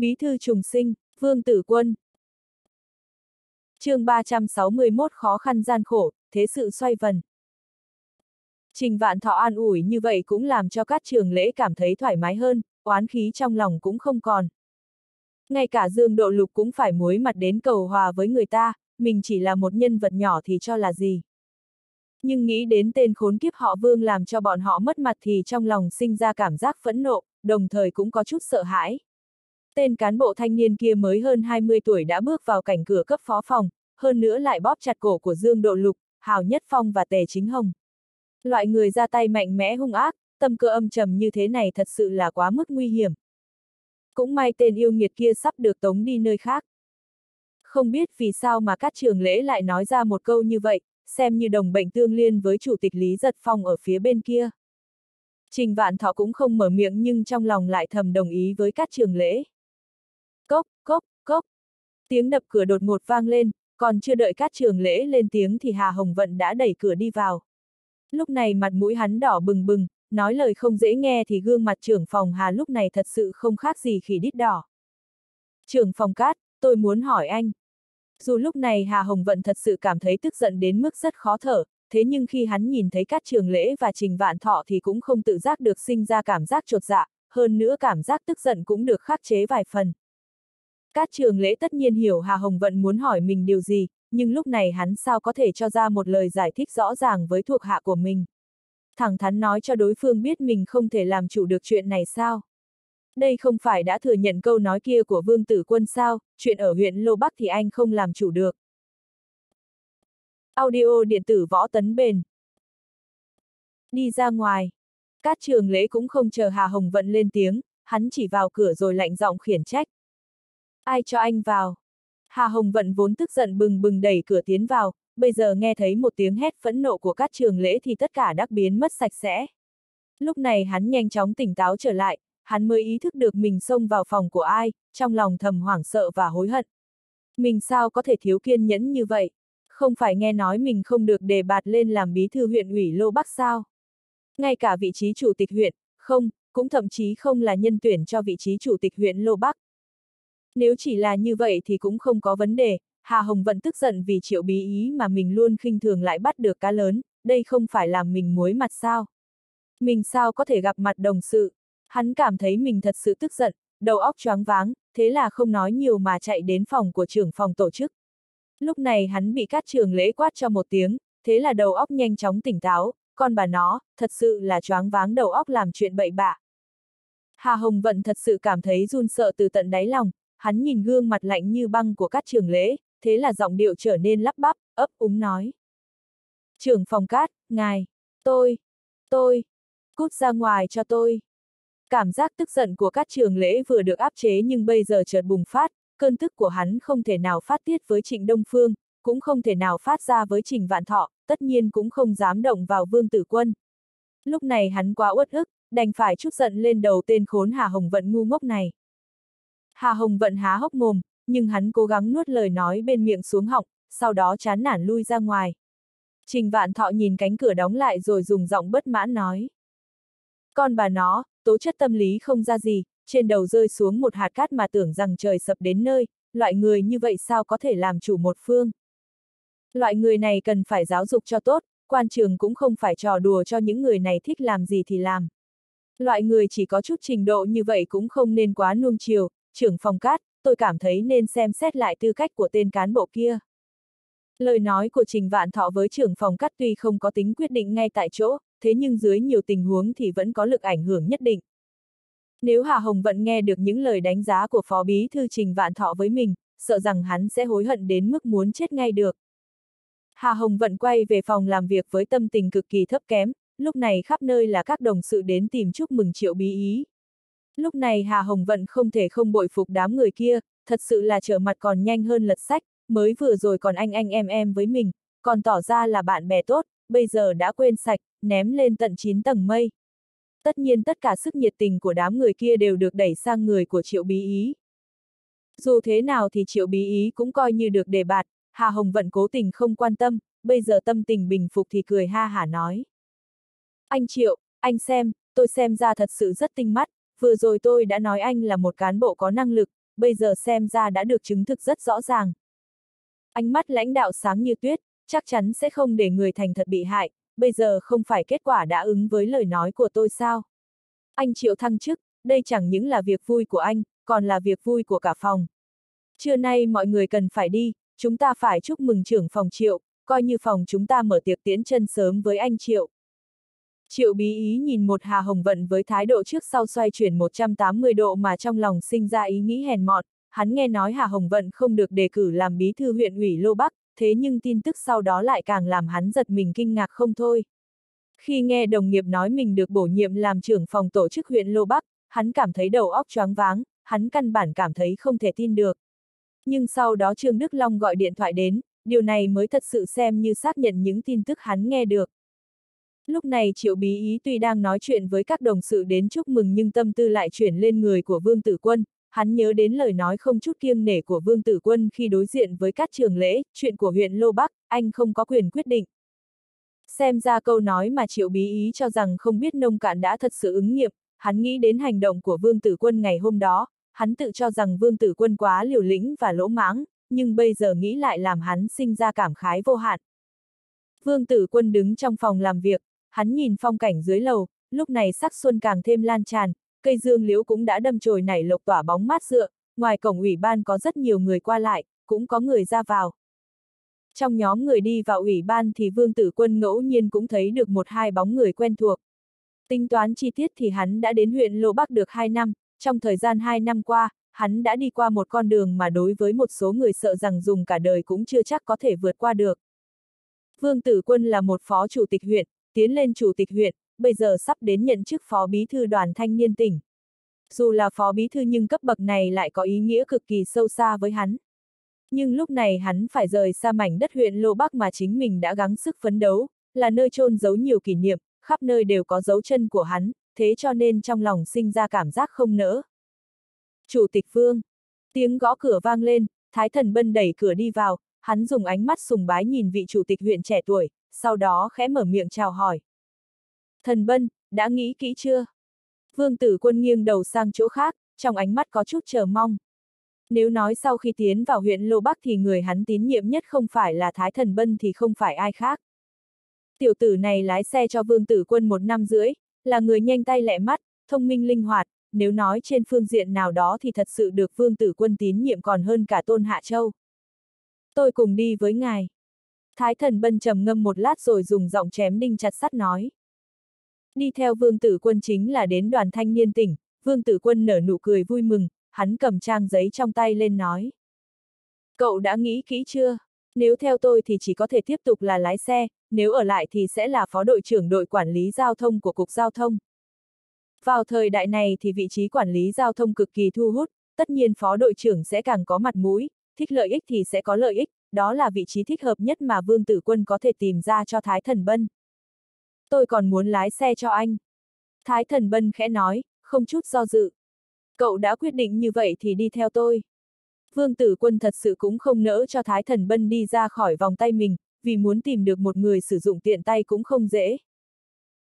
Bí thư trùng sinh, Vương Tử Quân. chương 361 khó khăn gian khổ, thế sự xoay vần. Trình vạn thọ an ủi như vậy cũng làm cho các trường lễ cảm thấy thoải mái hơn, oán khí trong lòng cũng không còn. Ngay cả Dương Độ Lục cũng phải muối mặt đến cầu hòa với người ta, mình chỉ là một nhân vật nhỏ thì cho là gì. Nhưng nghĩ đến tên khốn kiếp họ Vương làm cho bọn họ mất mặt thì trong lòng sinh ra cảm giác phẫn nộ, đồng thời cũng có chút sợ hãi. Tên cán bộ thanh niên kia mới hơn 20 tuổi đã bước vào cảnh cửa cấp phó phòng, hơn nữa lại bóp chặt cổ của Dương Độ Lục, Hào Nhất Phong và Tề Chính Hồng. Loại người ra tay mạnh mẽ hung ác, tâm cơ âm trầm như thế này thật sự là quá mức nguy hiểm. Cũng may tên yêu nghiệt kia sắp được tống đi nơi khác. Không biết vì sao mà các trường lễ lại nói ra một câu như vậy, xem như đồng bệnh tương liên với chủ tịch Lý Giật Phong ở phía bên kia. Trình Vạn Thọ cũng không mở miệng nhưng trong lòng lại thầm đồng ý với các trường lễ. Cốc, cốc, cốc. Tiếng đập cửa đột ngột vang lên, còn chưa đợi các trường lễ lên tiếng thì Hà Hồng Vận đã đẩy cửa đi vào. Lúc này mặt mũi hắn đỏ bừng bừng, nói lời không dễ nghe thì gương mặt trưởng phòng Hà lúc này thật sự không khác gì khỉ đít đỏ. Trưởng phòng cát, tôi muốn hỏi anh. Dù lúc này Hà Hồng Vận thật sự cảm thấy tức giận đến mức rất khó thở, thế nhưng khi hắn nhìn thấy các trường lễ và trình vạn thọ thì cũng không tự giác được sinh ra cảm giác trột dạ, hơn nữa cảm giác tức giận cũng được khắc chế vài phần. Các trường lễ tất nhiên hiểu Hà Hồng Vận muốn hỏi mình điều gì, nhưng lúc này hắn sao có thể cho ra một lời giải thích rõ ràng với thuộc hạ của mình. Thẳng thắn nói cho đối phương biết mình không thể làm chủ được chuyện này sao. Đây không phải đã thừa nhận câu nói kia của Vương Tử Quân sao, chuyện ở huyện Lô Bắc thì anh không làm chủ được. Audio điện tử võ tấn bền. Đi ra ngoài. Các trường lễ cũng không chờ Hà Hồng Vận lên tiếng, hắn chỉ vào cửa rồi lạnh giọng khiển trách. Ai cho anh vào? Hà Hồng Vận vốn tức giận bừng bừng đẩy cửa tiến vào, bây giờ nghe thấy một tiếng hét phẫn nộ của các trường lễ thì tất cả đã biến mất sạch sẽ. Lúc này hắn nhanh chóng tỉnh táo trở lại, hắn mới ý thức được mình xông vào phòng của ai, trong lòng thầm hoảng sợ và hối hận. Mình sao có thể thiếu kiên nhẫn như vậy? Không phải nghe nói mình không được đề bạt lên làm bí thư huyện ủy Lô Bắc sao? Ngay cả vị trí chủ tịch huyện, không, cũng thậm chí không là nhân tuyển cho vị trí chủ tịch huyện Lô Bắc. Nếu chỉ là như vậy thì cũng không có vấn đề, Hà Hồng vẫn tức giận vì triệu bí ý mà mình luôn khinh thường lại bắt được cá lớn, đây không phải làm mình muối mặt sao. Mình sao có thể gặp mặt đồng sự, hắn cảm thấy mình thật sự tức giận, đầu óc choáng váng, thế là không nói nhiều mà chạy đến phòng của trưởng phòng tổ chức. Lúc này hắn bị cát trường lễ quát cho một tiếng, thế là đầu óc nhanh chóng tỉnh táo, con bà nó, thật sự là choáng váng đầu óc làm chuyện bậy bạ. Hà Hồng Vận thật sự cảm thấy run sợ từ tận đáy lòng, hắn nhìn gương mặt lạnh như băng của các trường lễ, thế là giọng điệu trở nên lắp bắp, ấp úng nói. Trưởng phòng cát, ngài, tôi, tôi, cút ra ngoài cho tôi. Cảm giác tức giận của các trường lễ vừa được áp chế nhưng bây giờ chợt bùng phát, cơn tức của hắn không thể nào phát tiết với Trịnh Đông Phương, cũng không thể nào phát ra với Trình Vạn Thọ, tất nhiên cũng không dám động vào Vương Tử Quân. Lúc này hắn quá uất ức, đành phải chút giận lên đầu tên khốn Hà Hồng Vận ngu ngốc này. Hà Hồng Vận há hốc mồm, nhưng hắn cố gắng nuốt lời nói bên miệng xuống họng, sau đó chán nản lui ra ngoài. Trình Vạn Thọ nhìn cánh cửa đóng lại rồi dùng giọng bất mãn nói. Con bà nó, tố chất tâm lý không ra gì, trên đầu rơi xuống một hạt cát mà tưởng rằng trời sập đến nơi, loại người như vậy sao có thể làm chủ một phương. Loại người này cần phải giáo dục cho tốt, quan trường cũng không phải trò đùa cho những người này thích làm gì thì làm. Loại người chỉ có chút trình độ như vậy cũng không nên quá nuông chiều, trưởng phòng cát, tôi cảm thấy nên xem xét lại tư cách của tên cán bộ kia. Lời nói của Trình Vạn Thọ với trưởng phòng cát tuy không có tính quyết định ngay tại chỗ, thế nhưng dưới nhiều tình huống thì vẫn có lực ảnh hưởng nhất định. Nếu Hà Hồng Vận nghe được những lời đánh giá của Phó Bí Thư Trình Vạn Thọ với mình, sợ rằng hắn sẽ hối hận đến mức muốn chết ngay được. Hà Hồng Vận quay về phòng làm việc với tâm tình cực kỳ thấp kém, lúc này khắp nơi là các đồng sự đến tìm chúc mừng triệu bí ý. Lúc này Hà Hồng Vận không thể không bội phục đám người kia, thật sự là trở mặt còn nhanh hơn lật sách, mới vừa rồi còn anh anh em em với mình, còn tỏ ra là bạn bè tốt, bây giờ đã quên sạch, ném lên tận 9 tầng mây. Tất nhiên tất cả sức nhiệt tình của đám người kia đều được đẩy sang người của Triệu Bí Ý. Dù thế nào thì Triệu Bí Ý cũng coi như được đề bạt, Hà Hồng Vận cố tình không quan tâm, bây giờ tâm tình bình phục thì cười ha hả nói. Anh Triệu, anh xem, tôi xem ra thật sự rất tinh mắt, vừa rồi tôi đã nói anh là một cán bộ có năng lực, bây giờ xem ra đã được chứng thực rất rõ ràng. Ánh mắt lãnh đạo sáng như tuyết, chắc chắn sẽ không để người thành thật bị hại, bây giờ không phải kết quả đã ứng với lời nói của tôi sao? Anh Triệu thăng chức, đây chẳng những là việc vui của anh, còn là việc vui của cả phòng. Trưa nay mọi người cần phải đi, chúng ta phải chúc mừng trưởng phòng Triệu, coi như phòng chúng ta mở tiệc tiễn chân sớm với anh Triệu. Triệu bí ý nhìn một Hà Hồng Vận với thái độ trước sau xoay chuyển 180 độ mà trong lòng sinh ra ý nghĩ hèn mọn, hắn nghe nói Hà Hồng Vận không được đề cử làm bí thư huyện ủy Lô Bắc, thế nhưng tin tức sau đó lại càng làm hắn giật mình kinh ngạc không thôi. Khi nghe đồng nghiệp nói mình được bổ nhiệm làm trưởng phòng tổ chức huyện Lô Bắc, hắn cảm thấy đầu óc choáng váng, hắn căn bản cảm thấy không thể tin được. Nhưng sau đó Trương Đức Long gọi điện thoại đến, điều này mới thật sự xem như xác nhận những tin tức hắn nghe được. Lúc này Triệu Bí Ý tuy đang nói chuyện với các đồng sự đến chúc mừng nhưng tâm tư lại chuyển lên người của Vương Tử Quân, hắn nhớ đến lời nói không chút kiêng nể của Vương Tử Quân khi đối diện với các trường lễ, chuyện của huyện Lô Bắc, anh không có quyền quyết định. Xem ra câu nói mà Triệu Bí Ý cho rằng không biết nông cạn đã thật sự ứng nghiệm, hắn nghĩ đến hành động của Vương Tử Quân ngày hôm đó, hắn tự cho rằng Vương Tử Quân quá liều lĩnh và lỗ mãng, nhưng bây giờ nghĩ lại làm hắn sinh ra cảm khái vô hạn. Vương Tử Quân đứng trong phòng làm việc, hắn nhìn phong cảnh dưới lầu, lúc này sắc xuân càng thêm lan tràn, cây dương liễu cũng đã đâm chồi nảy lộc tỏa bóng mát dựa, ngoài cổng ủy ban có rất nhiều người qua lại, cũng có người ra vào. Trong nhóm người đi vào ủy ban thì Vương Tử Quân ngẫu nhiên cũng thấy được một hai bóng người quen thuộc. Tính toán chi tiết thì hắn đã đến huyện Lô Bắc được 2 năm, trong thời gian 2 năm qua, hắn đã đi qua một con đường mà đối với một số người sợ rằng dùng cả đời cũng chưa chắc có thể vượt qua được. Vương Tử Quân là một phó chủ tịch huyện, tiến lên chủ tịch huyện, bây giờ sắp đến nhận chức phó bí thư đoàn thanh niên tỉnh. Dù là phó bí thư nhưng cấp bậc này lại có ý nghĩa cực kỳ sâu xa với hắn. Nhưng lúc này hắn phải rời xa mảnh đất huyện Lô Bắc mà chính mình đã gắng sức phấn đấu, là nơi chôn giấu nhiều kỷ niệm, khắp nơi đều có dấu chân của hắn, thế cho nên trong lòng sinh ra cảm giác không nỡ. Chủ tịch Vương. Tiếng gõ cửa vang lên, Thái Thần Bân đẩy cửa đi vào, hắn dùng ánh mắt sùng bái nhìn vị chủ tịch huyện trẻ tuổi, sau đó khẽ mở miệng chào hỏi. Thần Bân, đã nghĩ kỹ chưa? Vương tử quân nghiêng đầu sang chỗ khác, trong ánh mắt có chút chờ mong. Nếu nói sau khi tiến vào huyện Lô Bắc thì người hắn tín nhiệm nhất không phải là Thái Thần Bân thì không phải ai khác. Tiểu tử này lái xe cho vương tử quân một năm rưỡi, là người nhanh tay lẹ mắt, thông minh linh hoạt, nếu nói trên phương diện nào đó thì thật sự được vương tử quân tín nhiệm còn hơn cả tôn Hạ Châu. Tôi cùng đi với ngài. Thái thần bân trầm ngâm một lát rồi dùng giọng chém đinh chặt sắt nói. Đi theo vương tử quân chính là đến đoàn thanh niên tỉnh, vương tử quân nở nụ cười vui mừng, hắn cầm trang giấy trong tay lên nói. Cậu đã nghĩ kỹ chưa? Nếu theo tôi thì chỉ có thể tiếp tục là lái xe, nếu ở lại thì sẽ là phó đội trưởng đội quản lý giao thông của Cục Giao thông. Vào thời đại này thì vị trí quản lý giao thông cực kỳ thu hút, tất nhiên phó đội trưởng sẽ càng có mặt mũi, thích lợi ích thì sẽ có lợi ích, đó là vị trí thích hợp nhất mà Vương Tử Quân có thể tìm ra cho Thái Thần Bân. Tôi còn muốn lái xe cho anh. Thái Thần Bân khẽ nói, không chút do dự. Cậu đã quyết định như vậy thì đi theo tôi. Vương Tử Quân thật sự cũng không nỡ cho Thái Thần Bân đi ra khỏi vòng tay mình, vì muốn tìm được một người sử dụng tiện tay cũng không dễ.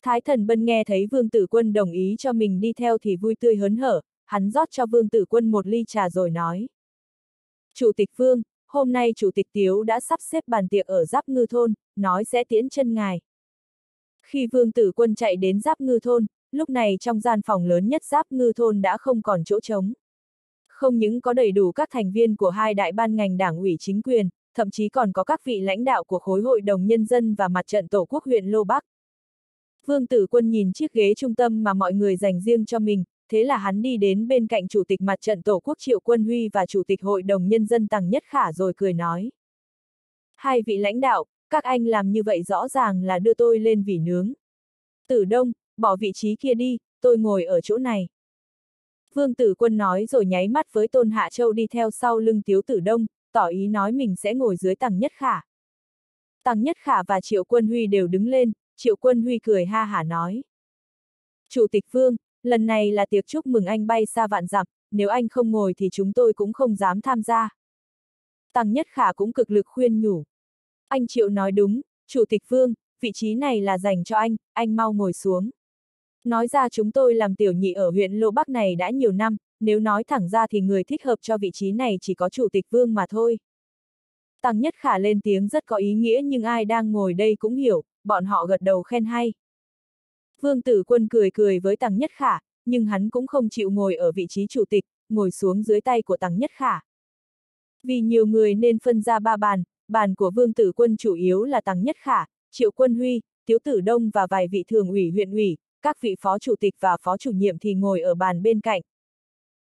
Thái Thần Bân nghe thấy Vương Tử Quân đồng ý cho mình đi theo thì vui tươi hớn hở, hắn rót cho Vương Tử Quân một ly trà rồi nói. Chủ tịch Vương, hôm nay Chủ tịch Tiếu đã sắp xếp bàn tiệc ở Giáp Ngư Thôn, nói sẽ tiễn chân ngài. Khi Vương Tử Quân chạy đến Giáp Ngư Thôn, lúc này trong gian phòng lớn nhất Giáp Ngư Thôn đã không còn chỗ trống. Không những có đầy đủ các thành viên của hai đại ban ngành đảng ủy chính quyền, thậm chí còn có các vị lãnh đạo của khối hội đồng nhân dân và mặt trận tổ quốc huyện Lô Bắc. Vương Tử Quân nhìn chiếc ghế trung tâm mà mọi người dành riêng cho mình, thế là hắn đi đến bên cạnh Chủ tịch Mặt trận Tổ quốc Triệu Quân Huy và Chủ tịch Hội đồng Nhân dân tăng Nhất Khả rồi cười nói. Hai vị lãnh đạo, các anh làm như vậy rõ ràng là đưa tôi lên vỉ nướng. Tử Đông, bỏ vị trí kia đi, tôi ngồi ở chỗ này. Vương Tử Quân nói rồi nháy mắt với Tôn Hạ Châu đi theo sau lưng Tiếu Tử Đông, tỏ ý nói mình sẽ ngồi dưới Tăng Nhất Khả. tăng Nhất Khả và Triệu Quân Huy đều đứng lên, Triệu Quân Huy cười ha hả nói. Chủ tịch Vương, lần này là tiệc chúc mừng anh bay xa vạn dặm, nếu anh không ngồi thì chúng tôi cũng không dám tham gia. Tăng Nhất Khả cũng cực lực khuyên nhủ. Anh Triệu nói đúng, Chủ tịch Vương, vị trí này là dành cho anh, anh mau ngồi xuống. Nói ra chúng tôi làm tiểu nhị ở huyện Lô Bắc này đã nhiều năm, nếu nói thẳng ra thì người thích hợp cho vị trí này chỉ có chủ tịch vương mà thôi. Tăng Nhất Khả lên tiếng rất có ý nghĩa nhưng ai đang ngồi đây cũng hiểu, bọn họ gật đầu khen hay. Vương Tử Quân cười cười với Tăng Nhất Khả, nhưng hắn cũng không chịu ngồi ở vị trí chủ tịch, ngồi xuống dưới tay của Tăng Nhất Khả. Vì nhiều người nên phân ra ba bàn, bàn của Vương Tử Quân chủ yếu là Tăng Nhất Khả, Triệu Quân Huy, Tiếu Tử Đông và vài vị thường ủy huyện ủy, các vị phó chủ tịch và phó chủ nhiệm thì ngồi ở bàn bên cạnh.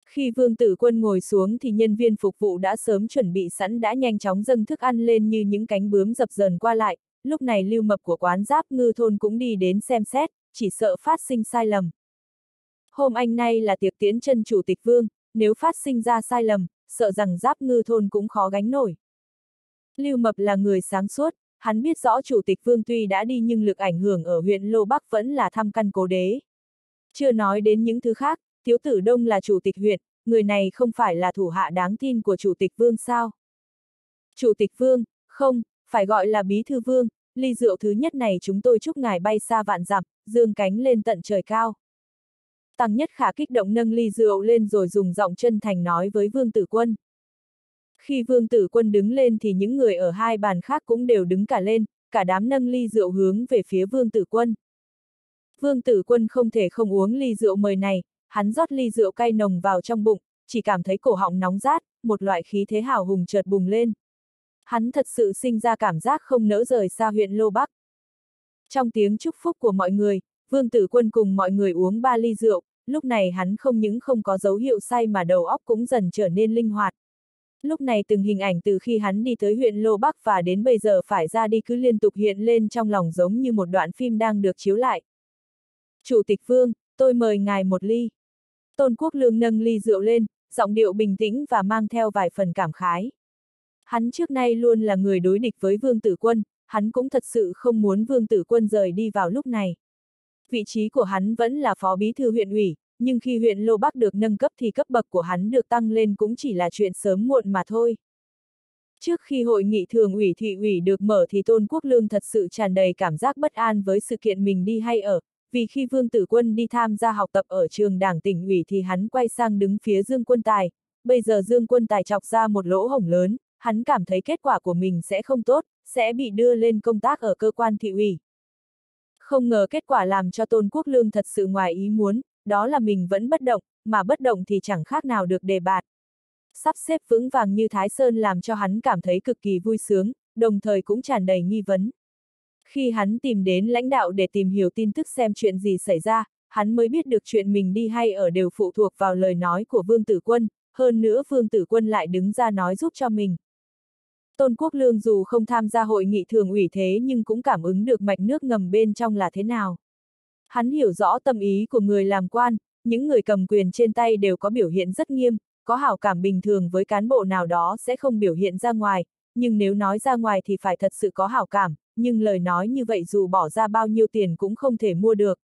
Khi Vương Tử Quân ngồi xuống thì nhân viên phục vụ đã sớm chuẩn bị sẵn đã nhanh chóng dâng thức ăn lên như những cánh bướm dập dờn qua lại, lúc này lưu mập của quán giáp ngư thôn cũng đi đến xem xét, chỉ sợ phát sinh sai lầm. Hôm anh nay là tiệc tiễn chân chủ tịch Vương, nếu phát sinh ra sai lầm, sợ rằng giáp ngư thôn cũng khó gánh nổi. Lưu Mập là người sáng suốt, hắn biết rõ chủ tịch Vương tuy đã đi nhưng lực ảnh hưởng ở huyện Lô Bắc vẫn là thăm căn cố đế. Chưa nói đến những thứ khác, Thiếu Tử Đông là chủ tịch huyện, người này không phải là thủ hạ đáng tin của chủ tịch Vương sao? Chủ tịch Vương, không, phải gọi là bí thư Vương, ly rượu thứ nhất này chúng tôi chúc ngài bay xa vạn dặm, dương cánh lên tận trời cao. Tăng Nhất Khả kích động nâng ly rượu lên rồi dùng giọng chân thành nói với Vương Tử Quân. Khi Vương Tử Quân đứng lên thì những người ở hai bàn khác cũng đều đứng cả lên, cả đám nâng ly rượu hướng về phía Vương Tử Quân. Vương Tử Quân không thể không uống ly rượu mời này, hắn rót ly rượu cay nồng vào trong bụng, chỉ cảm thấy cổ họng nóng rát, một loại khí thế hào hùng chợt bùng lên. Hắn thật sự sinh ra cảm giác không nỡ rời xa huyện Lô Bắc. Trong tiếng chúc phúc của mọi người, Vương Tử Quân cùng mọi người uống ba ly rượu, lúc này hắn không những không có dấu hiệu say mà đầu óc cũng dần trở nên linh hoạt. Lúc này từng hình ảnh từ khi hắn đi tới huyện Lô Bắc và đến bây giờ phải ra đi cứ liên tục hiện lên trong lòng giống như một đoạn phim đang được chiếu lại. Chủ tịch Vương, tôi mời ngài một ly. Tôn Quốc Lương nâng ly rượu lên, giọng điệu bình tĩnh và mang theo vài phần cảm khái. Hắn trước nay luôn là người đối địch với Vương Tử Quân, hắn cũng thật sự không muốn Vương Tử Quân rời đi vào lúc này. Vị trí của hắn vẫn là phó bí thư huyện ủy, nhưng khi huyện Lô Bắc được nâng cấp thì cấp bậc của hắn được tăng lên cũng chỉ là chuyện sớm muộn mà thôi. Trước khi hội nghị thường ủy thị ủy được mở thì Tôn Quốc Lương thật sự tràn đầy cảm giác bất an với sự kiện mình đi hay ở, vì khi Vương Tử Quân đi tham gia học tập ở trường đảng tỉnh ủy thì hắn quay sang đứng phía Dương Quân Tài, bây giờ Dương Quân Tài chọc ra một lỗ hổng lớn, hắn cảm thấy kết quả của mình sẽ không tốt, sẽ bị đưa lên công tác ở cơ quan thị ủy. Không ngờ kết quả làm cho Tôn Quốc Lương thật sự ngoài ý muốn, đó là mình vẫn bất động, mà bất động thì chẳng khác nào được đề bạt. Sắp xếp vững vàng như Thái Sơn làm cho hắn cảm thấy cực kỳ vui sướng, đồng thời cũng tràn đầy nghi vấn. Khi hắn tìm đến lãnh đạo để tìm hiểu tin tức xem chuyện gì xảy ra, hắn mới biết được chuyện mình đi hay ở đều phụ thuộc vào lời nói của Vương Tử Quân, hơn nữa Vương Tử Quân lại đứng ra nói giúp cho mình. Tôn Quốc Lương dù không tham gia hội nghị thường ủy thế nhưng cũng cảm ứng được mạch nước ngầm bên trong là thế nào. Hắn hiểu rõ tâm ý của người làm quan, những người cầm quyền trên tay đều có biểu hiện rất nghiêm, có hảo cảm bình thường với cán bộ nào đó sẽ không biểu hiện ra ngoài, nhưng nếu nói ra ngoài thì phải thật sự có hảo cảm, nhưng lời nói như vậy dù bỏ ra bao nhiêu tiền cũng không thể mua được.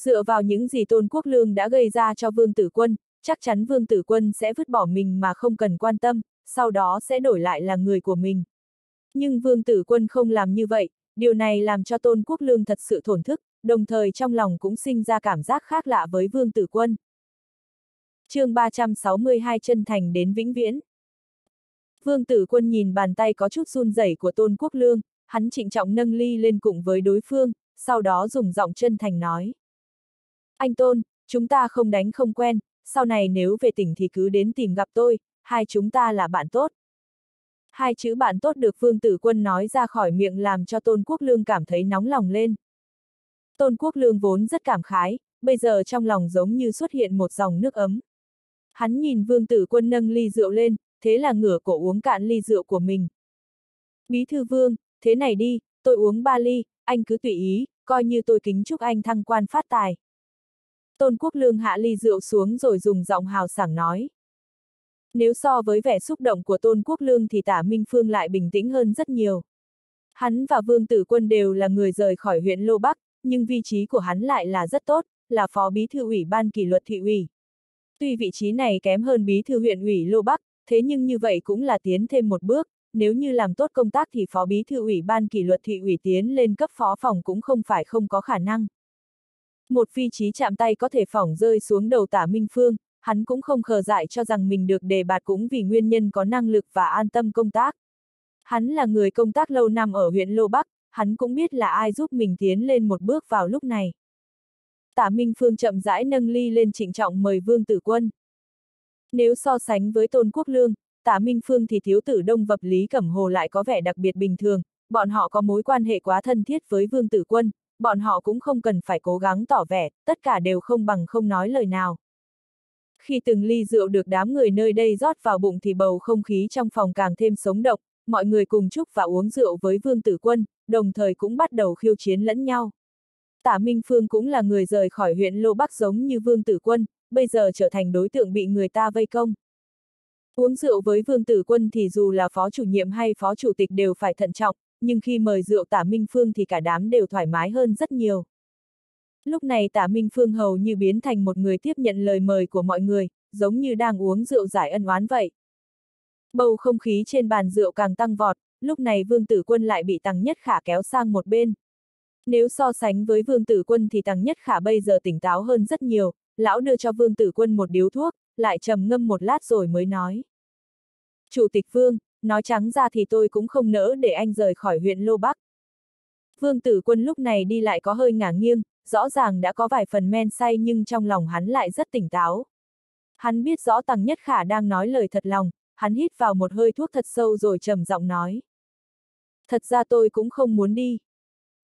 Dựa vào những gì Tôn Quốc Lương đã gây ra cho Vương Tử Quân, chắc chắn Vương Tử Quân sẽ vứt bỏ mình mà không cần quan tâm, sau đó sẽ đổi lại là người của mình. Nhưng Vương Tử Quân không làm như vậy, điều này làm cho Tôn Quốc Lương thật sự thổn thức, đồng thời trong lòng cũng sinh ra cảm giác khác lạ với Vương Tử Quân. chương 362 chân thành đến vĩnh viễn. Vương Tử Quân nhìn bàn tay có chút run rẩy của Tôn Quốc Lương, hắn trịnh trọng nâng ly lên cùng với đối phương, sau đó dùng giọng chân thành nói. Anh Tôn, chúng ta không đánh không quen, sau này nếu về tỉnh thì cứ đến tìm gặp tôi, hai chúng ta là bạn tốt. Hai chữ bạn tốt được Vương Tử Quân nói ra khỏi miệng làm cho Tôn Quốc Lương cảm thấy nóng lòng lên. Tôn Quốc Lương vốn rất cảm khái, bây giờ trong lòng giống như xuất hiện một dòng nước ấm. Hắn nhìn Vương Tử Quân nâng ly rượu lên, thế là ngửa cổ uống cạn ly rượu của mình. Bí thư Vương, thế này đi, tôi uống ba ly, anh cứ tùy ý, coi như tôi kính chúc anh thăng quan phát tài. Tôn Quốc Lương hạ ly rượu xuống rồi dùng giọng hào sảng nói. Nếu so với vẻ xúc động của Tôn Quốc Lương thì tả Minh Phương lại bình tĩnh hơn rất nhiều. Hắn và Vương Tử Quân đều là người rời khỏi huyện Lô Bắc, nhưng vị trí của hắn lại là rất tốt, là phó bí thư ủy ban kỷ luật thị ủy. Tuy vị trí này kém hơn bí thư huyện ủy Lô Bắc, thế nhưng như vậy cũng là tiến thêm một bước, nếu như làm tốt công tác thì phó bí thư ủy ban kỷ luật thị ủy tiến lên cấp phó phòng cũng không phải không có khả năng. Một vị trí chạm tay có thể phỏng rơi xuống đầu tả Minh Phương, hắn cũng không khờ dại cho rằng mình được đề bạt cũng vì nguyên nhân có năng lực và an tâm công tác. Hắn là người công tác lâu năm ở huyện Lô Bắc, hắn cũng biết là ai giúp mình tiến lên một bước vào lúc này. Tả Minh Phương chậm rãi nâng ly lên trịnh trọng mời Vương Tử Quân. Nếu so sánh với Tôn Quốc Lương, Tả Minh Phương thì thiếu tử Đông Vập Lý Cẩm Hồ lại có vẻ đặc biệt bình thường, bọn họ có mối quan hệ quá thân thiết với Vương Tử Quân, bọn họ cũng không cần phải cố gắng tỏ vẻ, tất cả đều không bằng không nói lời nào. Khi từng ly rượu được đám người nơi đây rót vào bụng thì bầu không khí trong phòng càng thêm sống động, mọi người cùng chúc và uống rượu với Vương Tử Quân, đồng thời cũng bắt đầu khiêu chiến lẫn nhau. Tả Minh Phương cũng là người rời khỏi huyện Lô Bắc giống như Vương Tử Quân, bây giờ trở thành đối tượng bị người ta vây công. Uống rượu với Vương Tử Quân thì dù là phó chủ nhiệm hay phó chủ tịch đều phải thận trọng, nhưng khi mời rượu Tả Minh Phương thì cả đám đều thoải mái hơn rất nhiều. Lúc này Tả Minh Phương hầu như biến thành một người tiếp nhận lời mời của mọi người, giống như đang uống rượu giải ân oán vậy. Bầu không khí trên bàn rượu càng tăng vọt, lúc này Vương Tử Quân lại bị Tăng Nhất Khả kéo sang một bên. Nếu so sánh với Vương Tử Quân thì Tăng Nhất Khả bây giờ tỉnh táo hơn rất nhiều, lão đưa cho Vương Tử Quân một điếu thuốc, lại trầm ngâm một lát rồi mới nói. Chủ tịch Vương, nói trắng ra thì tôi cũng không nỡ để anh rời khỏi huyện Lô Bắc. Vương Tử Quân lúc này đi lại có hơi ngả nghiêng, rõ ràng đã có vài phần men say nhưng trong lòng hắn lại rất tỉnh táo. Hắn biết rõ Tăng Nhất Khả đang nói lời thật lòng, hắn hít vào một hơi thuốc thật sâu rồi trầm giọng nói. Thật ra tôi cũng không muốn đi.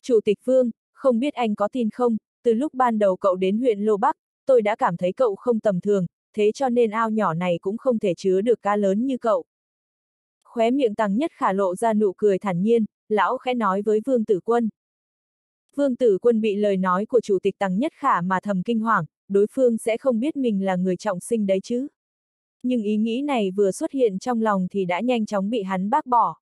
Chủ tịch Vương, không biết anh có tin không, từ lúc ban đầu cậu đến huyện Lô Bắc, tôi đã cảm thấy cậu không tầm thường, thế cho nên ao nhỏ này cũng không thể chứa được cá lớn như cậu. Khóe miệng tăng nhất khả lộ ra nụ cười thản nhiên, lão khẽ nói với Vương Tử Quân. Vương Tử Quân bị lời nói của Chủ tịch Tăng Nhất Khả mà thầm kinh hoàng, đối phương sẽ không biết mình là người trọng sinh đấy chứ. Nhưng ý nghĩ này vừa xuất hiện trong lòng thì đã nhanh chóng bị hắn bác bỏ.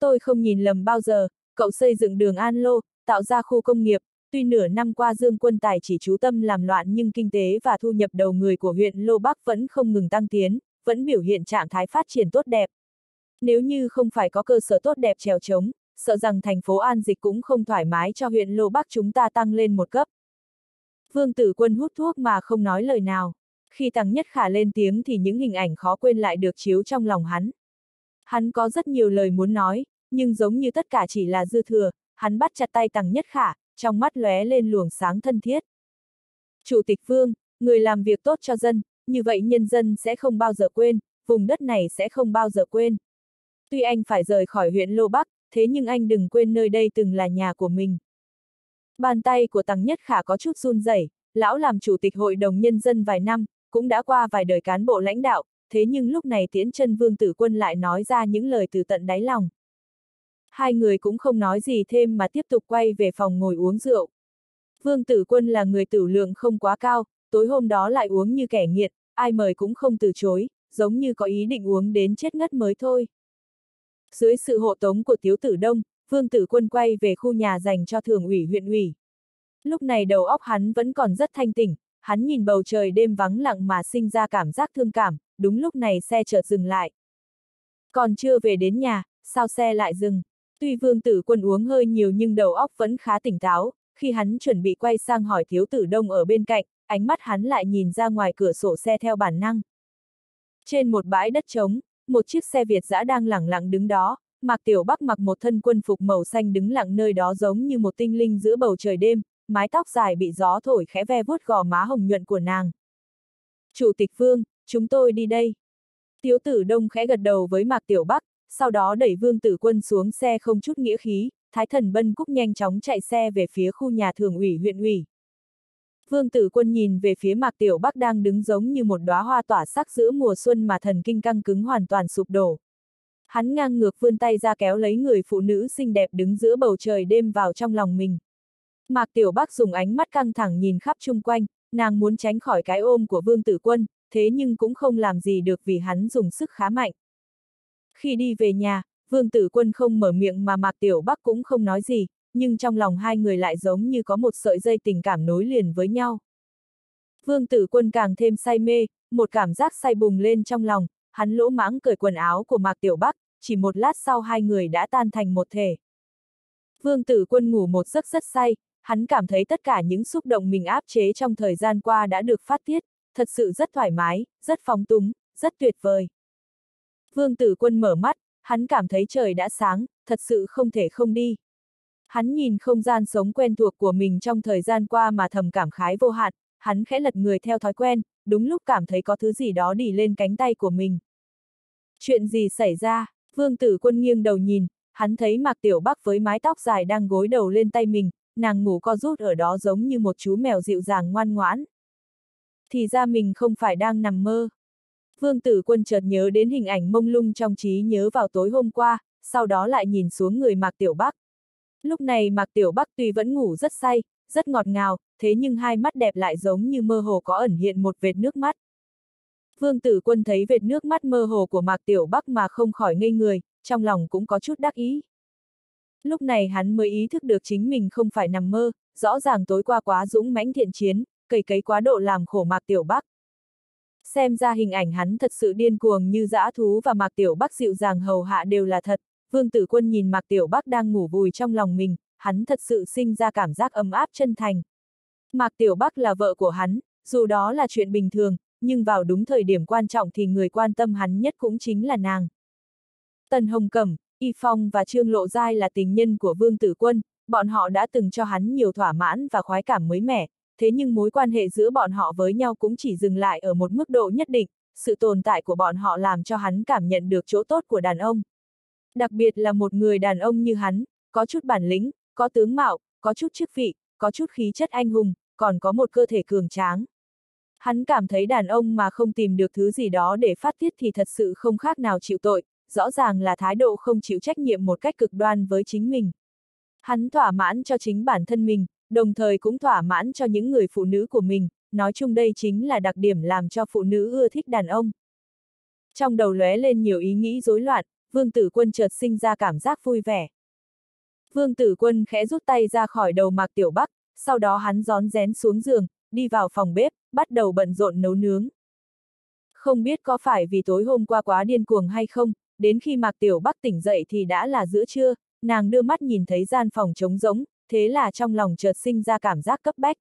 Tôi không nhìn lầm bao giờ, cậu xây dựng đường An Lô, tạo ra khu công nghiệp, tuy nửa năm qua Dương Quân Tài chỉ chú tâm làm loạn nhưng kinh tế và thu nhập đầu người của huyện Lô Bắc vẫn không ngừng tăng tiến, vẫn biểu hiện trạng thái phát triển tốt đẹp. Nếu như không phải có cơ sở tốt đẹp trèo trống, sợ rằng thành phố An Dịch cũng không thoải mái cho huyện Lô Bắc chúng ta tăng lên một cấp. Vương Tử Quân hút thuốc mà không nói lời nào. Khi Tăng Nhất Khả lên tiếng thì những hình ảnh khó quên lại được chiếu trong lòng hắn. Hắn có rất nhiều lời muốn nói, nhưng giống như tất cả chỉ là dư thừa, hắn bắt chặt tay Tăng Nhất Khả, trong mắt lóe lên luồng sáng thân thiết. Chủ tịch Vương, người làm việc tốt cho dân, như vậy nhân dân sẽ không bao giờ quên, vùng đất này sẽ không bao giờ quên. Tuy anh phải rời khỏi huyện Lô Bắc, thế nhưng anh đừng quên nơi đây từng là nhà của mình. Bàn tay của Tăng Nhất Khả có chút run rẩy, lão làm chủ tịch hội đồng nhân dân vài năm, cũng đã qua vài đời cán bộ lãnh đạo, thế nhưng lúc này Tiễn chân Vương Tử Quân lại nói ra những lời từ tận đáy lòng. Hai người cũng không nói gì thêm mà tiếp tục quay về phòng ngồi uống rượu. Vương Tử Quân là người tử lượng không quá cao, tối hôm đó lại uống như kẻ nghiện, ai mời cũng không từ chối, giống như có ý định uống đến chết ngất mới thôi. Dưới sự hộ tống của Tiếu Tử Đông, Vương Tử Quân quay về khu nhà dành cho thường ủy huyện ủy. Lúc này đầu óc hắn vẫn còn rất thanh tỉnh, hắn nhìn bầu trời đêm vắng lặng mà sinh ra cảm giác thương cảm, đúng lúc này xe chợt dừng lại. Còn chưa về đến nhà, sao xe lại dừng? Tuy vương tử quân uống hơi nhiều nhưng đầu óc vẫn khá tỉnh táo, khi hắn chuẩn bị quay sang hỏi thiếu tử đông ở bên cạnh, ánh mắt hắn lại nhìn ra ngoài cửa sổ xe theo bản năng. Trên một bãi đất trống, một chiếc xe Việt dã đang lẳng lặng đứng đó, Mạc Tiểu Bắc mặc một thân quân phục màu xanh đứng lặng nơi đó giống như một tinh linh giữa bầu trời đêm, mái tóc dài bị gió thổi khẽ ve vuốt gò má hồng nhuận của nàng. Chủ tịch Vương, chúng tôi đi đây. Tiếu tử đông khẽ gật đầu với Mạc Tiểu Bắc, sau đó đẩy Vương Tử Quân xuống xe không chút nghĩa khí, Thái Thần Bân Cúc nhanh chóng chạy xe về phía khu nhà thường ủy huyện ủy. Vương Tử Quân nhìn về phía Mạc Tiểu Bắc đang đứng giống như một đóa hoa tỏa sắc giữa mùa xuân mà thần kinh căng cứng hoàn toàn sụp đổ. Hắn ngang ngược vươn tay ra kéo lấy người phụ nữ xinh đẹp đứng giữa bầu trời đêm vào trong lòng mình. Mạc Tiểu Bắc dùng ánh mắt căng thẳng nhìn khắp chung quanh, nàng muốn tránh khỏi cái ôm của Vương Tử Quân, thế nhưng cũng không làm gì được vì hắn dùng sức khá mạnh. Khi đi về nhà, Vương Tử Quân không mở miệng mà Mạc Tiểu Bắc cũng không nói gì, nhưng trong lòng hai người lại giống như có một sợi dây tình cảm nối liền với nhau. Vương Tử Quân càng thêm say mê, một cảm giác say bùng lên trong lòng, hắn lỗ mãng cởi quần áo của Mạc Tiểu Bắc, chỉ một lát sau hai người đã tan thành một thể. Vương Tử Quân ngủ một giấc rất say, hắn cảm thấy tất cả những xúc động mình áp chế trong thời gian qua đã được phát tiết, thật sự rất thoải mái, rất phóng túng, rất tuyệt vời. Vương tử quân mở mắt, hắn cảm thấy trời đã sáng, thật sự không thể không đi. Hắn nhìn không gian sống quen thuộc của mình trong thời gian qua mà thầm cảm khái vô hạn, hắn khẽ lật người theo thói quen, đúng lúc cảm thấy có thứ gì đó đỉ lên cánh tay của mình. Chuyện gì xảy ra? Vương tử quân nghiêng đầu nhìn, hắn thấy Mạc Tiểu Bắc với mái tóc dài đang gối đầu lên tay mình, nàng ngủ co rút ở đó giống như một chú mèo dịu dàng ngoan ngoãn. Thì ra mình không phải đang nằm mơ. Vương tử quân chợt nhớ đến hình ảnh mông lung trong trí nhớ vào tối hôm qua, sau đó lại nhìn xuống người Mạc Tiểu Bắc. Lúc này Mạc Tiểu Bắc tuy vẫn ngủ rất say, rất ngọt ngào, thế nhưng hai mắt đẹp lại giống như mơ hồ có ẩn hiện một vệt nước mắt. Vương tử quân thấy vệt nước mắt mơ hồ của Mạc Tiểu Bắc mà không khỏi ngây người, trong lòng cũng có chút đắc ý. Lúc này hắn mới ý thức được chính mình không phải nằm mơ, rõ ràng tối qua quá dũng mãnh thiện chiến, cầy cấy quá độ làm khổ Mạc Tiểu Bắc. Xem ra hình ảnh hắn thật sự điên cuồng như dã thú và Mạc Tiểu Bắc dịu dàng hầu hạ đều là thật, Vương Tử Quân nhìn Mạc Tiểu Bắc đang ngủ vùi trong lòng mình, hắn thật sự sinh ra cảm giác ấm áp chân thành. Mạc Tiểu Bắc là vợ của hắn, dù đó là chuyện bình thường, nhưng vào đúng thời điểm quan trọng thì người quan tâm hắn nhất cũng chính là nàng. Tần Hồng Cẩm, Y Phong và Trương Lộ Giai là tình nhân của Vương Tử Quân, bọn họ đã từng cho hắn nhiều thỏa mãn và khoái cảm mới mẻ, thế nhưng mối quan hệ giữa bọn họ với nhau cũng chỉ dừng lại ở một mức độ nhất định, sự tồn tại của bọn họ làm cho hắn cảm nhận được chỗ tốt của đàn ông. Đặc biệt là một người đàn ông như hắn, có chút bản lĩnh, có tướng mạo, có chút chức vị, có chút khí chất anh hùng, còn có một cơ thể cường tráng. Hắn cảm thấy đàn ông mà không tìm được thứ gì đó để phát tiết thì thật sự không khác nào chịu tội, rõ ràng là thái độ không chịu trách nhiệm một cách cực đoan với chính mình. Hắn thỏa mãn cho chính bản thân mình, đồng thời cũng thỏa mãn cho những người phụ nữ của mình, nói chung đây chính là đặc điểm làm cho phụ nữ ưa thích đàn ông. Trong đầu lóe lên nhiều ý nghĩ rối loạn, Vương Tử Quân chợt sinh ra cảm giác vui vẻ. Vương Tử Quân khẽ rút tay ra khỏi đầu Mạc Tiểu Bắc, sau đó hắn gión rén xuống giường, đi vào phòng bếp, bắt đầu bận rộn nấu nướng. Không biết có phải vì tối hôm qua quá điên cuồng hay không, đến khi Mạc Tiểu Bắc tỉnh dậy thì đã là giữa trưa, nàng đưa mắt nhìn thấy gian phòng trống rỗng, thế là trong lòng chợt sinh ra cảm giác cấp bách.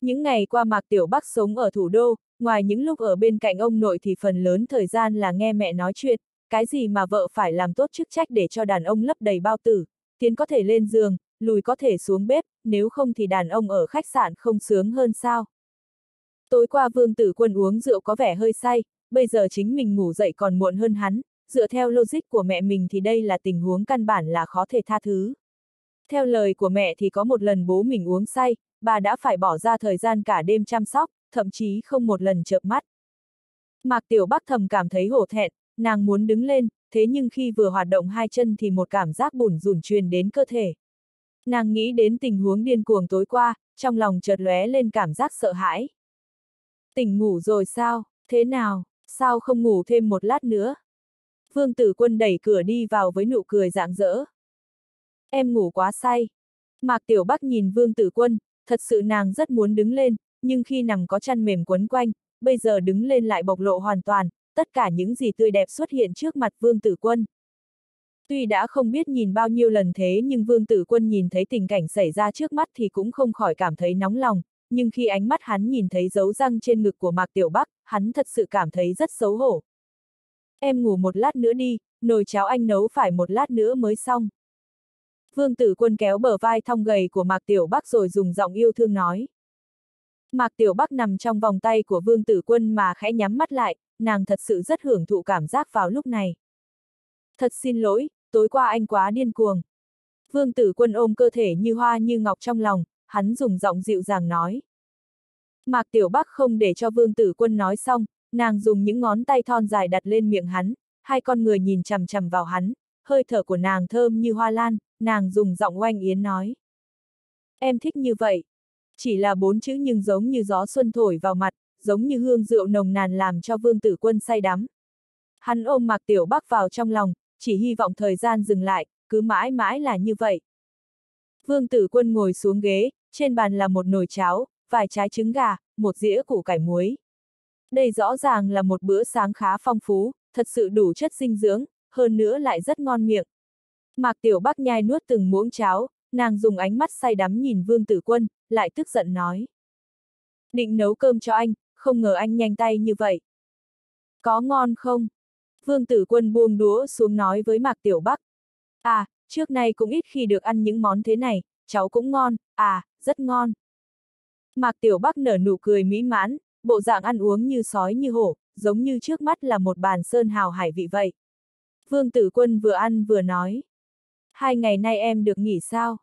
Những ngày qua Mạc Tiểu Bắc sống ở thủ đô, ngoài những lúc ở bên cạnh ông nội thì phần lớn thời gian là nghe mẹ nói chuyện, cái gì mà vợ phải làm tốt chức trách để cho đàn ông lấp đầy bao tử, tiến có thể lên giường, lùi có thể xuống bếp, nếu không thì đàn ông ở khách sạn không sướng hơn sao. Tối qua Vương Tử Quân uống rượu có vẻ hơi say, bây giờ chính mình ngủ dậy còn muộn hơn hắn, dựa theo logic của mẹ mình thì đây là tình huống căn bản là khó thể tha thứ. Theo lời của mẹ thì có một lần bố mình uống say, bà đã phải bỏ ra thời gian cả đêm chăm sóc, thậm chí không một lần chợp mắt. Mạc Tiểu Bắc thầm cảm thấy hổ thẹn, nàng muốn đứng lên, thế nhưng khi vừa hoạt động hai chân thì một cảm giác bùn rủn truyền đến cơ thể. Nàng nghĩ đến tình huống điên cuồng tối qua, trong lòng chợt lóe lên cảm giác sợ hãi. Tỉnh ngủ rồi sao, thế nào, sao không ngủ thêm một lát nữa? Vương tử quân đẩy cửa đi vào với nụ cười rạng rỡ. Em ngủ quá say. Mạc Tiểu Bắc nhìn Vương tử quân, thật sự nàng rất muốn đứng lên, nhưng khi nằm có chăn mềm quấn quanh, bây giờ đứng lên lại bộc lộ hoàn toàn, tất cả những gì tươi đẹp xuất hiện trước mặt Vương Tử Quân. Tuy đã không biết nhìn bao nhiêu lần thế nhưng Vương Tử Quân nhìn thấy tình cảnh xảy ra trước mắt thì cũng không khỏi cảm thấy nóng lòng, nhưng khi ánh mắt hắn nhìn thấy dấu răng trên ngực của Mạc Tiểu Bắc, hắn thật sự cảm thấy rất xấu hổ. Em ngủ một lát nữa đi, nồi cháo anh nấu phải một lát nữa mới xong. Vương Tử Quân kéo bờ vai thong gầy của Mạc Tiểu Bắc rồi dùng giọng yêu thương nói. Mạc Tiểu Bắc nằm trong vòng tay của Vương Tử Quân mà khẽ nhắm mắt lại, nàng thật sự rất hưởng thụ cảm giác vào lúc này. Thật xin lỗi, tối qua anh quá điên cuồng. Vương Tử Quân ôm cơ thể như hoa như ngọc trong lòng, hắn dùng giọng dịu dàng nói. Mạc Tiểu Bắc không để cho Vương Tử Quân nói xong, nàng dùng những ngón tay thon dài đặt lên miệng hắn, hai con người nhìn chằm chằm vào hắn, hơi thở của nàng thơm như hoa lan, nàng dùng giọng oanh yến nói. Em thích như vậy. Chỉ là bốn chữ nhưng giống như gió xuân thổi vào mặt, giống như hương rượu nồng nàn làm cho vương tử quân say đắm. Hắn ôm Mạc Tiểu Bắc vào trong lòng, chỉ hy vọng thời gian dừng lại, cứ mãi mãi là như vậy. Vương tử quân ngồi xuống ghế, trên bàn là một nồi cháo, vài trái trứng gà, một dĩa củ cải muối. Đây rõ ràng là một bữa sáng khá phong phú, thật sự đủ chất dinh dưỡng, hơn nữa lại rất ngon miệng. Mạc Tiểu Bắc nhai nuốt từng muỗng cháo, Nàng dùng ánh mắt say đắm nhìn Vương Tử Quân, lại tức giận nói. Định nấu cơm cho anh, không ngờ anh nhanh tay như vậy. Có ngon không? Vương Tử Quân buông đũa xuống nói với Mạc Tiểu Bắc. À, trước nay cũng ít khi được ăn những món thế này, cháu cũng ngon, à, rất ngon. Mạc Tiểu Bắc nở nụ cười mỹ mãn, bộ dạng ăn uống như sói như hổ, giống như trước mắt là một bàn sơn hào hải vị vậy. Vương Tử Quân vừa ăn vừa nói. Hai ngày nay em được nghỉ sao?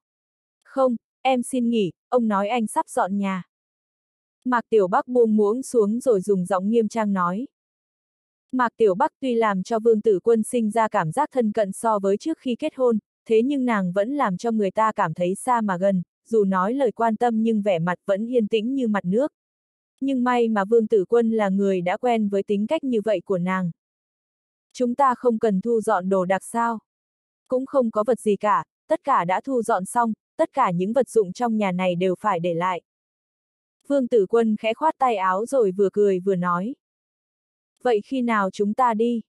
Không, em xin nghỉ, ông nói anh sắp dọn nhà. Mạc Tiểu Bắc buông muỗng xuống rồi dùng giọng nghiêm trang nói. Mạc Tiểu Bắc tuy làm cho Vương Tử Quân sinh ra cảm giác thân cận so với trước khi kết hôn, thế nhưng nàng vẫn làm cho người ta cảm thấy xa mà gần, dù nói lời quan tâm nhưng vẻ mặt vẫn yên tĩnh như mặt nước. Nhưng may mà Vương Tử Quân là người đã quen với tính cách như vậy của nàng. Chúng ta không cần thu dọn đồ đặc sao. Cũng không có vật gì cả, tất cả đã thu dọn xong, tất cả những vật dụng trong nhà này đều phải để lại. Vương Tử Quân khẽ khoát tay áo rồi vừa cười vừa nói. Vậy khi nào chúng ta đi?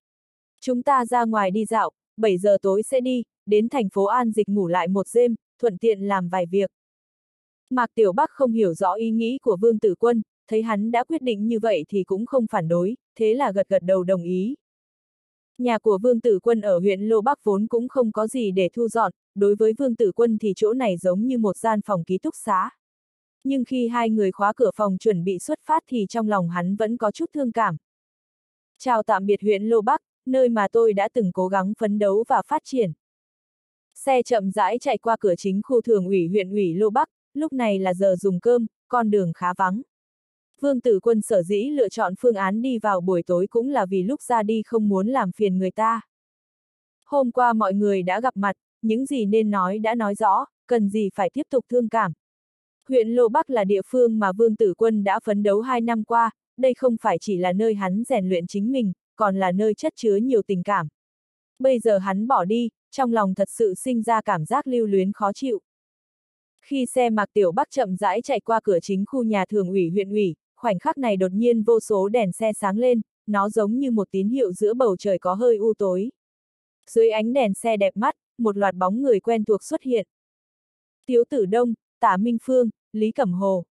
Chúng ta ra ngoài đi dạo, 7 giờ tối sẽ đi, đến thành phố An Dịch ngủ lại một đêm, thuận tiện làm vài việc. Mạc Tiểu Bắc không hiểu rõ ý nghĩ của Vương Tử Quân, thấy hắn đã quyết định như vậy thì cũng không phản đối, thế là gật gật đầu đồng ý. Nhà của Vương Tử Quân ở huyện Lô Bắc vốn cũng không có gì để thu dọn, đối với Vương Tử Quân thì chỗ này giống như một gian phòng ký túc xá. Nhưng khi hai người khóa cửa phòng chuẩn bị xuất phát thì trong lòng hắn vẫn có chút thương cảm. Chào tạm biệt huyện Lô Bắc, nơi mà tôi đã từng cố gắng phấn đấu và phát triển. Xe chậm rãi chạy qua cửa chính khu thường ủy huyện ủy Lô Bắc, lúc này là giờ dùng cơm, con đường khá vắng. Vương Tử Quân sở dĩ lựa chọn phương án đi vào buổi tối cũng là vì lúc ra đi không muốn làm phiền người ta. Hôm qua mọi người đã gặp mặt, những gì nên nói đã nói rõ, cần gì phải tiếp tục thương cảm. Huyện Lô Bắc là địa phương mà Vương Tử Quân đã phấn đấu hai năm qua, đây không phải chỉ là nơi hắn rèn luyện chính mình, còn là nơi chất chứa nhiều tình cảm. Bây giờ hắn bỏ đi, trong lòng thật sự sinh ra cảm giác lưu luyến khó chịu. Khi xe Mạc Tiểu Bắc chậm rãi chạy qua cửa chính khu nhà thường ủy huyện ủy, khoảnh khắc này đột nhiên vô số đèn xe sáng lên, nó giống như một tín hiệu giữa bầu trời có hơi u tối. Dưới ánh đèn xe đẹp mắt, một loạt bóng người quen thuộc xuất hiện. Tiếu Tử Đông, Tả Minh Phương, Lý Cẩm Hồ.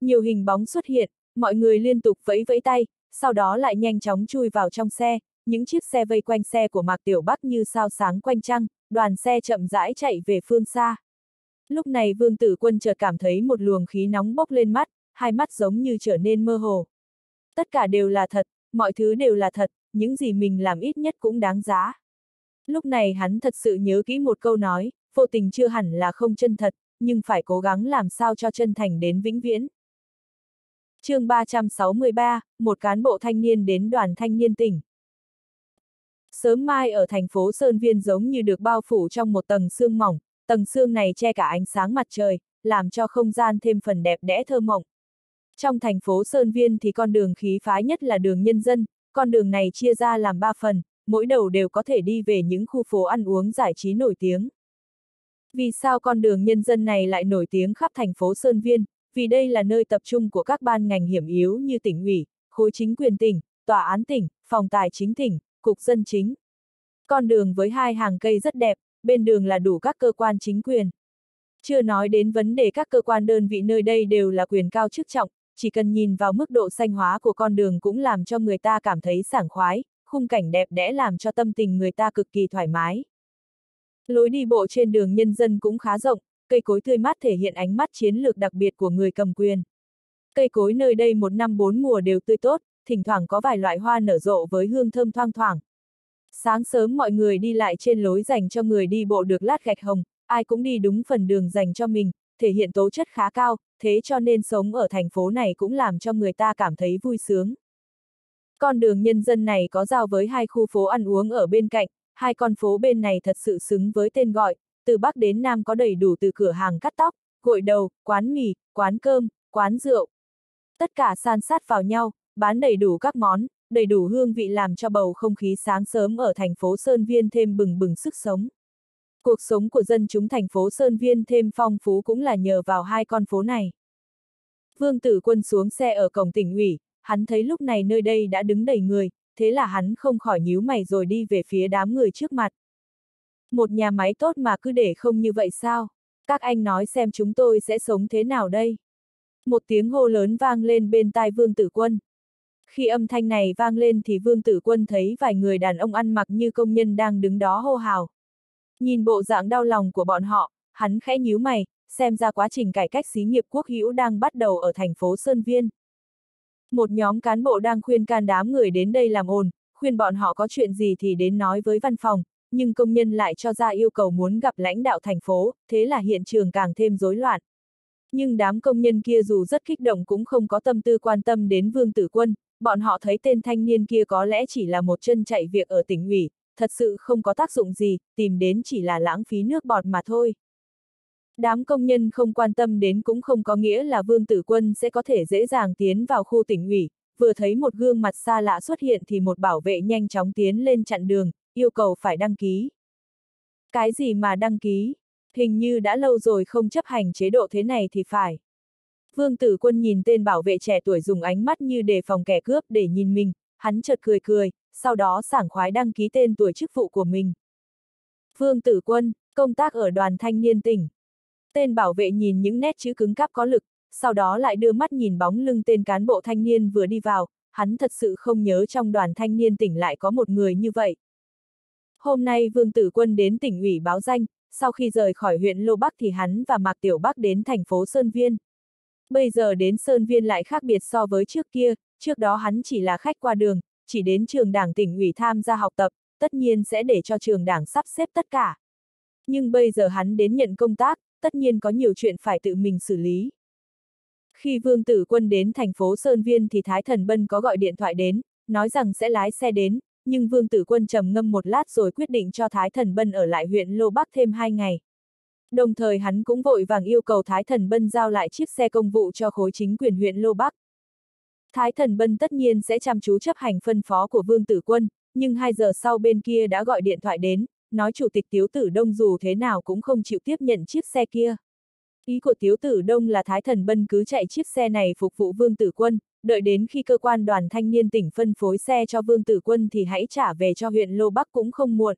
Nhiều hình bóng xuất hiện, mọi người liên tục vẫy vẫy tay, sau đó lại nhanh chóng chui vào trong xe, những chiếc xe vây quanh xe của Mạc Tiểu Bắc như sao sáng quanh trăng, đoàn xe chậm rãi chạy về phương xa. Lúc này Vương Tử Quân chợt cảm thấy một luồng khí nóng bốc lên mắt, hai mắt giống như trở nên mơ hồ. Tất cả đều là thật, mọi thứ đều là thật, những gì mình làm ít nhất cũng đáng giá. Lúc này hắn thật sự nhớ kỹ một câu nói, vô tình chưa hẳn là không chân thật, nhưng phải cố gắng làm sao cho chân thành đến vĩnh viễn. chương 363, một cán bộ thanh niên đến đoàn thanh niên tỉnh. Sớm mai ở thành phố Sơn Viên giống như được bao phủ trong một tầng sương mỏng, tầng sương này che cả ánh sáng mặt trời, làm cho không gian thêm phần đẹp đẽ thơ mộng. Trong thành phố Sơn Viên thì con đường khí phái nhất là đường nhân dân, con đường này chia ra làm ba phần, mỗi đầu đều có thể đi về những khu phố ăn uống giải trí nổi tiếng. Vì sao con đường nhân dân này lại nổi tiếng khắp thành phố Sơn Viên? Vì đây là nơi tập trung của các ban ngành hiểm yếu như tỉnh ủy, khối chính quyền tỉnh, tòa án tỉnh, phòng tài chính tỉnh, cục dân chính. Con đường với hai hàng cây rất đẹp, bên đường là đủ các cơ quan chính quyền. Chưa nói đến vấn đề các cơ quan đơn vị nơi đây đều là quyền cao chức trọng, chỉ cần nhìn vào mức độ xanh hóa của con đường cũng làm cho người ta cảm thấy sảng khoái, khung cảnh đẹp đẽ làm cho tâm tình người ta cực kỳ thoải mái. Lối đi bộ trên đường nhân dân cũng khá rộng, cây cối tươi mát thể hiện ánh mắt chiến lược đặc biệt của người cầm quyền. Cây cối nơi đây một năm bốn mùa đều tươi tốt, thỉnh thoảng có vài loại hoa nở rộ với hương thơm thoang thoảng. Sáng sớm mọi người đi lại trên lối dành cho người đi bộ được lát gạch hồng, ai cũng đi đúng phần đường dành cho mình, thể hiện tố chất khá cao, thế cho nên sống ở thành phố này cũng làm cho người ta cảm thấy vui sướng. Con đường nhân dân này có giao với hai khu phố ăn uống ở bên cạnh, hai con phố bên này thật sự xứng với tên gọi, từ Bắc đến Nam có đầy đủ từ cửa hàng cắt tóc, gội đầu, quán mì, quán cơm, quán rượu. Tất cả san sát vào nhau, bán đầy đủ các món, đầy đủ hương vị làm cho bầu không khí sáng sớm ở thành phố Sơn Viên thêm bừng bừng sức sống. Cuộc sống của dân chúng thành phố Sơn Viên thêm phong phú cũng là nhờ vào hai con phố này. Vương Tử Quân xuống xe ở cổng tỉnh ủy, hắn thấy lúc này nơi đây đã đứng đầy người, thế là hắn không khỏi nhíu mày rồi đi về phía đám người trước mặt. Một nhà máy tốt mà cứ để không như vậy sao? Các anh nói xem chúng tôi sẽ sống thế nào đây? Một tiếng hô lớn vang lên bên tai Vương Tử Quân. Khi âm thanh này vang lên thì Vương Tử Quân thấy vài người đàn ông ăn mặc như công nhân đang đứng đó hô hào. Nhìn bộ dạng đau lòng của bọn họ, hắn khẽ nhíu mày, xem ra quá trình cải cách xí nghiệp quốc hữu đang bắt đầu ở thành phố Sơn Viên. Một nhóm cán bộ đang khuyên can đám người đến đây làm ồn, khuyên bọn họ có chuyện gì thì đến nói với văn phòng, nhưng công nhân lại cho ra yêu cầu muốn gặp lãnh đạo thành phố, thế là hiện trường càng thêm rối loạn. Nhưng đám công nhân kia dù rất kích động cũng không có tâm tư quan tâm đến Vương Tử Quân, bọn họ thấy tên thanh niên kia có lẽ chỉ là một chân chạy việc ở tỉnh ủy, thật sự không có tác dụng gì, tìm đến chỉ là lãng phí nước bọt mà thôi. Đám công nhân không quan tâm đến cũng không có nghĩa là Vương Tử Quân sẽ có thể dễ dàng tiến vào khu tỉnh ủy, vừa thấy một gương mặt xa lạ xuất hiện thì một bảo vệ nhanh chóng tiến lên chặn đường, yêu cầu phải đăng ký. Cái gì mà đăng ký? Hình như đã lâu rồi không chấp hành chế độ thế này thì phải. Vương Tử Quân nhìn tên bảo vệ trẻ tuổi dùng ánh mắt như đề phòng kẻ cướp để nhìn mình, hắn chợt cười cười, sau đó sảng khoái đăng ký tên tuổi chức vụ của mình. Vương Tử Quân, công tác ở đoàn thanh niên tỉnh. Tên bảo vệ nhìn những nét chữ cứng cáp có lực, sau đó lại đưa mắt nhìn bóng lưng tên cán bộ thanh niên vừa đi vào, hắn thật sự không nhớ trong đoàn thanh niên tỉnh lại có một người như vậy. Hôm nay Vương Tử Quân đến tỉnh ủy báo danh, sau khi rời khỏi huyện Lô Bắc thì hắn và Mạc Tiểu Bắc đến thành phố Sơn Viên. Bây giờ đến Sơn Viên lại khác biệt so với trước kia, trước đó hắn chỉ là khách qua đường, chỉ đến trường đảng tỉnh ủy tham gia học tập, tất nhiên sẽ để cho trường đảng sắp xếp tất cả. Nhưng bây giờ hắn đến nhận công tác, tất nhiên có nhiều chuyện phải tự mình xử lý. Khi Vương Tử Quân đến thành phố Sơn Viên thì Thái Thần Bân có gọi điện thoại đến, nói rằng sẽ lái xe đến, nhưng Vương Tử Quân trầm ngâm một lát rồi quyết định cho Thái Thần Bân ở lại huyện Lô Bắc thêm hai ngày. Đồng thời hắn cũng vội vàng yêu cầu Thái Thần Bân giao lại chiếc xe công vụ cho khối chính quyền huyện Lô Bắc. Thái Thần Bân tất nhiên sẽ chăm chú chấp hành phân phó của Vương Tử Quân, nhưng hai giờ sau bên kia đã gọi điện thoại đến, nói Chủ tịch Tiếu Tử Đông dù thế nào cũng không chịu tiếp nhận chiếc xe kia. Ý của Tiếu Tử Đông là Thái Thần Bân cứ chạy chiếc xe này phục vụ Vương Tử Quân, đợi đến khi cơ quan đoàn thanh niên tỉnh phân phối xe cho Vương Tử Quân thì hãy trả về cho huyện Lô Bắc cũng không muộn.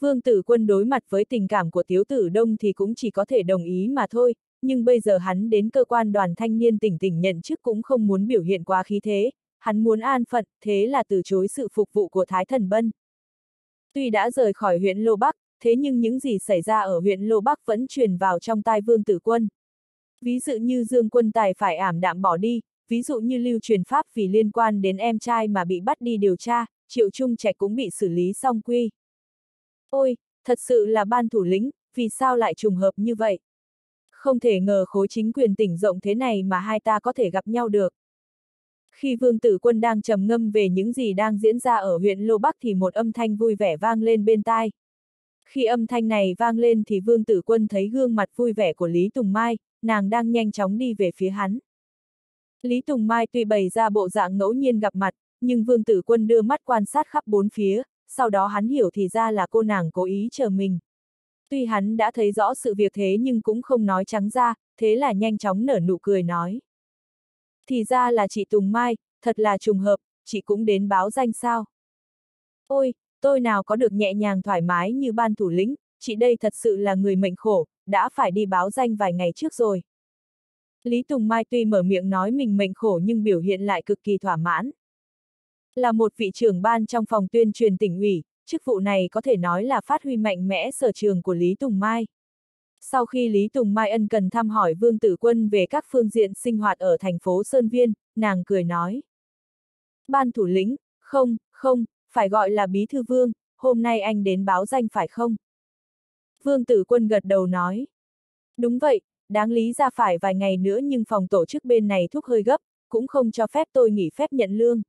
Vương Tử Quân đối mặt với tình cảm của Tiếu Tử Đông thì cũng chỉ có thể đồng ý mà thôi, nhưng bây giờ hắn đến cơ quan đoàn thanh niên tỉnh tỉnh nhận chức cũng không muốn biểu hiện quá khí thế, hắn muốn an phận, thế là từ chối sự phục vụ của Thái Thần Bân. Tuy đã rời khỏi huyện Lô Bắc, thế nhưng những gì xảy ra ở huyện Lô Bắc vẫn truyền vào trong tai Vương Tử Quân. Ví dụ như Dương Quân Tài phải ảm đạm bỏ đi, ví dụ như lưu truyền pháp vì liên quan đến em trai mà bị bắt đi điều tra, Triệu Trung Trạch cũng bị xử lý xong quy. Ôi, thật sự là ban thủ lĩnh, vì sao lại trùng hợp như vậy? Không thể ngờ khối chính quyền tỉnh rộng thế này mà hai ta có thể gặp nhau được. Khi Vương Tử Quân đang trầm ngâm về những gì đang diễn ra ở huyện Lô Bắc thì một âm thanh vui vẻ vang lên bên tai. Khi âm thanh này vang lên thì Vương Tử Quân thấy gương mặt vui vẻ của Lý Tùng Mai, nàng đang nhanh chóng đi về phía hắn. Lý Tùng Mai tuy bày ra bộ dạng ngẫu nhiên gặp mặt, nhưng Vương Tử Quân đưa mắt quan sát khắp bốn phía, sau đó hắn hiểu thì ra là cô nàng cố ý chờ mình. Tuy hắn đã thấy rõ sự việc thế nhưng cũng không nói trắng ra, thế là nhanh chóng nở nụ cười nói. Thì ra là chị Tùng Mai, thật là trùng hợp, chị cũng đến báo danh sao. Ôi, tôi nào có được nhẹ nhàng thoải mái như ban thủ lĩnh, chị đây thật sự là người mệnh khổ, đã phải đi báo danh vài ngày trước rồi. Lý Tùng Mai tuy mở miệng nói mình mệnh khổ nhưng biểu hiện lại cực kỳ thỏa mãn. Là một vị trưởng ban trong phòng tuyên truyền tỉnh ủy, chức vụ này có thể nói là phát huy mạnh mẽ sở trường của Lý Tùng Mai. Sau khi Lý Tùng Mai ân cần thăm hỏi Vương Tử Quân về các phương diện sinh hoạt ở thành phố Sơn Viên, nàng cười nói. Ban thủ lĩnh, không, không, phải gọi là Bí Thư Vương, hôm nay anh đến báo danh phải không? Vương Tử Quân gật đầu nói. Đúng vậy, đáng lý ra phải vài ngày nữa nhưng phòng tổ chức bên này thúc hơi gấp, cũng không cho phép tôi nghỉ phép nhận lương.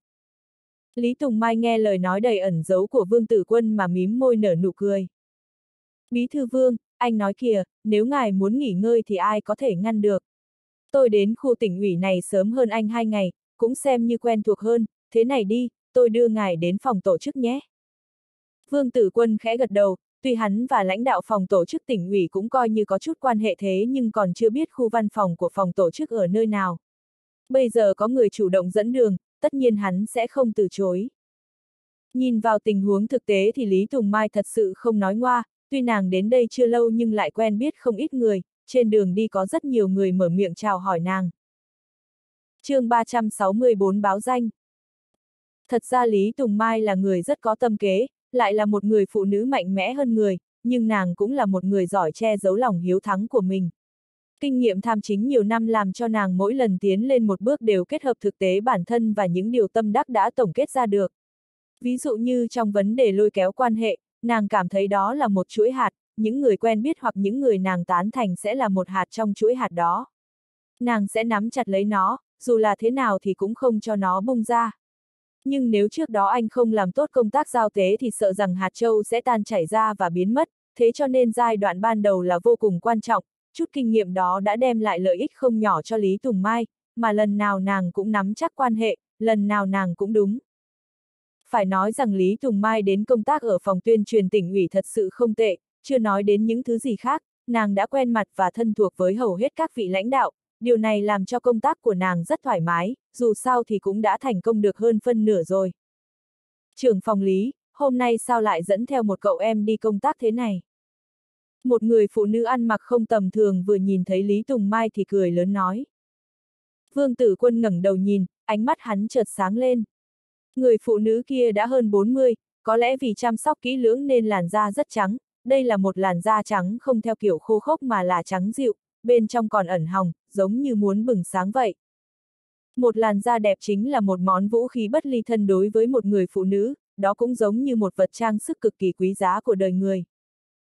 Lý Tùng Mai nghe lời nói đầy ẩn giấu của Vương Tử Quân mà mím môi nở nụ cười. Bí thư Vương, anh nói kìa, nếu ngài muốn nghỉ ngơi thì ai có thể ngăn được. Tôi đến khu tỉnh ủy này sớm hơn anh hai ngày, cũng xem như quen thuộc hơn, thế này đi, tôi đưa ngài đến phòng tổ chức nhé. Vương Tử Quân khẽ gật đầu, tuy hắn và lãnh đạo phòng tổ chức tỉnh ủy cũng coi như có chút quan hệ thế nhưng còn chưa biết khu văn phòng của phòng tổ chức ở nơi nào. Bây giờ có người chủ động dẫn đường, tất nhiên hắn sẽ không từ chối. Nhìn vào tình huống thực tế thì Lý Tùng Mai thật sự không nói ngoa, tuy nàng đến đây chưa lâu nhưng lại quen biết không ít người, trên đường đi có rất nhiều người mở miệng chào hỏi nàng. chương 364 báo danh Thật ra Lý Tùng Mai là người rất có tâm kế, lại là một người phụ nữ mạnh mẽ hơn người, nhưng nàng cũng là một người giỏi che giấu lòng hiếu thắng của mình. Kinh nghiệm tham chính nhiều năm làm cho nàng mỗi lần tiến lên một bước đều kết hợp thực tế bản thân và những điều tâm đắc đã tổng kết ra được. Ví dụ như trong vấn đề lôi kéo quan hệ, nàng cảm thấy đó là một chuỗi hạt, những người quen biết hoặc những người nàng tán thành sẽ là một hạt trong chuỗi hạt đó. Nàng sẽ nắm chặt lấy nó, dù là thế nào thì cũng không cho nó bung ra. Nhưng nếu trước đó anh không làm tốt công tác giao tế thì sợ rằng hạt châu sẽ tan chảy ra và biến mất, thế cho nên giai đoạn ban đầu là vô cùng quan trọng, chút kinh nghiệm đó đã đem lại lợi ích không nhỏ cho Lý Tùng Mai, mà lần nào nàng cũng nắm chắc quan hệ, lần nào nàng cũng đúng. Phải nói rằng Lý Tùng Mai đến công tác ở phòng tuyên truyền tỉnh ủy thật sự không tệ, chưa nói đến những thứ gì khác, nàng đã quen mặt và thân thuộc với hầu hết các vị lãnh đạo, điều này làm cho công tác của nàng rất thoải mái, dù sao thì cũng đã thành công được hơn phân nửa rồi. Trưởng phòng Lý, hôm nay sao lại dẫn theo một cậu em đi công tác thế này? Một người phụ nữ ăn mặc không tầm thường vừa nhìn thấy Lý Tùng Mai thì cười lớn nói. Vương tử quân ngẩng đầu nhìn, ánh mắt hắn chợt sáng lên. Người phụ nữ kia đã hơn 40, có lẽ vì chăm sóc kỹ lưỡng nên làn da rất trắng, đây là một làn da trắng không theo kiểu khô khốc mà là trắng dịu, bên trong còn ẩn hồng, giống như muốn bừng sáng vậy. Một làn da đẹp chính là một món vũ khí bất ly thân đối với một người phụ nữ, đó cũng giống như một vật trang sức cực kỳ quý giá của đời người.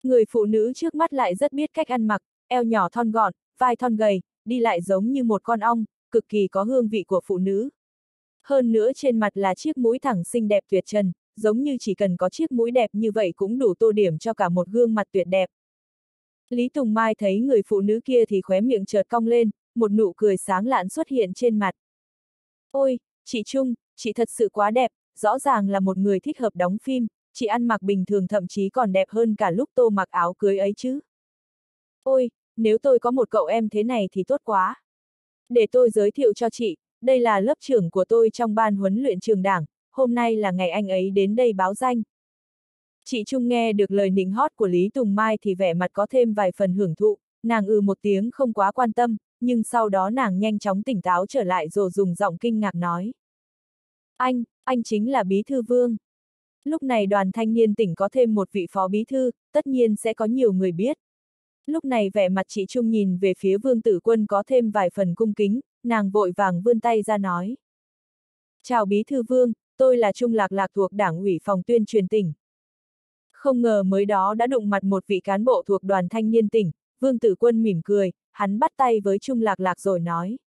Người phụ nữ trước mắt lại rất biết cách ăn mặc, eo nhỏ thon gọn, vai thon gầy, đi lại giống như một con ong, cực kỳ có hương vị của phụ nữ. Hơn nữa trên mặt là chiếc mũi thẳng xinh đẹp tuyệt trần, giống như chỉ cần có chiếc mũi đẹp như vậy cũng đủ tô điểm cho cả một gương mặt tuyệt đẹp. Lý Tùng Mai thấy người phụ nữ kia thì khóe miệng chợt cong lên, một nụ cười sáng lạn xuất hiện trên mặt. Ôi, chị Trung, chị thật sự quá đẹp, rõ ràng là một người thích hợp đóng phim, chị ăn mặc bình thường thậm chí còn đẹp hơn cả lúc tô mặc áo cưới ấy chứ. Ôi, nếu tôi có một cậu em thế này thì tốt quá. Để tôi giới thiệu cho chị, đây là lớp trưởng của tôi trong ban huấn luyện trường đảng, hôm nay là ngày anh ấy đến đây báo danh. Chị Trung nghe được lời nịnh hót của Lý Tùng Mai thì vẻ mặt có thêm vài phần hưởng thụ, nàng ừ một tiếng không quá quan tâm, nhưng sau đó nàng nhanh chóng tỉnh táo trở lại rồi dùng giọng kinh ngạc nói. Anh, anh chính là Bí Thư Vương. Lúc này đoàn thanh niên tỉnh có thêm một vị phó bí thư, tất nhiên sẽ có nhiều người biết. Lúc này vẻ mặt chị Trung nhìn về phía vương tử quân có thêm vài phần cung kính, nàng vội vàng vươn tay ra nói. Chào bí thư vương, tôi là Trung Lạc Lạc thuộc đảng ủy phòng tuyên truyền tỉnh. Không ngờ mới đó đã đụng mặt một vị cán bộ thuộc đoàn thanh niên tỉnh, vương tử quân mỉm cười, hắn bắt tay với Trung Lạc Lạc rồi nói.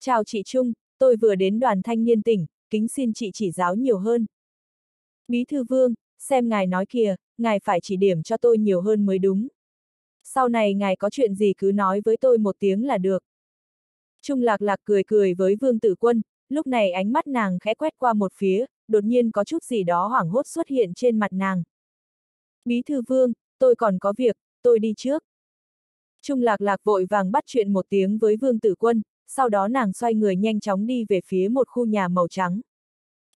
Chào chị Trung, tôi vừa đến đoàn thanh niên tỉnh, kính xin chị chỉ giáo nhiều hơn. Bí thư vương, xem ngài nói kìa, ngài phải chỉ điểm cho tôi nhiều hơn mới đúng. Sau này ngài có chuyện gì cứ nói với tôi một tiếng là được. Trung lạc lạc cười cười với vương tử quân, lúc này ánh mắt nàng khẽ quét qua một phía, đột nhiên có chút gì đó hoảng hốt xuất hiện trên mặt nàng. Bí thư vương, tôi còn có việc, tôi đi trước. Trung lạc lạc vội vàng bắt chuyện một tiếng với vương tử quân, sau đó nàng xoay người nhanh chóng đi về phía một khu nhà màu trắng.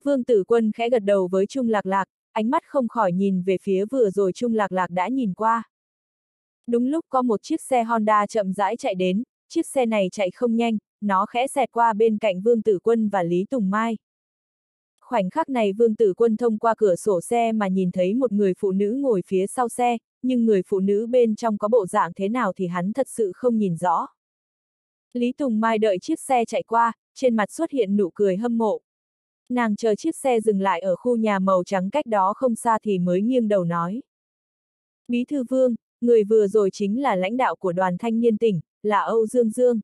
Vương tử quân khẽ gật đầu với Trung lạc lạc, ánh mắt không khỏi nhìn về phía vừa rồi Trung lạc lạc đã nhìn qua. Đúng lúc có một chiếc xe Honda chậm rãi chạy đến, chiếc xe này chạy không nhanh, nó khẽ xẹt qua bên cạnh Vương Tử Quân và Lý Tùng Mai. Khoảnh khắc này Vương Tử Quân thông qua cửa sổ xe mà nhìn thấy một người phụ nữ ngồi phía sau xe, nhưng người phụ nữ bên trong có bộ dạng thế nào thì hắn thật sự không nhìn rõ. Lý Tùng Mai đợi chiếc xe chạy qua, trên mặt xuất hiện nụ cười hâm mộ. Nàng chờ chiếc xe dừng lại ở khu nhà màu trắng cách đó không xa thì mới nghiêng đầu nói. Bí thư vương, người vừa rồi chính là lãnh đạo của đoàn thanh niên tỉnh, là Âu Dương Dương.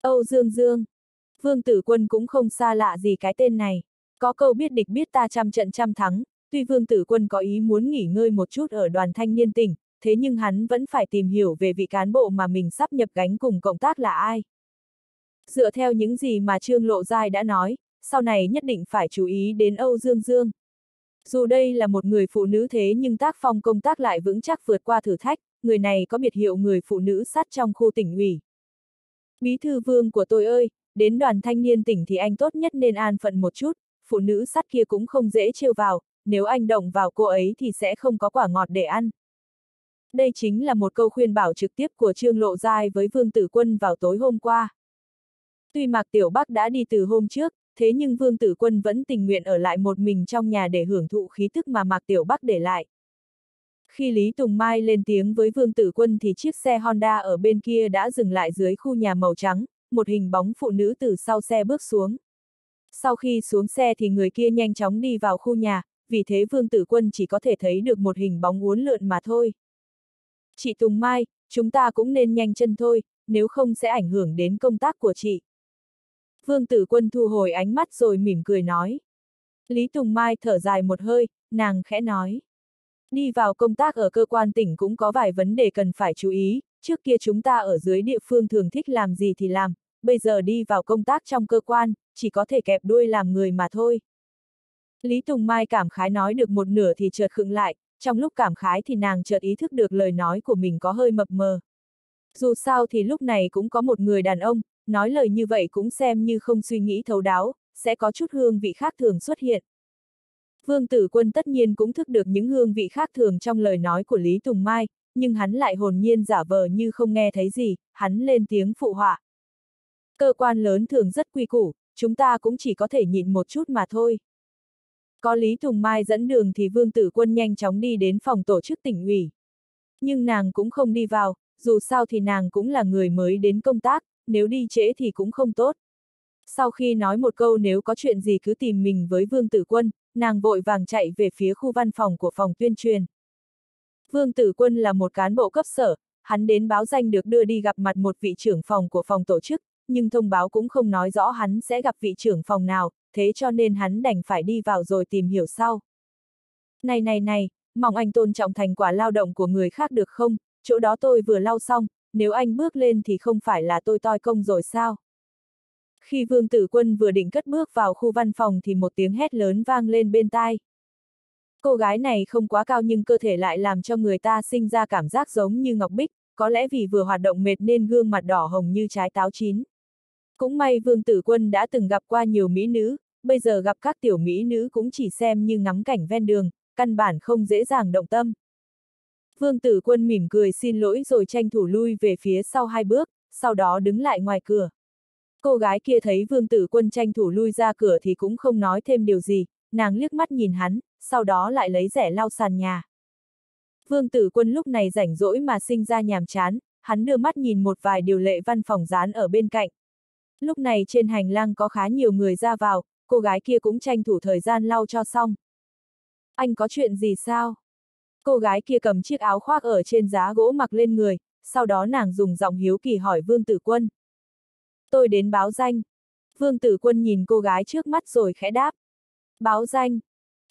Âu Dương Dương. Vương Tử Quân cũng không xa lạ gì cái tên này. Có câu biết địch biết ta trăm trận trăm thắng, tuy Vương Tử Quân có ý muốn nghỉ ngơi một chút ở đoàn thanh niên tỉnh, thế nhưng hắn vẫn phải tìm hiểu về vị cán bộ mà mình sắp nhập gánh cùng cộng tác là ai. Dựa theo những gì mà Trương Lộ Giai đã nói, sau này nhất định phải chú ý đến Âu Dương Dương. Dù đây là một người phụ nữ thế nhưng tác phong công tác lại vững chắc vượt qua thử thách, người này có biệt hiệu người phụ nữ sát trong khu tỉnh ủy. Bí thư vương của tôi ơi, đến đoàn thanh niên tỉnh thì anh tốt nhất nên an phận một chút, phụ nữ sát kia cũng không dễ trêu vào, nếu anh động vào cô ấy thì sẽ không có quả ngọt để ăn. Đây chính là một câu khuyên bảo trực tiếp của Trương Lộ Giai với Vương Tử Quân vào tối hôm qua. Tuy Mạc Tiểu Bắc đã đi từ hôm trước, thế nhưng Vương Tử Quân vẫn tình nguyện ở lại một mình trong nhà để hưởng thụ khí thức mà Mạc Tiểu Bắc để lại. Khi Lý Tùng Mai lên tiếng với Vương Tử Quân thì chiếc xe Honda ở bên kia đã dừng lại dưới khu nhà màu trắng, một hình bóng phụ nữ từ sau xe bước xuống. Sau khi xuống xe thì người kia nhanh chóng đi vào khu nhà, vì thế Vương Tử Quân chỉ có thể thấy được một hình bóng uốn lượn mà thôi. Chị Tùng Mai, chúng ta cũng nên nhanh chân thôi, nếu không sẽ ảnh hưởng đến công tác của chị. Vương Tử Quân thu hồi ánh mắt rồi mỉm cười nói. Lý Tùng Mai thở dài một hơi, nàng khẽ nói. Đi vào công tác ở cơ quan tỉnh cũng có vài vấn đề cần phải chú ý, trước kia chúng ta ở dưới địa phương thường thích làm gì thì làm, bây giờ đi vào công tác trong cơ quan, chỉ có thể kẹp đuôi làm người mà thôi. Lý Tùng Mai cảm khái nói được một nửa thì chợt khựng lại, trong lúc cảm khái thì nàng chợt ý thức được lời nói của mình có hơi mập mờ. Dù sao thì lúc này cũng có một người đàn ông, nói lời như vậy cũng xem như không suy nghĩ thấu đáo, sẽ có chút hương vị khác thường xuất hiện. Vương Tử Quân tất nhiên cũng thức được những hương vị khác thường trong lời nói của Lý Tùng Mai, nhưng hắn lại hồn nhiên giả vờ như không nghe thấy gì, hắn lên tiếng phụ họa. Cơ quan lớn thường rất quy củ, chúng ta cũng chỉ có thể nhịn một chút mà thôi. Có Lý Tùng Mai dẫn đường thì Vương Tử Quân nhanh chóng đi đến phòng tổ chức tỉnh ủy. Nhưng nàng cũng không đi vào, dù sao thì nàng cũng là người mới đến công tác, nếu đi trễ thì cũng không tốt. Sau khi nói một câu nếu có chuyện gì cứ tìm mình với Vương Tử Quân, nàng vội vàng chạy về phía khu văn phòng của phòng tuyên truyền. Vương Tử Quân là một cán bộ cấp sở, hắn đến báo danh được đưa đi gặp mặt một vị trưởng phòng của phòng tổ chức, nhưng thông báo cũng không nói rõ hắn sẽ gặp vị trưởng phòng nào, thế cho nên hắn đành phải đi vào rồi tìm hiểu sau. Này này này, mong anh tôn trọng thành quả lao động của người khác được không, chỗ đó tôi vừa lau xong, nếu anh bước lên thì không phải là tôi toi công rồi sao? Khi Vương Tử Quân vừa định cất bước vào khu văn phòng thì một tiếng hét lớn vang lên bên tai. Cô gái này không quá cao nhưng cơ thể lại làm cho người ta sinh ra cảm giác giống như Ngọc Bích, có lẽ vì vừa hoạt động mệt nên gương mặt đỏ hồng như trái táo chín. Cũng may Vương Tử Quân đã từng gặp qua nhiều mỹ nữ, bây giờ gặp các tiểu mỹ nữ cũng chỉ xem như ngắm cảnh ven đường, căn bản không dễ dàng động tâm. Vương Tử Quân mỉm cười xin lỗi rồi tranh thủ lui về phía sau hai bước, sau đó đứng lại ngoài cửa. Cô gái kia thấy Vương Tử Quân tranh thủ lui ra cửa thì cũng không nói thêm điều gì, nàng liếc mắt nhìn hắn, sau đó lại lấy rẻ lau sàn nhà. Vương Tử Quân lúc này rảnh rỗi mà sinh ra nhàm chán, hắn đưa mắt nhìn một vài điều lệ văn phòng dán ở bên cạnh. Lúc này trên hành lang có khá nhiều người ra vào, cô gái kia cũng tranh thủ thời gian lau cho xong. Anh có chuyện gì sao? Cô gái kia cầm chiếc áo khoác ở trên giá gỗ mặc lên người, sau đó nàng dùng giọng hiếu kỳ hỏi Vương Tử Quân. Tôi đến báo danh. Vương Tử Quân nhìn cô gái trước mắt rồi khẽ đáp. Báo danh.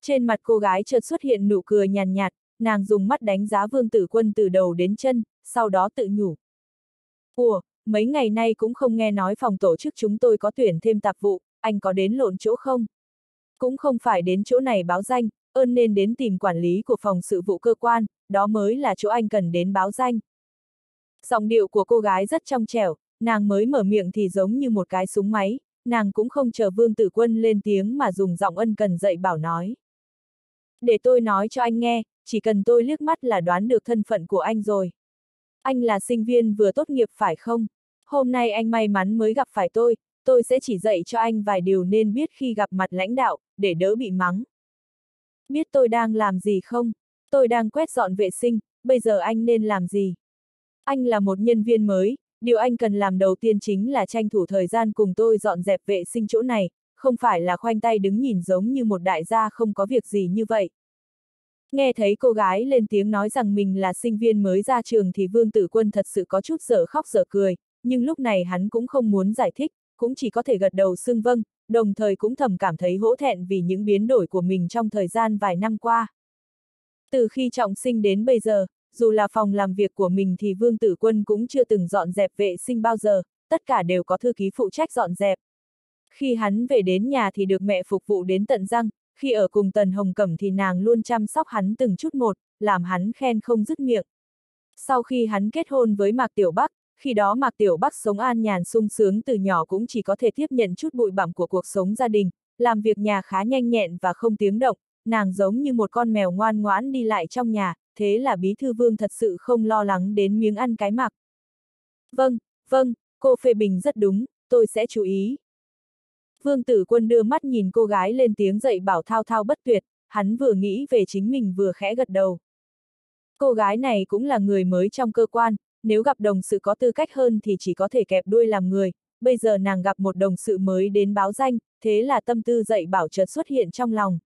Trên mặt cô gái chợt xuất hiện nụ cười nhàn nhạt, nàng dùng mắt đánh giá Vương Tử Quân từ đầu đến chân, sau đó tự nhủ. Ủa, mấy ngày nay cũng không nghe nói phòng tổ chức chúng tôi có tuyển thêm tạp vụ, anh có đến lộn chỗ không? Cũng không phải đến chỗ này báo danh, ơn nên đến tìm quản lý của phòng sự vụ cơ quan, đó mới là chỗ anh cần đến báo danh. Giọng điệu của cô gái rất trong trẻo, nàng mới mở miệng thì giống như một cái súng máy, nàng cũng không chờ Vương Tử Quân lên tiếng mà dùng giọng ân cần dạy bảo nói. Để tôi nói cho anh nghe, chỉ cần tôi liếc mắt là đoán được thân phận của anh rồi. Anh là sinh viên vừa tốt nghiệp phải không? Hôm nay anh may mắn mới gặp phải tôi, tôi sẽ chỉ dạy cho anh vài điều nên biết khi gặp mặt lãnh đạo, để đỡ bị mắng. Biết tôi đang làm gì không? Tôi đang quét dọn vệ sinh, bây giờ anh nên làm gì? Anh là một nhân viên mới, điều anh cần làm đầu tiên chính là tranh thủ thời gian cùng tôi dọn dẹp vệ sinh chỗ này, không phải là khoanh tay đứng nhìn giống như một đại gia không có việc gì như vậy. Nghe thấy cô gái lên tiếng nói rằng mình là sinh viên mới ra trường thì Vương Tử Quân thật sự có chút dở khóc dở cười, nhưng lúc này hắn cũng không muốn giải thích, cũng chỉ có thể gật đầu xưng vâng, đồng thời cũng thầm cảm thấy hỗ thẹn vì những biến đổi của mình trong thời gian vài năm qua. Từ khi trọng sinh đến bây giờ, dù là phòng làm việc của mình thì Vương Tử Quân cũng chưa từng dọn dẹp vệ sinh bao giờ, tất cả đều có thư ký phụ trách dọn dẹp. Khi hắn về đến nhà thì được mẹ phục vụ đến tận răng, khi ở cùng Tần Hồng Cẩm thì nàng luôn chăm sóc hắn từng chút một, làm hắn khen không dứt miệng. Sau khi hắn kết hôn với Mạc Tiểu Bắc, khi đó Mạc Tiểu Bắc sống an nhàn sung sướng từ nhỏ cũng chỉ có thể tiếp nhận chút bụi bặm của cuộc sống gia đình, làm việc nhà khá nhanh nhẹn và không tiếng động, nàng giống như một con mèo ngoan ngoãn đi lại trong nhà, thế là bí thư vương thật sự không lo lắng đến miếng ăn cái mặc. Vâng, vâng, cô phê bình rất đúng, tôi sẽ chú ý. Vương tử quân đưa mắt nhìn cô gái lên tiếng dậy bảo thao thao bất tuyệt, hắn vừa nghĩ về chính mình vừa khẽ gật đầu. Cô gái này cũng là người mới trong cơ quan, nếu gặp đồng sự có tư cách hơn thì chỉ có thể kẹp đuôi làm người, bây giờ nàng gặp một đồng sự mới đến báo danh, thế là tâm tư dậy bảo chợt xuất hiện trong lòng.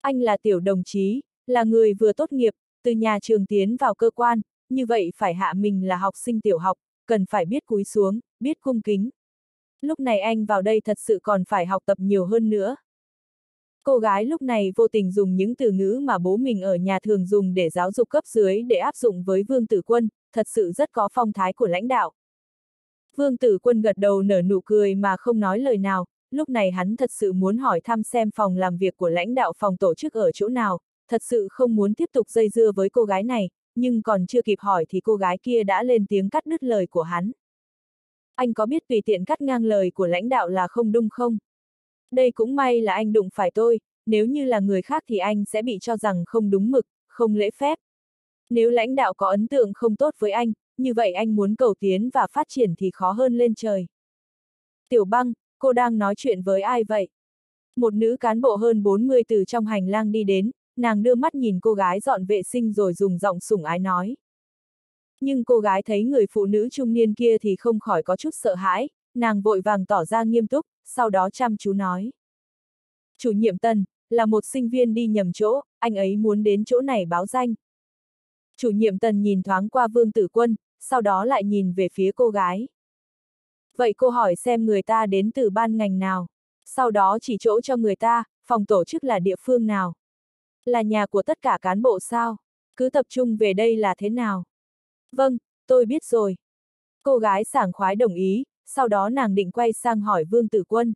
Anh là tiểu đồng chí, là người vừa tốt nghiệp, từ nhà trường tiến vào cơ quan, như vậy phải hạ mình là học sinh tiểu học, cần phải biết cúi xuống, biết cung kính. Lúc này anh vào đây thật sự còn phải học tập nhiều hơn nữa. Cô gái lúc này vô tình dùng những từ ngữ mà bố mình ở nhà thường dùng để giáo dục cấp dưới để áp dụng với Vương Tử Quân, thật sự rất có phong thái của lãnh đạo. Vương Tử Quân gật đầu nở nụ cười mà không nói lời nào, lúc này hắn thật sự muốn hỏi thăm xem phòng làm việc của lãnh đạo phòng tổ chức ở chỗ nào, thật sự không muốn tiếp tục dây dưa với cô gái này, nhưng còn chưa kịp hỏi thì cô gái kia đã lên tiếng cắt đứt lời của hắn. Anh có biết tùy tiện cắt ngang lời của lãnh đạo là không đúng không? Đây cũng may là anh đụng phải tôi, nếu như là người khác thì anh sẽ bị cho rằng không đúng mực, không lễ phép. Nếu lãnh đạo có ấn tượng không tốt với anh, như vậy anh muốn cầu tiến và phát triển thì khó hơn lên trời. Tiểu băng, cô đang nói chuyện với ai vậy? Một nữ cán bộ hơn 40 từ trong hành lang đi đến, nàng đưa mắt nhìn cô gái dọn vệ sinh rồi dùng giọng sủng ái nói. Nhưng cô gái thấy người phụ nữ trung niên kia thì không khỏi có chút sợ hãi, nàng vội vàng tỏ ra nghiêm túc, sau đó chăm chú nói. Chủ nhiệm Tân, là một sinh viên đi nhầm chỗ, anh ấy muốn đến chỗ này báo danh. Chủ nhiệm Tần nhìn thoáng qua Vương Tử Quân, sau đó lại nhìn về phía cô gái. Vậy cô hỏi xem người ta đến từ ban ngành nào, sau đó chỉ chỗ cho người ta, phòng tổ chức là địa phương nào. Là nhà của tất cả cán bộ sao? Cứ tập trung về đây là thế nào? Vâng, tôi biết rồi. Cô gái sảng khoái đồng ý, sau đó nàng định quay sang hỏi Vương Tử Quân.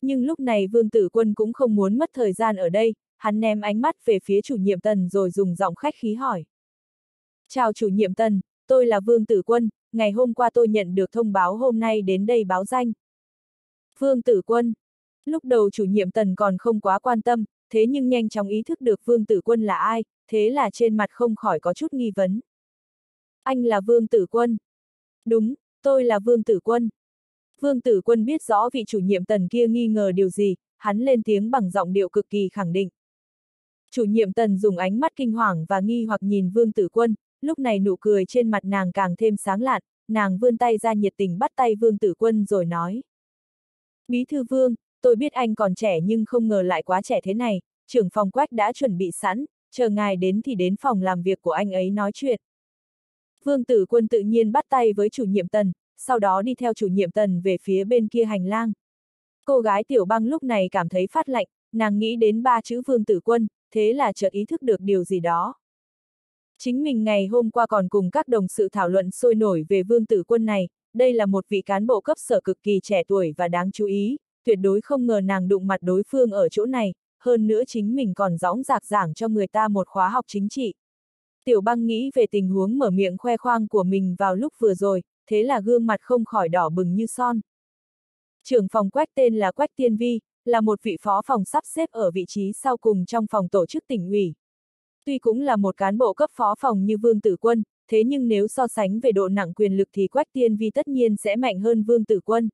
Nhưng lúc này Vương Tử Quân cũng không muốn mất thời gian ở đây, hắn ném ánh mắt về phía chủ nhiệm Tần rồi dùng giọng khách khí hỏi. Chào chủ nhiệm Tần, tôi là Vương Tử Quân, ngày hôm qua tôi nhận được thông báo hôm nay đến đây báo danh. Vương Tử Quân. Lúc đầu chủ nhiệm Tần còn không quá quan tâm, thế nhưng nhanh chóng ý thức được Vương Tử Quân là ai, thế là trên mặt không khỏi có chút nghi vấn. Anh là Vương Tử Quân. Đúng, tôi là Vương Tử Quân. Vương Tử Quân biết rõ vị chủ nhiệm Tần kia nghi ngờ điều gì, hắn lên tiếng bằng giọng điệu cực kỳ khẳng định. Chủ nhiệm Tần dùng ánh mắt kinh hoàng và nghi hoặc nhìn Vương Tử Quân, lúc này nụ cười trên mặt nàng càng thêm sáng lạn, nàng vươn tay ra nhiệt tình bắt tay Vương Tử Quân rồi nói. Bí thư Vương, tôi biết anh còn trẻ nhưng không ngờ lại quá trẻ thế này, trưởng phòng quách đã chuẩn bị sẵn, chờ ngài đến thì đến phòng làm việc của anh ấy nói chuyện. Vương Tử Quân tự nhiên bắt tay với chủ nhiệm Tần, sau đó đi theo chủ nhiệm Tần về phía bên kia hành lang. Cô gái Tiểu Băng lúc này cảm thấy phát lạnh, nàng nghĩ đến ba chữ Vương Tử Quân, thế là chợt ý thức được điều gì đó. Chính mình ngày hôm qua còn cùng các đồng sự thảo luận sôi nổi về vương tử quân này, đây là một vị cán bộ cấp sở cực kỳ trẻ tuổi và đáng chú ý, tuyệt đối không ngờ nàng đụng mặt đối phương ở chỗ này, hơn nữa chính mình còn dõng dạc giảng cho người ta một khóa học chính trị. Tiểu băng nghĩ về tình huống mở miệng khoe khoang của mình vào lúc vừa rồi, thế là gương mặt không khỏi đỏ bừng như son. Trưởng phòng Quách tên là Quách Tiên Vi, là một vị phó phòng sắp xếp ở vị trí sau cùng trong phòng tổ chức tỉnh ủy. Tuy cũng là một cán bộ cấp phó phòng như Vương Tử Quân, thế nhưng nếu so sánh về độ nặng quyền lực thì Quách Tiên Vi tất nhiên sẽ mạnh hơn Vương Tử Quân.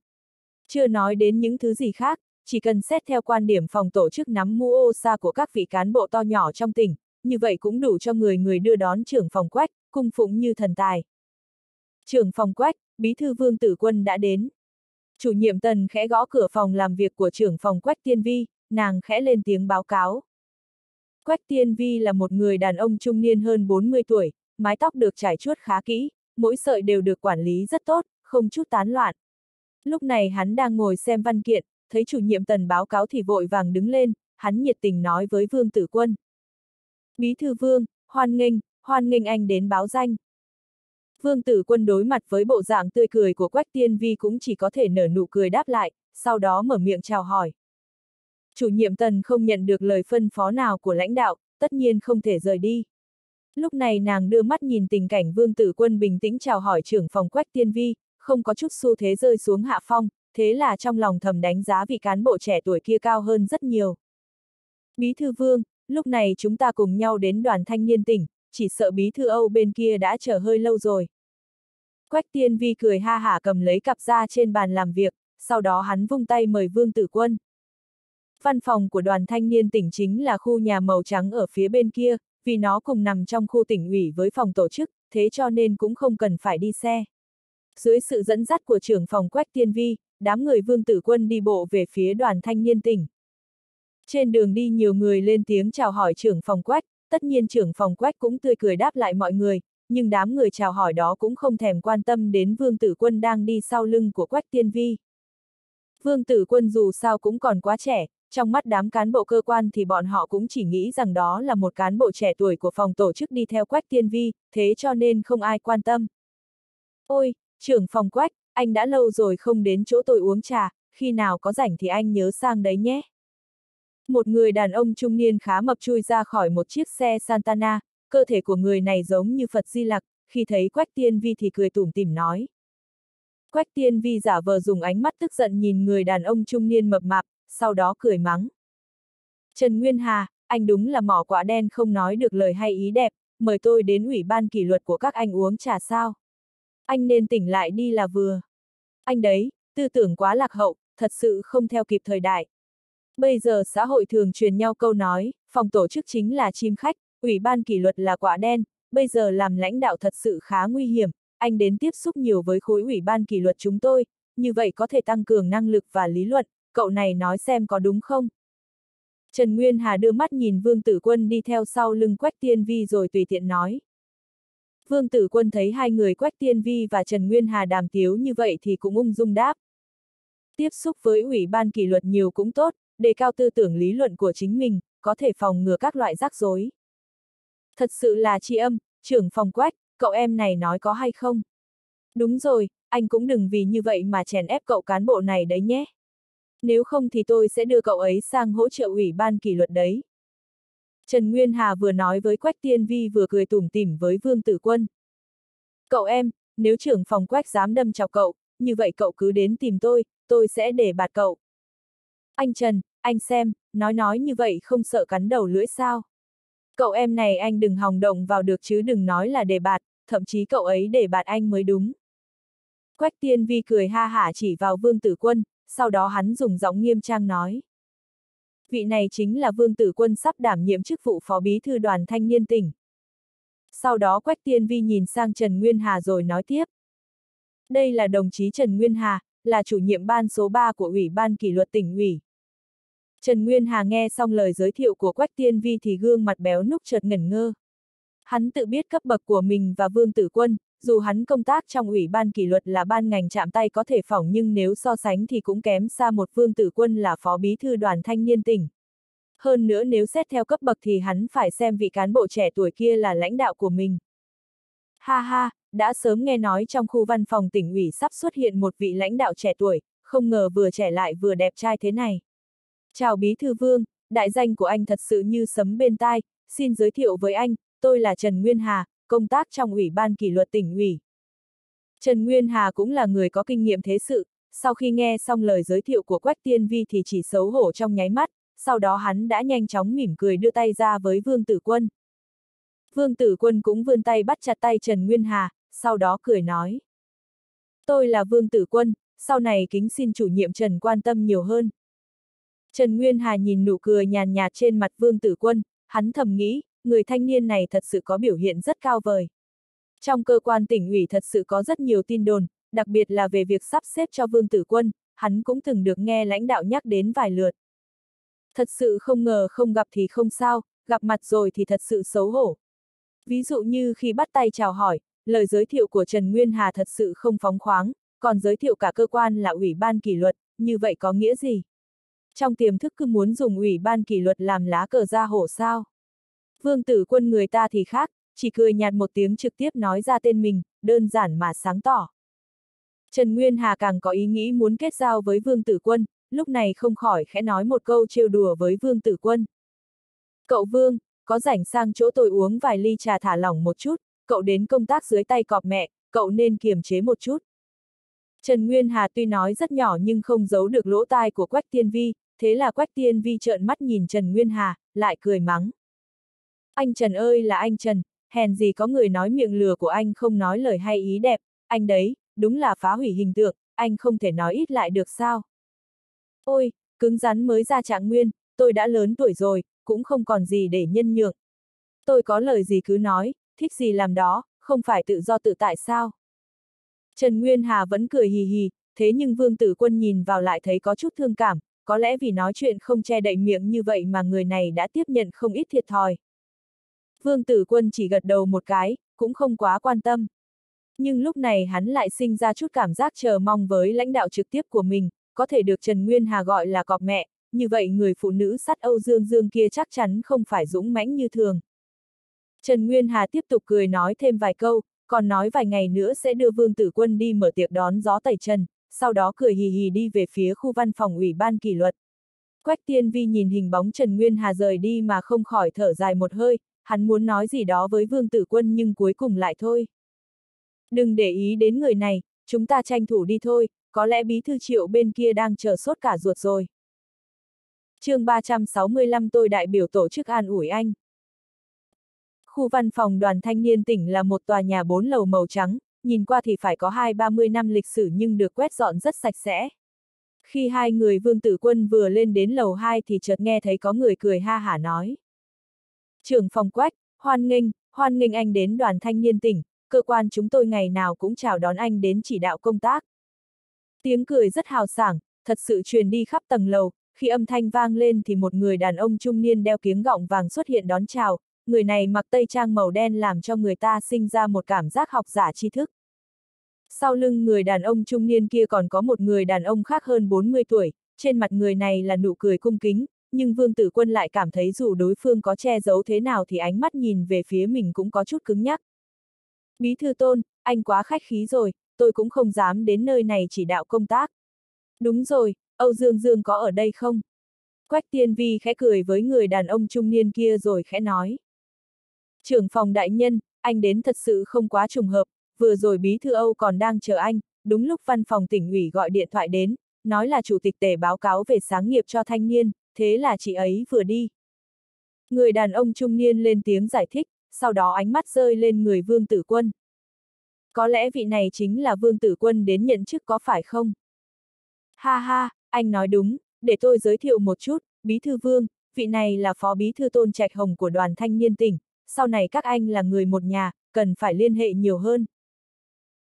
Chưa nói đến những thứ gì khác, chỉ cần xét theo quan điểm phòng tổ chức nắm mũ ô xa của các vị cán bộ to nhỏ trong tỉnh, như vậy cũng đủ cho người người đưa đón trưởng phòng Quách, cung phụng như thần tài. Trưởng phòng Quách, bí thư Vương Tử Quân đã đến. Chủ nhiệm Tần khẽ gõ cửa phòng làm việc của trưởng phòng Quách Tiên Vi, nàng khẽ lên tiếng báo cáo. Quách Tiên Vi là một người đàn ông trung niên hơn 40 tuổi, mái tóc được trải chuốt khá kỹ, mỗi sợi đều được quản lý rất tốt, không chút tán loạn. Lúc này hắn đang ngồi xem văn kiện, thấy chủ nhiệm tần báo cáo thì vội vàng đứng lên, hắn nhiệt tình nói với Vương Tử Quân. Bí thư Vương, hoan nghênh, hoan nghênh anh đến báo danh. Vương Tử Quân đối mặt với bộ dạng tươi cười của Quách Tiên Vi cũng chỉ có thể nở nụ cười đáp lại, sau đó mở miệng chào hỏi. Chủ nhiệm tần không nhận được lời phân phó nào của lãnh đạo, tất nhiên không thể rời đi. Lúc này nàng đưa mắt nhìn tình cảnh vương tử quân bình tĩnh chào hỏi trưởng phòng quách tiên vi, không có chút xu thế rơi xuống hạ phong, thế là trong lòng thầm đánh giá vị cán bộ trẻ tuổi kia cao hơn rất nhiều. Bí thư vương, lúc này chúng ta cùng nhau đến đoàn thanh niên tỉnh, chỉ sợ bí thư Âu bên kia đã chờ hơi lâu rồi. Quách tiên vi cười ha hả cầm lấy cặp ra trên bàn làm việc, sau đó hắn vung tay mời Vương Tử Quân. Văn phòng của đoàn thanh niên tỉnh chính là khu nhà màu trắng ở phía bên kia, vì nó cùng nằm trong khu tỉnh ủy với phòng tổ chức, thế cho nên cũng không cần phải đi xe. Dưới sự dẫn dắt của trưởng phòng Quách Tiên Vi, đám người Vương Tử Quân đi bộ về phía đoàn thanh niên tỉnh. Trên đường đi nhiều người lên tiếng chào hỏi trưởng phòng Quách, tất nhiên trưởng phòng Quách cũng tươi cười đáp lại mọi người, nhưng đám người chào hỏi đó cũng không thèm quan tâm đến Vương Tử Quân đang đi sau lưng của Quách Tiên Vi. Vương Tử Quân dù sao cũng còn quá trẻ, trong mắt đám cán bộ cơ quan thì bọn họ cũng chỉ nghĩ rằng đó là một cán bộ trẻ tuổi của phòng tổ chức đi theo Quách Tiên Vi, thế cho nên không ai quan tâm. Ôi, trưởng phòng Quách, anh đã lâu rồi không đến chỗ tôi uống trà, khi nào có rảnh thì anh nhớ sang đấy nhé. Một người đàn ông trung niên khá mập chui ra khỏi một chiếc xe Santana, cơ thể của người này giống như Phật Di Lặc, khi thấy Quách Tiên Vi thì cười tủm tỉm nói. Quách Tiên Vi giả vờ dùng ánh mắt tức giận nhìn người đàn ông trung niên mập mạp, sau đó cười mắng. Trần Nguyên Hà, anh đúng là mỏ quả đen không nói được lời hay ý đẹp, mời tôi đến ủy ban kỷ luật của các anh uống trà sao. Anh nên tỉnh lại đi là vừa. Anh đấy, tư tưởng quá lạc hậu, thật sự không theo kịp thời đại. Bây giờ xã hội thường truyền nhau câu nói, phòng tổ chức chính là chim khách, ủy ban kỷ luật là quả đen, bây giờ làm lãnh đạo thật sự khá nguy hiểm, anh đến tiếp xúc nhiều với khối ủy ban kỷ luật chúng tôi, như vậy có thể tăng cường năng lực và lý luận, cậu này nói xem có đúng không? Trần Nguyên Hà đưa mắt nhìn Vương Tử Quân đi theo sau lưng Quách Tiên Vi rồi tùy tiện nói. Vương Tử Quân thấy hai người Quách Tiên Vi và Trần Nguyên Hà đàm tiếu như vậy thì cũng ung dung đáp. Tiếp xúc với ủy ban kỷ luật nhiều cũng tốt, đề cao tư tưởng lý luận của chính mình, có thể phòng ngừa các loại rắc rối. Thật sự là tri âm, trưởng phòng Quách, cậu em này nói có hay không? Đúng rồi, anh cũng đừng vì như vậy mà chèn ép cậu cán bộ này đấy nhé. Nếu không thì tôi sẽ đưa cậu ấy sang hỗ trợ ủy ban kỷ luật đấy. Trần Nguyên Hà vừa nói với Quách Tiên Vi vừa cười tủm tỉm với Vương Tử Quân. Cậu em, nếu trưởng phòng Quách dám đâm chọc cậu, như vậy cậu cứ đến tìm tôi, tôi sẽ để bạt cậu. Anh Trần, anh xem, nói nói như vậy không sợ cắn đầu lưỡi sao? Cậu em này anh đừng hòng động vào được chứ đừng nói là để bạt, thậm chí cậu ấy để bạt anh mới đúng. Quách Tiên Vi cười ha hả chỉ vào Vương Tử Quân, sau đó hắn dùng giọng nghiêm trang nói. Vị này chính là Vương Tử Quân sắp đảm nhiệm chức vụ phó bí thư đoàn thanh niên tỉnh. Sau đó Quách Tiên Vi nhìn sang Trần Nguyên Hà rồi nói tiếp. Đây là đồng chí Trần Nguyên Hà, là chủ nhiệm ban số 3 của Ủy ban kỷ luật tỉnh ủy. Trần Nguyên Hà nghe xong lời giới thiệu của Quách Tiên Vi thì gương mặt béo núc chợt ngẩn ngơ. Hắn tự biết cấp bậc của mình và Vương Tử Quân, dù hắn công tác trong ủy ban kỷ luật là ban ngành chạm tay có thể phỏng nhưng nếu so sánh thì cũng kém xa một vương tử quân là phó bí thư đoàn thanh niên tỉnh. Hơn nữa nếu xét theo cấp bậc thì hắn phải xem vị cán bộ trẻ tuổi kia là lãnh đạo của mình. Ha ha, đã sớm nghe nói trong khu văn phòng tỉnh ủy sắp xuất hiện một vị lãnh đạo trẻ tuổi, không ngờ vừa trẻ lại vừa đẹp trai thế này. Chào bí thư vương, đại danh của anh thật sự như sấm bên tai, xin giới thiệu với anh, tôi là Trần Nguyên Hà, công tác trong Ủy ban kỷ luật tỉnh ủy. Trần Nguyên Hà cũng là người có kinh nghiệm thế sự, sau khi nghe xong lời giới thiệu của Quách Tiên Vi thì chỉ xấu hổ trong nháy mắt, sau đó hắn đã nhanh chóng mỉm cười đưa tay ra với Vương Tử Quân. Vương Tử Quân cũng vươn tay bắt chặt tay Trần Nguyên Hà, sau đó cười nói. Tôi là Vương Tử Quân, sau này kính xin chủ nhiệm Trần quan tâm nhiều hơn. Trần Nguyên Hà nhìn nụ cười nhàn nhạt trên mặt Vương Tử Quân, hắn thầm nghĩ, người thanh niên này thật sự có biểu hiện rất cao vời. Trong cơ quan tỉnh ủy thật sự có rất nhiều tin đồn, đặc biệt là về việc sắp xếp cho Vương Tử Quân, hắn cũng từng được nghe lãnh đạo nhắc đến vài lượt. Thật sự không ngờ không gặp thì không sao, gặp mặt rồi thì thật sự xấu hổ. Ví dụ như khi bắt tay chào hỏi, lời giới thiệu của Trần Nguyên Hà thật sự không phóng khoáng, còn giới thiệu cả cơ quan là ủy ban kỷ luật, như vậy có nghĩa gì? Trong tiềm thức cứ muốn dùng ủy ban kỷ luật làm lá cờ ra hổ sao? Vương tử quân người ta thì khác, chỉ cười nhạt một tiếng trực tiếp nói ra tên mình, đơn giản mà sáng tỏ. Trần Nguyên Hà càng có ý nghĩ muốn kết giao với Vương Tử Quân, lúc này không khỏi khẽ nói một câu trêu đùa với Vương Tử Quân. Cậu Vương, có rảnh sang chỗ tôi uống vài ly trà thả lỏng một chút, cậu đến công tác dưới tay cọp mẹ, cậu nên kiềm chế một chút. Trần Nguyên Hà tuy nói rất nhỏ nhưng không giấu được lỗ tai của Quách Tiên Vi, thế là Quách Tiên Vi trợn mắt nhìn Trần Nguyên Hà, lại cười mắng. Anh Trần ơi là anh Trần, hèn gì có người nói miệng lừa của anh không nói lời hay ý đẹp, anh đấy, đúng là phá hủy hình tượng, anh không thể nói ít lại được sao. Ôi, cứng rắn mới ra trạng nguyên, tôi đã lớn tuổi rồi, cũng không còn gì để nhân nhượng. Tôi có lời gì cứ nói, thích gì làm đó, không phải tự do tự tại sao. Trần Nguyên Hà vẫn cười hì hì, thế nhưng Vương Tử Quân nhìn vào lại thấy có chút thương cảm, có lẽ vì nói chuyện không che đậy miệng như vậy mà người này đã tiếp nhận không ít thiệt thòi. Vương Tử Quân chỉ gật đầu một cái, cũng không quá quan tâm. Nhưng lúc này hắn lại sinh ra chút cảm giác chờ mong với lãnh đạo trực tiếp của mình, có thể được Trần Nguyên Hà gọi là cọp mẹ, như vậy người phụ nữ sắt Âu Dương Dương kia chắc chắn không phải dũng mãnh như thường. Trần Nguyên Hà tiếp tục cười nói thêm vài câu, còn nói vài ngày nữa sẽ đưa Vương Tử Quân đi mở tiệc đón gió tẩy trần, sau đó cười hì hì đi về phía khu văn phòng ủy ban kỷ luật. Quách Tiên Vi nhìn hình bóng Trần Nguyên Hà rời đi mà không khỏi thở dài một hơi, hắn muốn nói gì đó với Vương Tử Quân nhưng cuối cùng lại thôi. Đừng để ý đến người này, chúng ta tranh thủ đi thôi, có lẽ bí thư triệu bên kia đang chờ sốt cả ruột rồi. chương 365 tôi đại biểu tổ chức an ủi anh. Khu văn phòng đoàn thanh niên tỉnh là một tòa nhà bốn lầu màu trắng, nhìn qua thì phải có hai ba mươi năm lịch sử nhưng được quét dọn rất sạch sẽ. Khi hai người vương tử quân vừa lên đến lầu 2 thì chợt nghe thấy có người cười ha hả nói. Trưởng phòng quách, hoan nghênh, hoan nghênh anh đến đoàn thanh niên tỉnh, cơ quan chúng tôi ngày nào cũng chào đón anh đến chỉ đạo công tác. Tiếng cười rất hào sảng, thật sự truyền đi khắp tầng lầu, khi âm thanh vang lên thì một người đàn ông trung niên đeo kiếng gọng vàng xuất hiện đón chào, người này mặc tây trang màu đen làm cho người ta sinh ra một cảm giác học giả tri thức. Sau lưng người đàn ông trung niên kia còn có một người đàn ông khác hơn 40 tuổi, trên mặt người này là nụ cười cung kính, nhưng Vương Tử Quân lại cảm thấy dù đối phương có che giấu thế nào thì ánh mắt nhìn về phía mình cũng có chút cứng nhắc. Bí thư tôn, anh quá khách khí rồi, tôi cũng không dám đến nơi này chỉ đạo công tác. Đúng rồi, Âu Dương Dương có ở đây không? Quách tiên vi khẽ cười với người đàn ông trung niên kia rồi khẽ nói. Trưởng phòng đại nhân, anh đến thật sự không quá trùng hợp, vừa rồi bí thư Âu còn đang chờ anh, đúng lúc văn phòng tỉnh ủy gọi điện thoại đến, nói là chủ tịch tể báo cáo về sáng nghiệp cho thanh niên, thế là chị ấy vừa đi. Người đàn ông trung niên lên tiếng giải thích, sau đó ánh mắt rơi lên người Vương Tử Quân. Có lẽ vị này chính là Vương Tử Quân đến nhận chức có phải không? Ha ha, anh nói đúng, để tôi giới thiệu một chút, Bí Thư Vương, vị này là Phó Bí Thư Tôn Trạch Hồng của đoàn thanh niên tỉnh, sau này các anh là người một nhà, cần phải liên hệ nhiều hơn.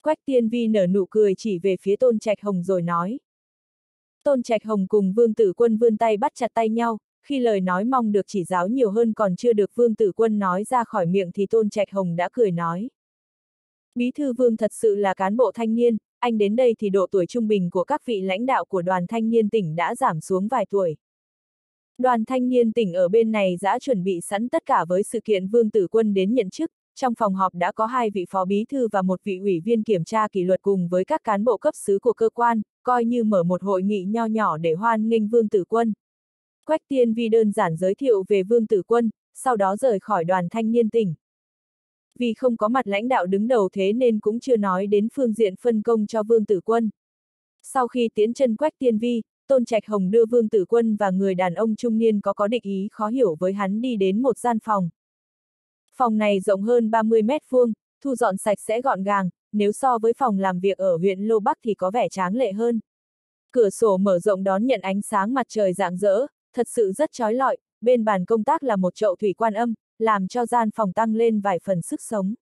Quách tiên vi nở nụ cười chỉ về phía Tôn Trạch Hồng rồi nói. Tôn Trạch Hồng cùng Vương Tử Quân vươn tay bắt chặt tay nhau, khi lời nói mong được chỉ giáo nhiều hơn còn chưa được Vương Tử Quân nói ra khỏi miệng thì Tôn Trạch Hồng đã cười nói. Bí thư Vương thật sự là cán bộ thanh niên, anh đến đây thì độ tuổi trung bình của các vị lãnh đạo của đoàn thanh niên tỉnh đã giảm xuống vài tuổi. Đoàn thanh niên tỉnh ở bên này đã chuẩn bị sẵn tất cả với sự kiện Vương Tử Quân đến nhận chức, trong phòng họp đã có hai vị phó bí thư và một vị ủy viên kiểm tra kỷ luật cùng với các cán bộ cấp xứ của cơ quan, coi như mở một hội nghị nho nhỏ để hoan nghênh Vương Tử Quân. Quách Tiên Vi đơn giản giới thiệu về Vương Tử Quân, sau đó rời khỏi đoàn thanh niên tỉnh. Vì không có mặt lãnh đạo đứng đầu thế nên cũng chưa nói đến phương diện phân công cho Vương Tử Quân. Sau khi tiến chân Quách Tiên Vi, Tôn Trạch Hồng đưa Vương Tử Quân và người đàn ông trung niên có có định ý khó hiểu với hắn đi đến một gian phòng. Phòng này rộng hơn 30 mét vuông, thu dọn sạch sẽ gọn gàng, nếu so với phòng làm việc ở huyện Lô Bắc thì có vẻ tráng lệ hơn. Cửa sổ mở rộng đón nhận ánh sáng mặt trời rạng rỡ, thật sự rất trói lọi, bên bàn công tác là một chậu thủy quan âm, làm cho gian phòng tăng lên vài phần sức sống.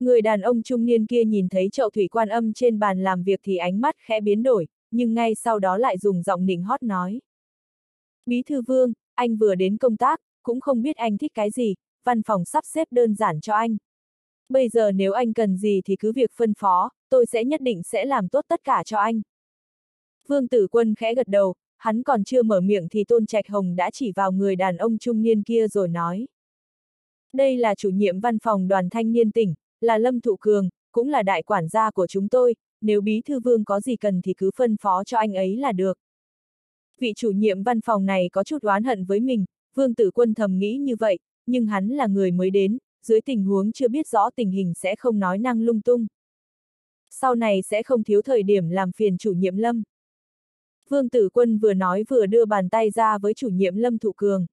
Người đàn ông trung niên kia nhìn thấy chậu thủy quan âm trên bàn làm việc thì ánh mắt khẽ biến đổi, nhưng ngay sau đó lại dùng giọng nịnh hót nói. Bí thư vương, anh vừa đến công tác, cũng không biết anh thích cái gì, văn phòng sắp xếp đơn giản cho anh. Bây giờ nếu anh cần gì thì cứ việc phân phó, tôi sẽ nhất định sẽ làm tốt tất cả cho anh. Vương tử quân khẽ gật đầu, hắn còn chưa mở miệng thì Tôn Trạch Hồng đã chỉ vào người đàn ông trung niên kia rồi nói. Đây là chủ nhiệm văn phòng đoàn thanh niên tỉnh, là Lâm Thụ Cường, cũng là đại quản gia của chúng tôi, nếu bí thư vương có gì cần thì cứ phân phó cho anh ấy là được. Vị chủ nhiệm văn phòng này có chút oán hận với mình, vương tử quân thầm nghĩ như vậy, nhưng hắn là người mới đến, dưới tình huống chưa biết rõ tình hình sẽ không nói năng lung tung. Sau này sẽ không thiếu thời điểm làm phiền chủ nhiệm Lâm. Vương Tử Quân vừa nói vừa đưa bàn tay ra với chủ nhiệm Lâm Thụ Cường.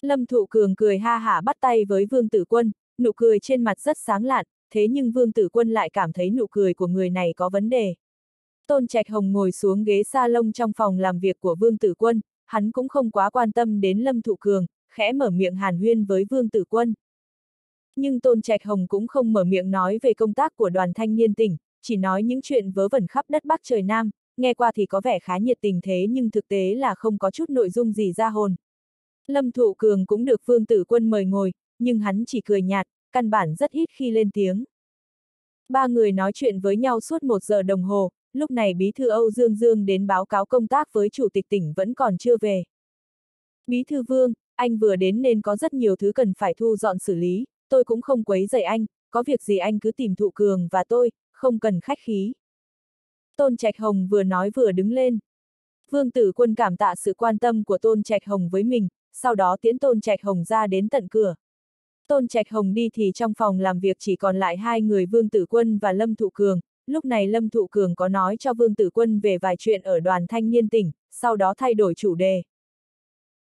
Lâm Thụ Cường cười ha hả bắt tay với Vương Tử Quân, nụ cười trên mặt rất sáng lạn, thế nhưng Vương Tử Quân lại cảm thấy nụ cười của người này có vấn đề. Tôn Trạch Hồng ngồi xuống ghế salon trong phòng làm việc của Vương Tử Quân, hắn cũng không quá quan tâm đến Lâm Thụ Cường, khẽ mở miệng hàn huyên với Vương Tử Quân. Nhưng Tôn Trạch Hồng cũng không mở miệng nói về công tác của đoàn thanh niên tỉnh, chỉ nói những chuyện vớ vẩn khắp đất Bắc trời Nam, nghe qua thì có vẻ khá nhiệt tình thế nhưng thực tế là không có chút nội dung gì ra hồn. Lâm Thụ Cường cũng được Vương Tử Quân mời ngồi, nhưng hắn chỉ cười nhạt, căn bản rất ít khi lên tiếng. Ba người nói chuyện với nhau suốt một giờ đồng hồ, lúc này Bí thư Âu Dương Dương đến báo cáo công tác với Chủ tịch tỉnh vẫn còn chưa về. Bí thư Vương, anh vừa đến nên có rất nhiều thứ cần phải thu dọn xử lý, tôi cũng không quấy rầy anh, có việc gì anh cứ tìm Thụ Cường và tôi, không cần khách khí. Tôn Trạch Hồng vừa nói vừa đứng lên. Vương Tử Quân cảm tạ sự quan tâm của Tôn Trạch Hồng với mình, sau đó tiễn Tôn Trạch Hồng ra đến tận cửa. Tôn Trạch Hồng đi thì trong phòng làm việc chỉ còn lại hai người Vương Tử Quân và Lâm Thụ Cường, lúc này Lâm Thụ Cường có nói cho Vương Tử Quân về vài chuyện ở đoàn thanh niên tỉnh, sau đó thay đổi chủ đề.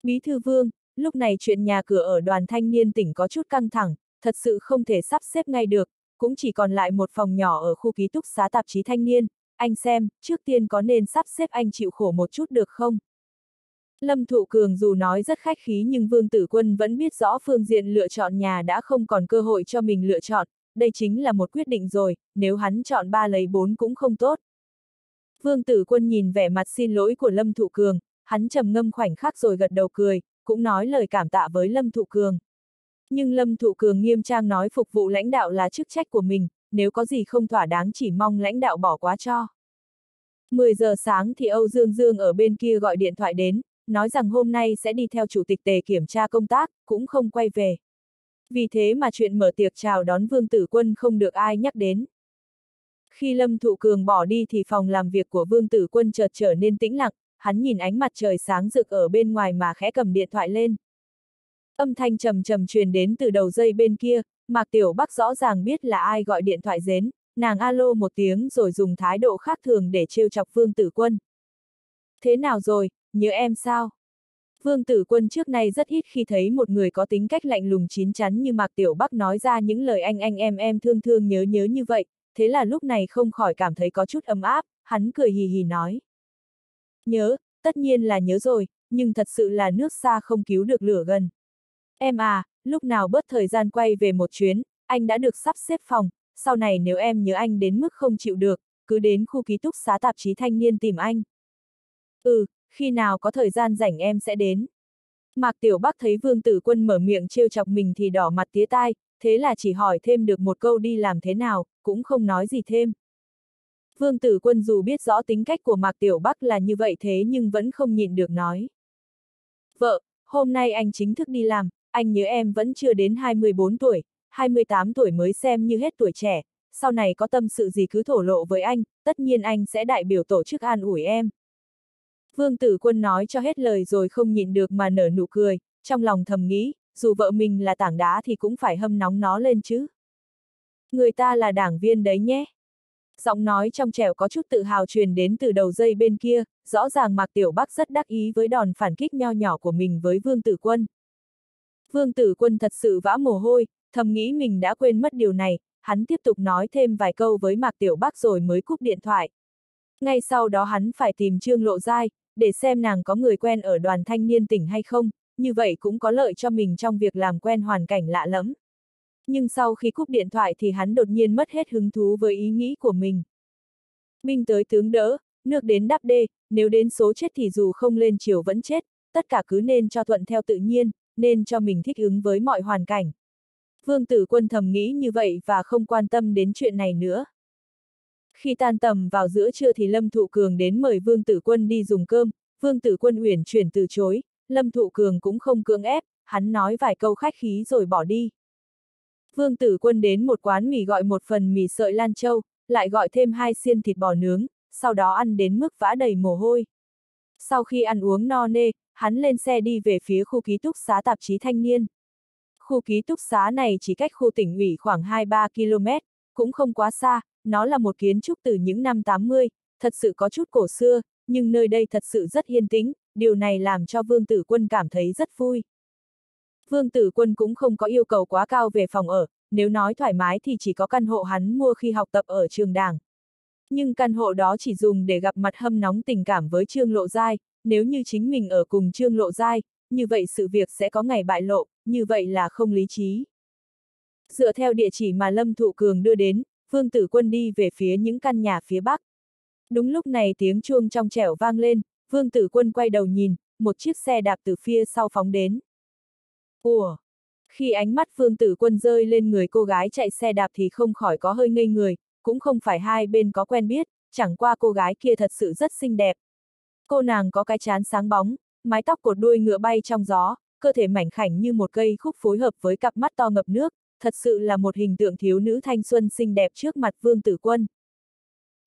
Bí thư Vương, lúc này chuyện nhà cửa ở đoàn thanh niên tỉnh có chút căng thẳng, thật sự không thể sắp xếp ngay được, cũng chỉ còn lại một phòng nhỏ ở khu ký túc xá tạp chí thanh niên, anh xem, trước tiên có nên sắp xếp anh chịu khổ một chút được không? Lâm Thụ Cường dù nói rất khách khí nhưng Vương Tử Quân vẫn biết rõ phương diện lựa chọn nhà đã không còn cơ hội cho mình lựa chọn, đây chính là một quyết định rồi, nếu hắn chọn ba lấy bốn cũng không tốt. Vương Tử Quân nhìn vẻ mặt xin lỗi của Lâm Thụ Cường, hắn trầm ngâm khoảnh khắc rồi gật đầu cười, cũng nói lời cảm tạ với Lâm Thụ Cường. Nhưng Lâm Thụ Cường nghiêm trang nói phục vụ lãnh đạo là chức trách của mình, nếu có gì không thỏa đáng chỉ mong lãnh đạo bỏ quá cho. 10 giờ sáng thì Âu Dương Dương ở bên kia gọi điện thoại đến, nói rằng hôm nay sẽ đi theo chủ tịch tề kiểm tra công tác, cũng không quay về. Vì thế mà chuyện mở tiệc chào đón Vương Tử Quân không được ai nhắc đến. Khi Lâm Thụ Cường bỏ đi thì phòng làm việc của Vương Tử Quân chợt trở nên tĩnh lặng, hắn nhìn ánh mặt trời sáng rực ở bên ngoài mà khẽ cầm điện thoại lên. Âm thanh trầm trầm truyền đến từ đầu dây bên kia, Mạc Tiểu Bắc rõ ràng biết là ai gọi điện thoại dến, nàng alo một tiếng rồi dùng thái độ khác thường để trêu chọc Vương Tử Quân. Thế nào rồi, nhớ em sao? Vương Tử Quân trước nay rất ít khi thấy một người có tính cách lạnh lùng chín chắn như Mạc Tiểu Bắc nói ra những lời anh anh em em thương thương nhớ nhớ như vậy, thế là lúc này không khỏi cảm thấy có chút ấm áp, hắn cười hì hì nói. Nhớ, tất nhiên là nhớ rồi, nhưng thật sự là nước xa không cứu được lửa gần. Em à, lúc nào bớt thời gian quay về một chuyến, anh đã được sắp xếp phòng, sau này nếu em nhớ anh đến mức không chịu được, cứ đến khu ký túc xá tạp chí thanh niên tìm anh. Ừ, khi nào có thời gian rảnh em sẽ đến. Mạc Tiểu Bắc thấy Vương Tử Quân mở miệng trêu chọc mình thì đỏ mặt tía tai, thế là chỉ hỏi thêm được một câu đi làm thế nào, cũng không nói gì thêm. Vương Tử Quân dù biết rõ tính cách của Mạc Tiểu Bắc là như vậy thế nhưng vẫn không nhịn được nói. Vợ, hôm nay anh chính thức đi làm, anh nhớ em vẫn chưa đến 24 tuổi, 28 tuổi mới xem như hết tuổi trẻ, sau này có tâm sự gì cứ thổ lộ với anh, tất nhiên anh sẽ đại biểu tổ chức an ủi em. Vương Tử Quân nói cho hết lời rồi không nhịn được mà nở nụ cười, trong lòng thầm nghĩ, dù vợ mình là tảng đá thì cũng phải hâm nóng nó lên chứ. Người ta là đảng viên đấy nhé. Giọng nói trong trẻo có chút tự hào truyền đến từ đầu dây bên kia, rõ ràng Mạc Tiểu Bắc rất đắc ý với đòn phản kích nho nhỏ của mình với Vương Tử Quân. Vương Tử Quân thật sự vã mồ hôi, thầm nghĩ mình đã quên mất điều này, hắn tiếp tục nói thêm vài câu với Mạc Tiểu Bắc rồi mới cúp điện thoại. Ngay sau đó hắn phải tìm Trương Lộ Giai, để xem nàng có người quen ở đoàn thanh niên tỉnh hay không, như vậy cũng có lợi cho mình trong việc làm quen hoàn cảnh lạ lẫm. Nhưng sau khi cúp điện thoại thì hắn đột nhiên mất hết hứng thú với ý nghĩ của mình. Minh tới tướng đỡ, nước đến đắp đê, nếu đến số chết thì dù không lên chiều vẫn chết, tất cả cứ nên cho thuận theo tự nhiên, nên cho mình thích ứng với mọi hoàn cảnh. Vương tử quân thầm nghĩ như vậy và không quan tâm đến chuyện này nữa. Khi tan tầm vào giữa trưa thì Lâm Thụ Cường đến mời Vương Tử Quân đi dùng cơm, Vương Tử Quân uyển chuyển từ chối, Lâm Thụ Cường cũng không cưỡng ép, hắn nói vài câu khách khí rồi bỏ đi. Vương Tử Quân đến một quán mì gọi một phần mì sợi lan châu, lại gọi thêm hai xiên thịt bò nướng, sau đó ăn đến mức vã đầy mồ hôi. Sau khi ăn uống no nê, hắn lên xe đi về phía khu ký túc xá tạp chí thanh niên. Khu ký túc xá này chỉ cách khu tỉnh ủy khoảng 2-3 km, cũng không quá xa, nó là một kiến trúc từ những năm 80, thật sự có chút cổ xưa, nhưng nơi đây thật sự rất yên tĩnh, điều này làm cho Vương Tử Quân cảm thấy rất vui. Vương Tử Quân cũng không có yêu cầu quá cao về phòng ở, nếu nói thoải mái thì chỉ có căn hộ hắn mua khi học tập ở trường đảng. Nhưng căn hộ đó chỉ dùng để gặp mặt hâm nóng tình cảm với Trương Lộ Giai, nếu như chính mình ở cùng Trương Lộ Giai, như vậy sự việc sẽ có ngày bại lộ, như vậy là không lý trí. Dựa theo địa chỉ mà Lâm Thụ Cường đưa đến, Vương Tử Quân đi về phía những căn nhà phía bắc. Đúng lúc này tiếng chuông trong trẻo vang lên, Vương Tử Quân quay đầu nhìn, một chiếc xe đạp từ phía sau phóng đến. Ủa! Khi ánh mắt Vương Tử Quân rơi lên người cô gái chạy xe đạp thì không khỏi có hơi ngây người, cũng không phải hai bên có quen biết, chẳng qua cô gái kia thật sự rất xinh đẹp. Cô nàng có cái chán sáng bóng, mái tóc cột đuôi ngựa bay trong gió, cơ thể mảnh khảnh như một cây khúc phối hợp với cặp mắt to ngập nước, thật sự là một hình tượng thiếu nữ thanh xuân xinh đẹp trước mặt Vương Tử Quân.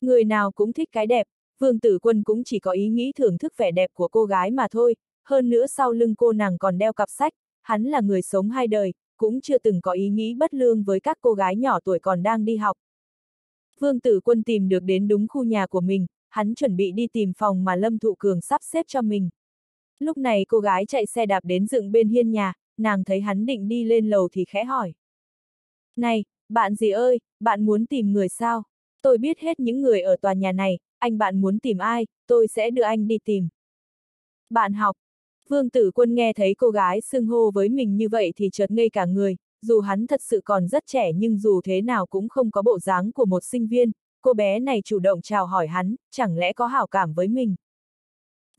Người nào cũng thích cái đẹp, Vương Tử Quân cũng chỉ có ý nghĩ thưởng thức vẻ đẹp của cô gái mà thôi, hơn nữa sau lưng cô nàng còn đeo cặp sách, hắn là người sống hai đời, cũng chưa từng có ý nghĩ bất lương với các cô gái nhỏ tuổi còn đang đi học. Vương Tử Quân tìm được đến đúng khu nhà của mình, hắn chuẩn bị đi tìm phòng mà Lâm Thụ Cường sắp xếp cho mình. Lúc này cô gái chạy xe đạp đến dựng bên hiên nhà, nàng thấy hắn định đi lên lầu thì khẽ hỏi. Này, bạn gì ơi, bạn muốn tìm người sao? Tôi biết hết những người ở tòa nhà này, anh bạn muốn tìm ai, tôi sẽ đưa anh đi tìm. Bạn học. Vương Tử Quân nghe thấy cô gái xưng hô với mình như vậy thì chợt ngây cả người, dù hắn thật sự còn rất trẻ nhưng dù thế nào cũng không có bộ dáng của một sinh viên, cô bé này chủ động chào hỏi hắn, chẳng lẽ có hảo cảm với mình.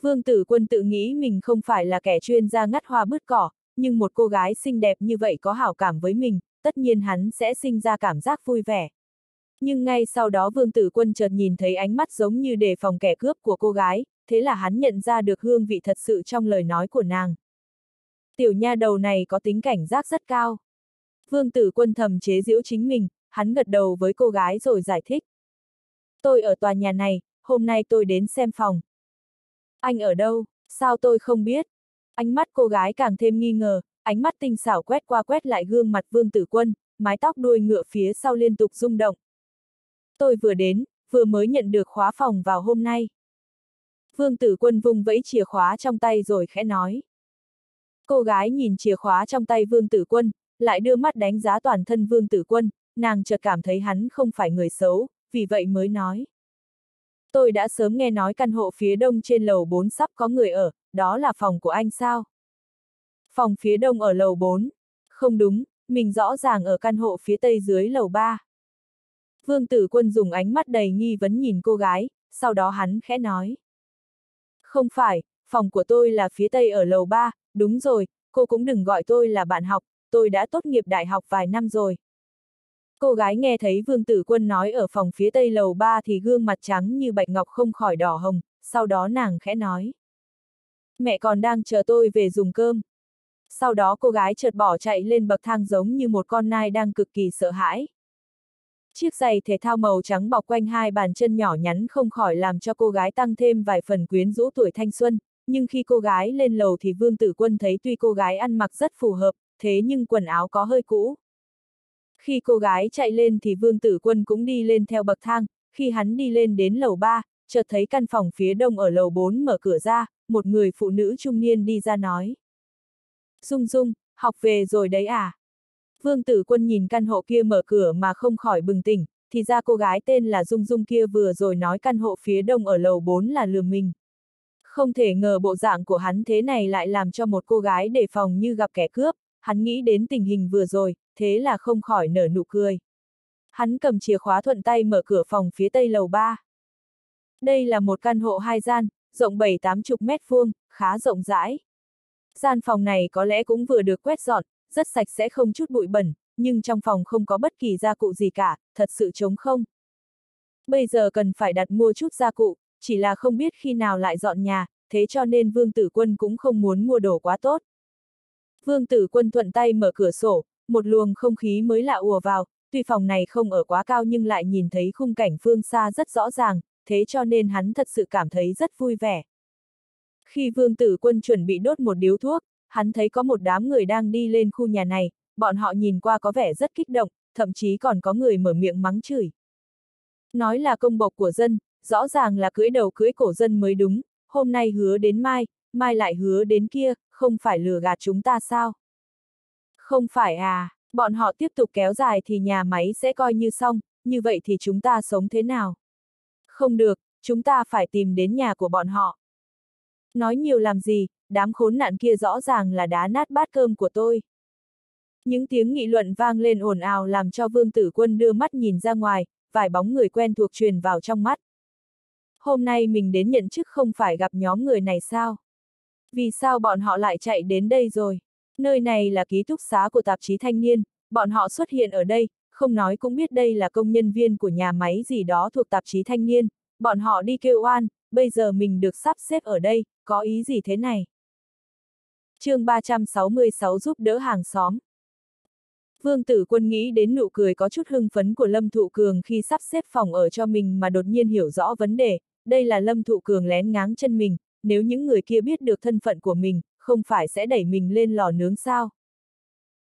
Vương Tử Quân tự nghĩ mình không phải là kẻ chuyên gia ngắt hoa bứt cỏ, nhưng một cô gái xinh đẹp như vậy có hảo cảm với mình, tất nhiên hắn sẽ sinh ra cảm giác vui vẻ. Nhưng ngay sau đó Vương Tử Quân chợt nhìn thấy ánh mắt giống như đề phòng kẻ cướp của cô gái, thế là hắn nhận ra được hương vị thật sự trong lời nói của nàng. Tiểu nha đầu này có tính cảnh giác rất cao. Vương Tử Quân thầm chế giễu chính mình, hắn gật đầu với cô gái rồi giải thích. Tôi ở tòa nhà này, hôm nay tôi đến xem phòng. Anh ở đâu, sao tôi không biết? Ánh mắt cô gái càng thêm nghi ngờ, ánh mắt tinh xảo quét qua quét lại gương mặt Vương Tử Quân, mái tóc đuôi ngựa phía sau liên tục rung động. Tôi vừa đến, vừa mới nhận được khóa phòng vào hôm nay. Vương Tử Quân vung vẫy chìa khóa trong tay rồi khẽ nói. Cô gái nhìn chìa khóa trong tay Vương Tử Quân, lại đưa mắt đánh giá toàn thân Vương Tử Quân, nàng chợt cảm thấy hắn không phải người xấu, vì vậy mới nói. Tôi đã sớm nghe nói căn hộ phía đông trên lầu 4 sắp có người ở, đó là phòng của anh sao? Phòng phía đông ở lầu 4. Không đúng, mình rõ ràng ở căn hộ phía tây dưới lầu 3. Vương Tử Quân dùng ánh mắt đầy nghi vấn nhìn cô gái, sau đó hắn khẽ nói. Không phải, phòng của tôi là phía tây ở lầu 3, đúng rồi, cô cũng đừng gọi tôi là bạn học, tôi đã tốt nghiệp đại học vài năm rồi. Cô gái nghe thấy Vương Tử Quân nói ở phòng phía tây lầu 3 thì gương mặt trắng như bạch ngọc không khỏi đỏ hồng, sau đó nàng khẽ nói. Mẹ còn đang chờ tôi về dùng cơm. Sau đó cô gái chợt bỏ chạy lên bậc thang giống như một con nai đang cực kỳ sợ hãi. Chiếc giày thể thao màu trắng bọc quanh hai bàn chân nhỏ nhắn không khỏi làm cho cô gái tăng thêm vài phần quyến rũ tuổi thanh xuân, nhưng khi cô gái lên lầu thì Vương Tử Quân thấy tuy cô gái ăn mặc rất phù hợp, thế nhưng quần áo có hơi cũ. Khi cô gái chạy lên thì Vương Tử Quân cũng đi lên theo bậc thang, khi hắn đi lên đến lầu 3, chợt thấy căn phòng phía đông ở lầu 4 mở cửa ra, một người phụ nữ trung niên đi ra nói. Dung Dung, học về rồi đấy à? Vương Tử Quân nhìn căn hộ kia mở cửa mà không khỏi bừng tỉnh, thì ra cô gái tên là Dung Dung kia vừa rồi nói căn hộ phía đông ở lầu 4 là lừa mình. Không thể ngờ bộ dạng của hắn thế này lại làm cho một cô gái đề phòng như gặp kẻ cướp, hắn nghĩ đến tình hình vừa rồi, thế là không khỏi nở nụ cười. Hắn cầm chìa khóa thuận tay mở cửa phòng phía tây lầu 3. Đây là một căn hộ hai gian, rộng 7-80 mét vuông, khá rộng rãi. Gian phòng này có lẽ cũng vừa được quét dọn, rất sạch sẽ không chút bụi bẩn, nhưng trong phòng không có bất kỳ gia cụ gì cả, thật sự trống không. Bây giờ cần phải đặt mua chút gia cụ, chỉ là không biết khi nào lại dọn nhà, thế cho nên Vương Tử Quân cũng không muốn mua đồ quá tốt. Vương Tử Quân thuận tay mở cửa sổ, một luồng không khí mới lạ ùa vào, tuy phòng này không ở quá cao nhưng lại nhìn thấy khung cảnh phương xa rất rõ ràng, thế cho nên hắn thật sự cảm thấy rất vui vẻ. Khi Vương Tử Quân chuẩn bị đốt một điếu thuốc, hắn thấy có một đám người đang đi lên khu nhà này, bọn họ nhìn qua có vẻ rất kích động, thậm chí còn có người mở miệng mắng chửi. Nói là công bộc của dân, rõ ràng là cưỡi đầu cưỡi cổ dân mới đúng, hôm nay hứa đến mai, mai lại hứa đến kia, không phải lừa gạt chúng ta sao? Không phải à, bọn họ tiếp tục kéo dài thì nhà máy sẽ coi như xong, như vậy thì chúng ta sống thế nào? Không được, chúng ta phải tìm đến nhà của bọn họ. Nói nhiều làm gì, đám khốn nạn kia rõ ràng là đá nát bát cơm của tôi. Những tiếng nghị luận vang lên ồn ào làm cho vương tử quân đưa mắt nhìn ra ngoài, vài bóng người quen thuộc truyền vào trong mắt. Hôm nay mình đến nhận chức không phải gặp nhóm người này sao? Vì sao bọn họ lại chạy đến đây rồi? Nơi này là ký túc xá của tạp chí thanh niên, bọn họ xuất hiện ở đây, không nói cũng biết đây là công nhân viên của nhà máy gì đó thuộc tạp chí thanh niên, bọn họ đi kêu oan, bây giờ mình được sắp xếp ở đây, có ý gì thế này? chương 366 giúp đỡ hàng xóm. Vương tử quân nghĩ đến nụ cười có chút hưng phấn của Lâm Thụ Cường khi sắp xếp phòng ở cho mình mà đột nhiên hiểu rõ vấn đề, đây là Lâm Thụ Cường lén ngáng chân mình, nếu những người kia biết được thân phận của mình, không phải sẽ đẩy mình lên lò nướng sao?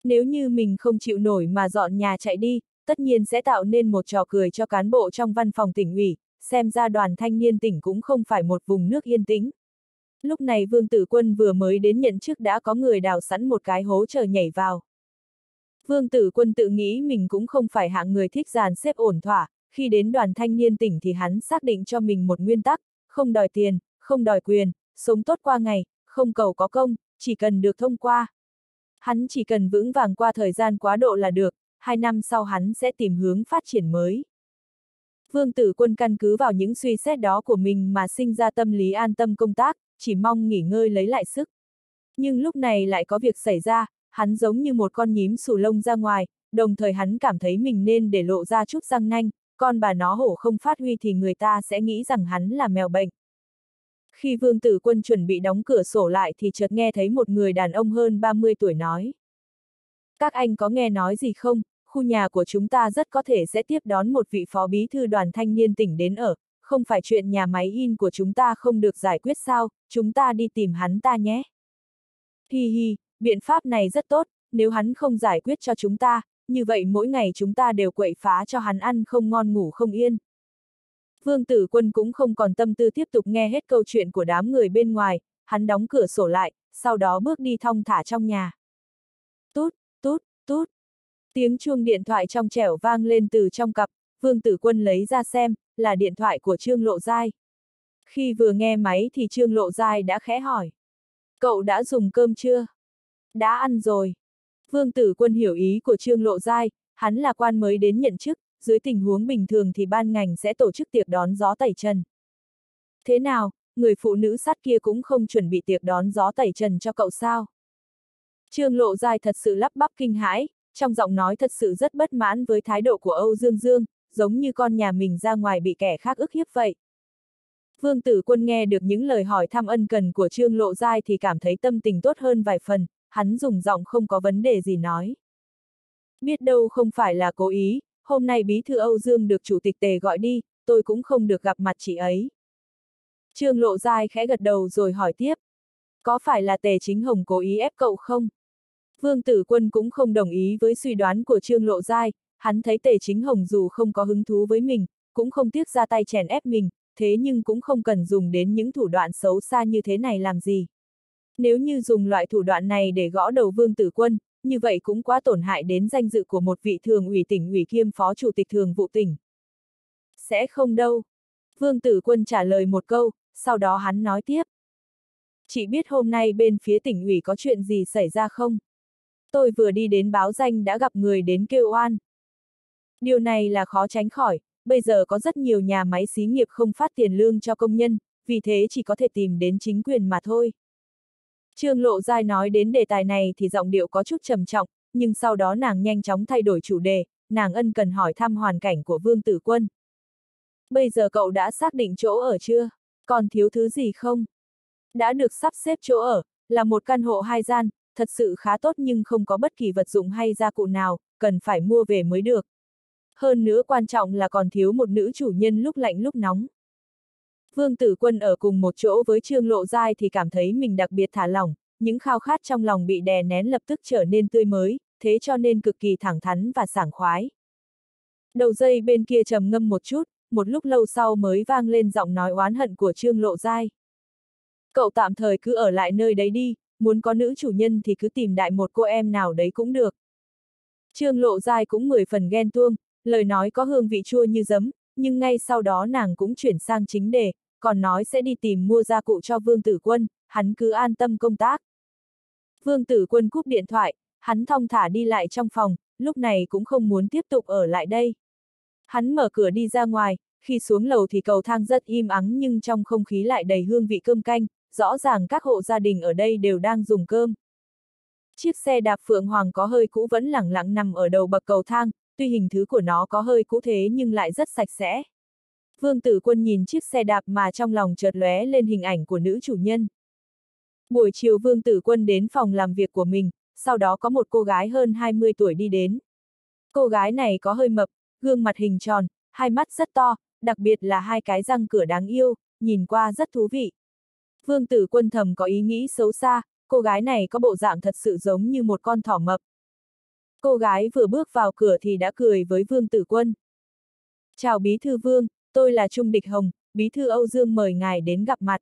Nếu như mình không chịu nổi mà dọn nhà chạy đi, tất nhiên sẽ tạo nên một trò cười cho cán bộ trong văn phòng tỉnh ủy, xem ra đoàn thanh niên tỉnh cũng không phải một vùng nước yên tĩnh. Lúc này Vương Tử Quân vừa mới đến nhận chức đã có người đào sẵn một cái hố chờ nhảy vào. Vương Tử Quân tự nghĩ mình cũng không phải hạng người thích dàn xếp ổn thỏa, khi đến đoàn thanh niên tỉnh thì hắn xác định cho mình một nguyên tắc, không đòi tiền, không đòi quyền, sống tốt qua ngày, không cầu có công, chỉ cần được thông qua. Hắn chỉ cần vững vàng qua thời gian quá độ là được, hai năm sau hắn sẽ tìm hướng phát triển mới. Vương Tử Quân căn cứ vào những suy xét đó của mình mà sinh ra tâm lý an tâm công tác, chỉ mong nghỉ ngơi lấy lại sức. Nhưng lúc này lại có việc xảy ra, hắn giống như một con nhím sù lông ra ngoài, đồng thời hắn cảm thấy mình nên để lộ ra chút răng nanh, con bà nó hổ không phát huy thì người ta sẽ nghĩ rằng hắn là mèo bệnh. Khi vương tử quân chuẩn bị đóng cửa sổ lại thì chợt nghe thấy một người đàn ông hơn 30 tuổi nói. Các anh có nghe nói gì không, khu nhà của chúng ta rất có thể sẽ tiếp đón một vị phó bí thư đoàn thanh niên tỉnh đến ở, không phải chuyện nhà máy in của chúng ta không được giải quyết sao, chúng ta đi tìm hắn ta nhé. Hi hi, biện pháp này rất tốt, nếu hắn không giải quyết cho chúng ta, như vậy mỗi ngày chúng ta đều quậy phá cho hắn ăn không ngon ngủ không yên. Vương tử quân cũng không còn tâm tư tiếp tục nghe hết câu chuyện của đám người bên ngoài, hắn đóng cửa sổ lại, sau đó bước đi thong thả trong nhà. Tút, tút, tút. Tiếng chuông điện thoại trong trẻo vang lên từ trong cặp, vương tử quân lấy ra xem, là điện thoại của Trương Lộ Giai. Khi vừa nghe máy thì Trương Lộ Giai đã khẽ hỏi. Cậu đã dùng cơm chưa? Đã ăn rồi. Vương tử quân hiểu ý của Trương Lộ Giai, hắn là quan mới đến nhận chức, dưới tình huống bình thường thì ban ngành sẽ tổ chức tiệc đón gió tẩy trần. Thế nào, người phụ nữ sát kia cũng không chuẩn bị tiệc đón gió tẩy trần cho cậu sao? Trương Lộ Giai thật sự lắp bắp kinh hãi, trong giọng nói thật sự rất bất mãn với thái độ của Âu Dương Dương, giống như con nhà mình ra ngoài bị kẻ khác ức hiếp vậy. Vương Tử Quân nghe được những lời hỏi thăm ân cần của Trương Lộ Giai thì cảm thấy tâm tình tốt hơn vài phần, hắn dùng giọng không có vấn đề gì nói. Biết đâu không phải là cố ý, hôm nay bí thư Âu Dương được chủ tịch tề gọi đi, tôi cũng không được gặp mặt chị ấy. Trương Lộ Giai khẽ gật đầu rồi hỏi tiếp. Có phải là tề chính hồng cố ý ép cậu không? Vương Tử Quân cũng không đồng ý với suy đoán của Trương Lộ Giai, hắn thấy tề chính hồng dù không có hứng thú với mình, cũng không tiếc ra tay chèn ép mình, thế nhưng cũng không cần dùng đến những thủ đoạn xấu xa như thế này làm gì. Nếu như dùng loại thủ đoạn này để gõ đầu Vương Tử Quân, như vậy cũng quá tổn hại đến danh dự của một vị thường ủy tỉnh ủy kiêm phó chủ tịch thường vụ tỉnh. Sẽ không đâu. Vương Tử Quân trả lời một câu, sau đó hắn nói tiếp. Chị biết hôm nay bên phía tỉnh ủy có chuyện gì xảy ra không? Tôi vừa đi đến báo danh đã gặp người đến kêu oan. Điều này là khó tránh khỏi, bây giờ có rất nhiều nhà máy xí nghiệp không phát tiền lương cho công nhân, vì thế chỉ có thể tìm đến chính quyền mà thôi. Trương Lộ Giai nói đến đề tài này thì giọng điệu có chút trầm trọng, nhưng sau đó nàng nhanh chóng thay đổi chủ đề, nàng ân cần hỏi thăm hoàn cảnh của Vương Tử Quân. Bây giờ cậu đã xác định chỗ ở chưa? Còn thiếu thứ gì không? Đã được sắp xếp chỗ ở, là một căn hộ hai gian, thật sự khá tốt nhưng không có bất kỳ vật dụng hay gia cụ nào, cần phải mua về mới được. Hơn nữa quan trọng là còn thiếu một nữ chủ nhân lúc lạnh lúc nóng. Vương Tử Quân ở cùng một chỗ với Trương Lộ Giai thì cảm thấy mình đặc biệt thả lỏng, những khao khát trong lòng bị đè nén lập tức trở nên tươi mới, thế cho nên cực kỳ thẳng thắn và sảng khoái. Đầu dây bên kia trầm ngâm một chút, một lúc lâu sau mới vang lên giọng nói oán hận của Trương Lộ Giai. Cậu tạm thời cứ ở lại nơi đấy đi, muốn có nữ chủ nhân thì cứ tìm đại một cô em nào đấy cũng được. Trương Lộ Giai cũng mười phần ghen tuông, lời nói có hương vị chua như giấm, nhưng ngay sau đó nàng cũng chuyển sang chính đề, còn nói sẽ đi tìm mua gia cụ cho Vương Tử Quân, hắn cứ an tâm công tác. Vương Tử Quân cúp điện thoại, hắn thong thả đi lại trong phòng, lúc này cũng không muốn tiếp tục ở lại đây. Hắn mở cửa đi ra ngoài, khi xuống lầu thì cầu thang rất im ắng nhưng trong không khí lại đầy hương vị cơm canh, rõ ràng các hộ gia đình ở đây đều đang dùng cơm. Chiếc xe đạp Phượng Hoàng có hơi cũ vẫn lẳng lặng nằm ở đầu bậc cầu thang, tuy hình thứ của nó có hơi cũ thế nhưng lại rất sạch sẽ. Vương Tử Quân nhìn chiếc xe đạp mà trong lòng chợt lóe lên hình ảnh của nữ chủ nhân. Buổi chiều Vương Tử Quân đến phòng làm việc của mình, sau đó có một cô gái hơn 20 tuổi đi đến. Cô gái này có hơi mập, gương mặt hình tròn, hai mắt rất to, đặc biệt là hai cái răng cửa đáng yêu, nhìn qua rất thú vị. Vương Tử Quân thầm có ý nghĩ xấu xa, cô gái này có bộ dạng thật sự giống như một con thỏ mập. Cô gái vừa bước vào cửa thì đã cười với Vương Tử Quân. Chào Bí Thư Vương, tôi là Trung Địch Hồng, Bí Thư Âu Dương mời ngài đến gặp mặt.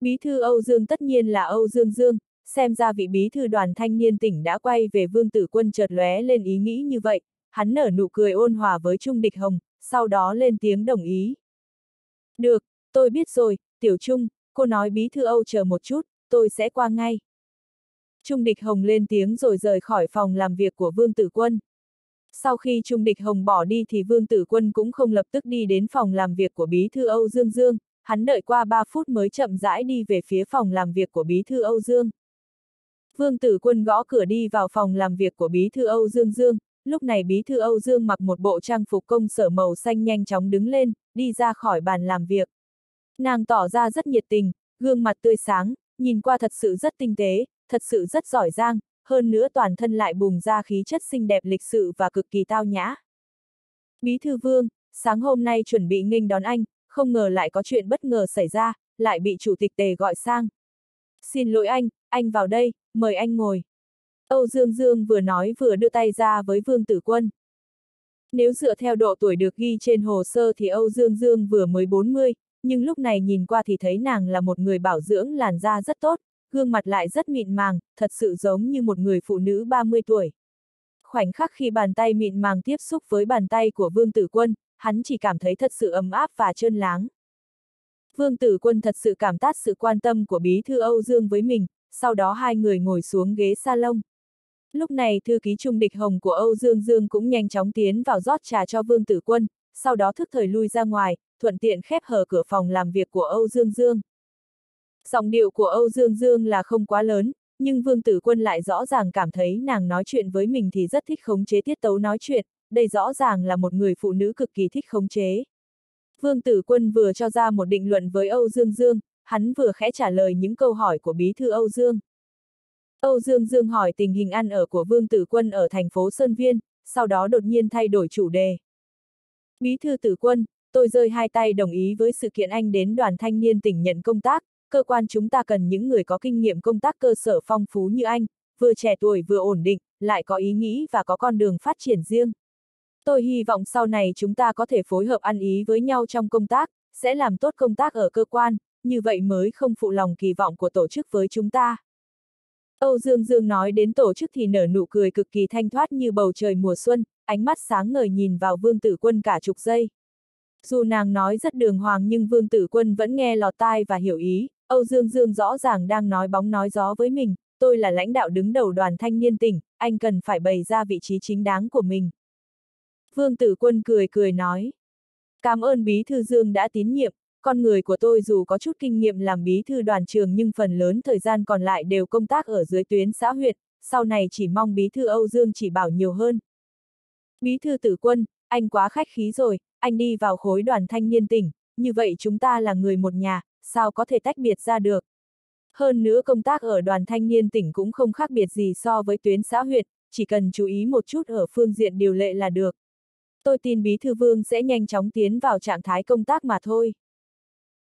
Bí Thư Âu Dương tất nhiên là Âu Dương Dương, xem ra vị Bí Thư đoàn thanh niên tỉnh đã quay về Vương Tử Quân chợt lóe lên ý nghĩ như vậy, hắn nở nụ cười ôn hòa với Trung Địch Hồng, sau đó lên tiếng đồng ý. Được, tôi biết rồi, Tiểu Trung, cô nói Bí Thư Âu chờ một chút, tôi sẽ qua ngay. Trung Địch Hồng lên tiếng rồi rời khỏi phòng làm việc của Vương Tử Quân. Sau khi Trung Địch Hồng bỏ đi thì Vương Tử Quân cũng không lập tức đi đến phòng làm việc của Bí Thư Âu Dương Dương, hắn đợi qua 3 phút mới chậm rãi đi về phía phòng làm việc của Bí Thư Âu Dương. Vương Tử Quân gõ cửa đi vào phòng làm việc của Bí Thư Âu Dương Dương, lúc này Bí Thư Âu Dương mặc một bộ trang phục công sở màu xanh nhanh chóng đứng lên, đi ra khỏi bàn làm việc. Nàng tỏ ra rất nhiệt tình, gương mặt tươi sáng, nhìn qua thật sự rất tinh tế, thật sự rất giỏi giang, hơn nữa toàn thân lại bùng ra khí chất xinh đẹp lịch sự và cực kỳ tao nhã. Bí thư vương, sáng hôm nay chuẩn bị nghênh đón anh, không ngờ lại có chuyện bất ngờ xảy ra, lại bị chủ tịch tề gọi sang. Xin lỗi anh, anh vào đây, mời anh ngồi. Âu Dương Dương vừa nói vừa đưa tay ra với Vương Tử Quân. Nếu dựa theo độ tuổi được ghi trên hồ sơ thì Âu Dương Dương vừa mới 40, nhưng lúc này nhìn qua thì thấy nàng là một người bảo dưỡng làn da rất tốt, gương mặt lại rất mịn màng, thật sự giống như một người phụ nữ 30 tuổi. Khoảnh khắc khi bàn tay mịn màng tiếp xúc với bàn tay của Vương Tử Quân, hắn chỉ cảm thấy thật sự ấm áp và trơn láng. Vương Tử Quân thật sự cảm tát sự quan tâm của Bí Thư Âu Dương với mình, sau đó hai người ngồi xuống ghế salon. Lúc này thư ký trung địch hồng của Âu Dương Dương cũng nhanh chóng tiến vào rót trà cho Vương Tử Quân, sau đó thức thời lui ra ngoài, thuận tiện khép hờ cửa phòng làm việc của Âu Dương Dương. Giọng điệu của Âu Dương Dương là không quá lớn, nhưng Vương Tử Quân lại rõ ràng cảm thấy nàng nói chuyện với mình thì rất thích khống chế tiết tấu nói chuyện, đây rõ ràng là một người phụ nữ cực kỳ thích khống chế. Vương Tử Quân vừa cho ra một định luận với Âu Dương Dương, hắn vừa khẽ trả lời những câu hỏi của bí thư Âu Dương. Âu Dương Dương hỏi tình hình ăn ở của Vương Tử Quân ở thành phố Sơn Viên, sau đó đột nhiên thay đổi chủ đề. Bí thư Tử Quân, tôi rơi hai tay đồng ý với sự kiện anh đến đoàn thanh niên tỉnh nhận công tác, cơ quan chúng ta cần những người có kinh nghiệm công tác cơ sở phong phú như anh, vừa trẻ tuổi vừa ổn định, lại có ý nghĩ và có con đường phát triển riêng. Tôi hy vọng sau này chúng ta có thể phối hợp ăn ý với nhau trong công tác, sẽ làm tốt công tác ở cơ quan, như vậy mới không phụ lòng kỳ vọng của tổ chức với chúng ta. Âu Dương Dương nói đến tổ chức thì nở nụ cười cực kỳ thanh thoát như bầu trời mùa xuân, ánh mắt sáng ngời nhìn vào vương tử quân cả chục giây. Dù nàng nói rất đường hoàng nhưng vương tử quân vẫn nghe lọt tai và hiểu ý, Âu Dương Dương rõ ràng đang nói bóng nói gió với mình, tôi là lãnh đạo đứng đầu đoàn thanh niên tỉnh, anh cần phải bày ra vị trí chính đáng của mình. Vương tử quân cười cười nói. Cảm ơn bí thư Dương đã tín nhiệm, con người của tôi dù có chút kinh nghiệm làm bí thư đoàn trường nhưng phần lớn thời gian còn lại đều công tác ở dưới tuyến xã huyện, sau này chỉ mong bí thư Âu Dương chỉ bảo nhiều hơn. Bí thư tử quân, anh quá khách khí rồi, anh đi vào khối đoàn thanh niên tỉnh, như vậy chúng ta là người một nhà, sao có thể tách biệt ra được. Hơn nữa công tác ở đoàn thanh niên tỉnh cũng không khác biệt gì so với tuyến xã huyện, chỉ cần chú ý một chút ở phương diện điều lệ là được. Tôi tin Bí Thư Vương sẽ nhanh chóng tiến vào trạng thái công tác mà thôi.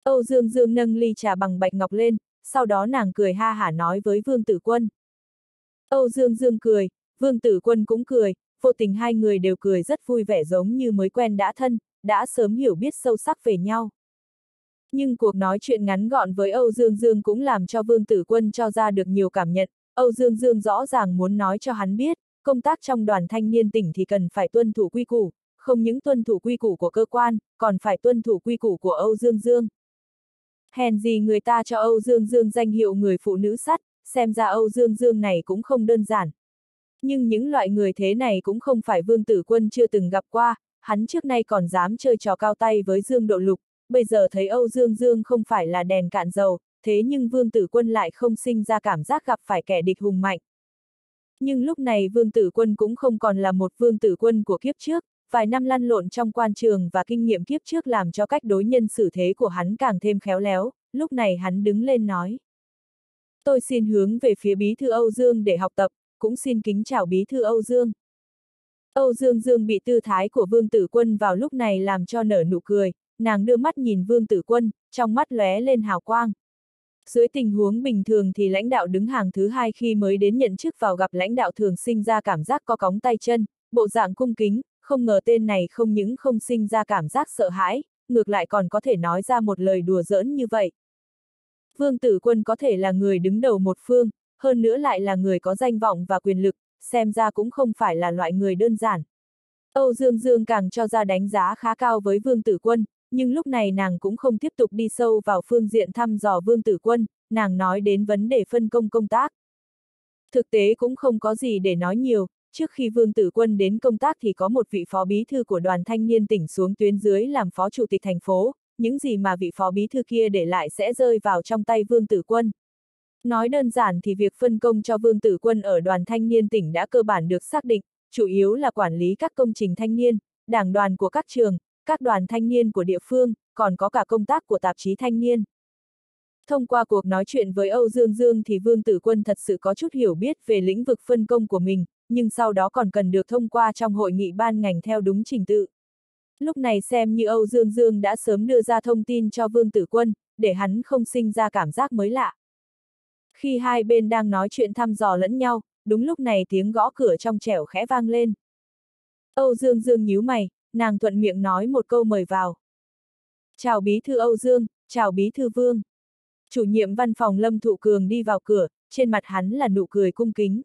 Âu Dương Dương nâng ly trà bằng bạch ngọc lên, sau đó nàng cười ha hả nói với Vương Tử Quân. Âu Dương Dương cười, Vương Tử Quân cũng cười, vô tình hai người đều cười rất vui vẻ giống như mới quen đã thân, đã sớm hiểu biết sâu sắc về nhau. Nhưng cuộc nói chuyện ngắn gọn với Âu Dương Dương cũng làm cho Vương Tử Quân cho ra được nhiều cảm nhận, Âu Dương Dương rõ ràng muốn nói cho hắn biết, công tác trong đoàn thanh niên tỉnh thì cần phải tuân thủ quy củ, không những tuân thủ quy củ của cơ quan, còn phải tuân thủ quy củ của Âu Dương Dương. Hèn gì người ta cho Âu Dương Dương danh hiệu người phụ nữ sắt, xem ra Âu Dương Dương này cũng không đơn giản. Nhưng những loại người thế này cũng không phải Vương Tử Quân chưa từng gặp qua, hắn trước nay còn dám chơi trò cao tay với Dương Độ Lục, bây giờ thấy Âu Dương Dương không phải là đèn cạn dầu, thế nhưng Vương Tử Quân lại không sinh ra cảm giác gặp phải kẻ địch hùng mạnh. Nhưng lúc này Vương Tử Quân cũng không còn là một Vương Tử Quân của kiếp trước, vài năm lăn lộn trong quan trường và kinh nghiệm kiếp trước làm cho cách đối nhân xử thế của hắn càng thêm khéo léo, lúc này hắn đứng lên nói. Tôi xin hướng về phía Bí Thư Âu Dương để học tập, cũng xin kính chào Bí Thư Âu Dương. Âu Dương Dương bị tư thái của Vương Tử Quân vào lúc này làm cho nở nụ cười, nàng đưa mắt nhìn Vương Tử Quân, trong mắt lóe lên hào quang. Dưới tình huống bình thường thì lãnh đạo đứng hàng thứ hai khi mới đến nhận chức vào gặp lãnh đạo thường sinh ra cảm giác có cóng tay chân, bộ dạng cung kính, không ngờ tên này không những không sinh ra cảm giác sợ hãi, ngược lại còn có thể nói ra một lời đùa giỡn như vậy. Vương Tử Quân có thể là người đứng đầu một phương, hơn nữa lại là người có danh vọng và quyền lực, xem ra cũng không phải là loại người đơn giản. Âu Dương Dương càng cho ra đánh giá khá cao với Vương Tử Quân, nhưng lúc này nàng cũng không tiếp tục đi sâu vào phương diện thăm dò Vương Tử Quân, nàng nói đến vấn đề phân công công tác. Thực tế cũng không có gì để nói nhiều, trước khi Vương Tử Quân đến công tác thì có một vị phó bí thư của đoàn thanh niên tỉnh xuống tuyến dưới làm phó chủ tịch thành phố, những gì mà vị phó bí thư kia để lại sẽ rơi vào trong tay Vương Tử Quân. Nói đơn giản thì việc phân công cho Vương Tử Quân ở đoàn thanh niên tỉnh đã cơ bản được xác định, chủ yếu là quản lý các công trình thanh niên, đảng đoàn của các trường, các đoàn thanh niên của địa phương, còn có cả công tác của tạp chí thanh niên. Thông qua cuộc nói chuyện với Âu Dương Dương thì Vương Tử Quân thật sự có chút hiểu biết về lĩnh vực phân công của mình, nhưng sau đó còn cần được thông qua trong hội nghị ban ngành theo đúng trình tự. Lúc này xem như Âu Dương Dương đã sớm đưa ra thông tin cho Vương Tử Quân, để hắn không sinh ra cảm giác mới lạ. Khi hai bên đang nói chuyện thăm dò lẫn nhau, đúng lúc này tiếng gõ cửa trong trẻo khẽ vang lên. Âu Dương Dương nhíu mày, nàng thuận miệng nói một câu mời vào. Chào bí thư Âu Dương, chào bí thư Vương. Chủ nhiệm văn phòng Lâm Thụ Cường đi vào cửa, trên mặt hắn là nụ cười cung kính.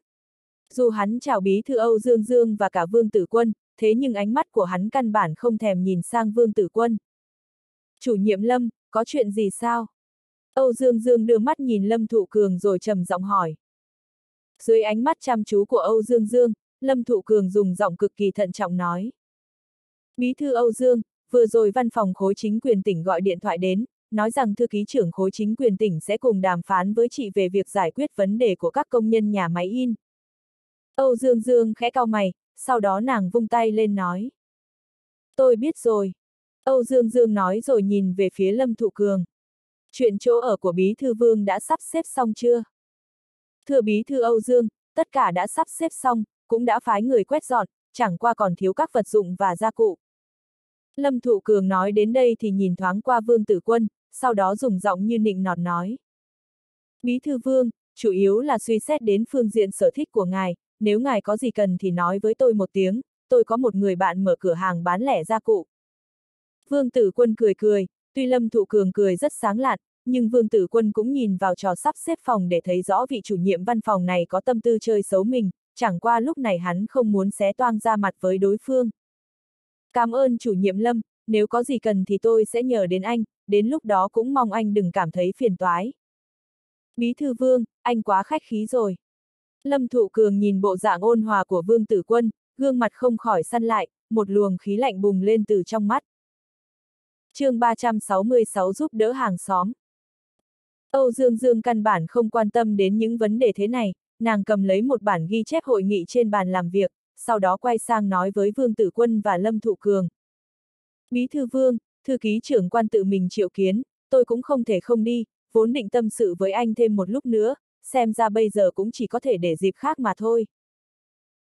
Dù hắn chào bí thư Âu Dương Dương và cả Vương Tử Quân, thế nhưng ánh mắt của hắn căn bản không thèm nhìn sang Vương Tử Quân. Chủ nhiệm Lâm, có chuyện gì sao? Âu Dương Dương đưa mắt nhìn Lâm Thụ Cường rồi trầm giọng hỏi. Dưới ánh mắt chăm chú của Âu Dương Dương, Lâm Thụ Cường dùng giọng cực kỳ thận trọng nói. Bí thư Âu Dương, vừa rồi văn phòng khối chính quyền tỉnh gọi điện thoại đến, nói rằng thư ký trưởng khối chính quyền tỉnh sẽ cùng đàm phán với chị về việc giải quyết vấn đề của các công nhân nhà máy in. Âu Dương Dương khẽ cau mày, sau đó nàng vung tay lên nói. Tôi biết rồi. Âu Dương Dương nói rồi nhìn về phía Lâm Thụ Cường. Chuyện chỗ ở của Bí Thư Vương đã sắp xếp xong chưa? Thưa Bí Thư Âu Dương, tất cả đã sắp xếp xong, cũng đã phái người quét dọn, chẳng qua còn thiếu các vật dụng và gia cụ. Lâm Thụ Cường nói đến đây thì nhìn thoáng qua Vương Tử Quân, sau đó dùng giọng như nịnh nọt nói. Bí Thư Vương, chủ yếu là suy xét đến phương diện sở thích của ngài, nếu ngài có gì cần thì nói với tôi một tiếng, tôi có một người bạn mở cửa hàng bán lẻ gia cụ. Vương Tử Quân cười cười, tuy Lâm Thụ Cường cười rất sáng lạn, nhưng Vương Tử Quân cũng nhìn vào trò sắp xếp phòng để thấy rõ vị chủ nhiệm văn phòng này có tâm tư chơi xấu mình, chẳng qua lúc này hắn không muốn xé toang ra mặt với đối phương. Cảm ơn chủ nhiệm Lâm, nếu có gì cần thì tôi sẽ nhờ đến anh, đến lúc đó cũng mong anh đừng cảm thấy phiền toái. Bí thư Vương, anh quá khách khí rồi. Lâm Thụ Cường nhìn bộ dạng ôn hòa của Vương Tử Quân, gương mặt không khỏi săn lại, một luồng khí lạnh bùng lên từ trong mắt chương 366 giúp đỡ hàng xóm. Âu Dương Dương căn bản không quan tâm đến những vấn đề thế này, nàng cầm lấy một bản ghi chép hội nghị trên bàn làm việc, sau đó quay sang nói với Vương Tử Quân và Lâm Thụ Cường. Bí thư Vương, thư ký trưởng quan tự mình triệu kiến, tôi cũng không thể không đi, vốn định tâm sự với anh thêm một lúc nữa, xem ra bây giờ cũng chỉ có thể để dịp khác mà thôi.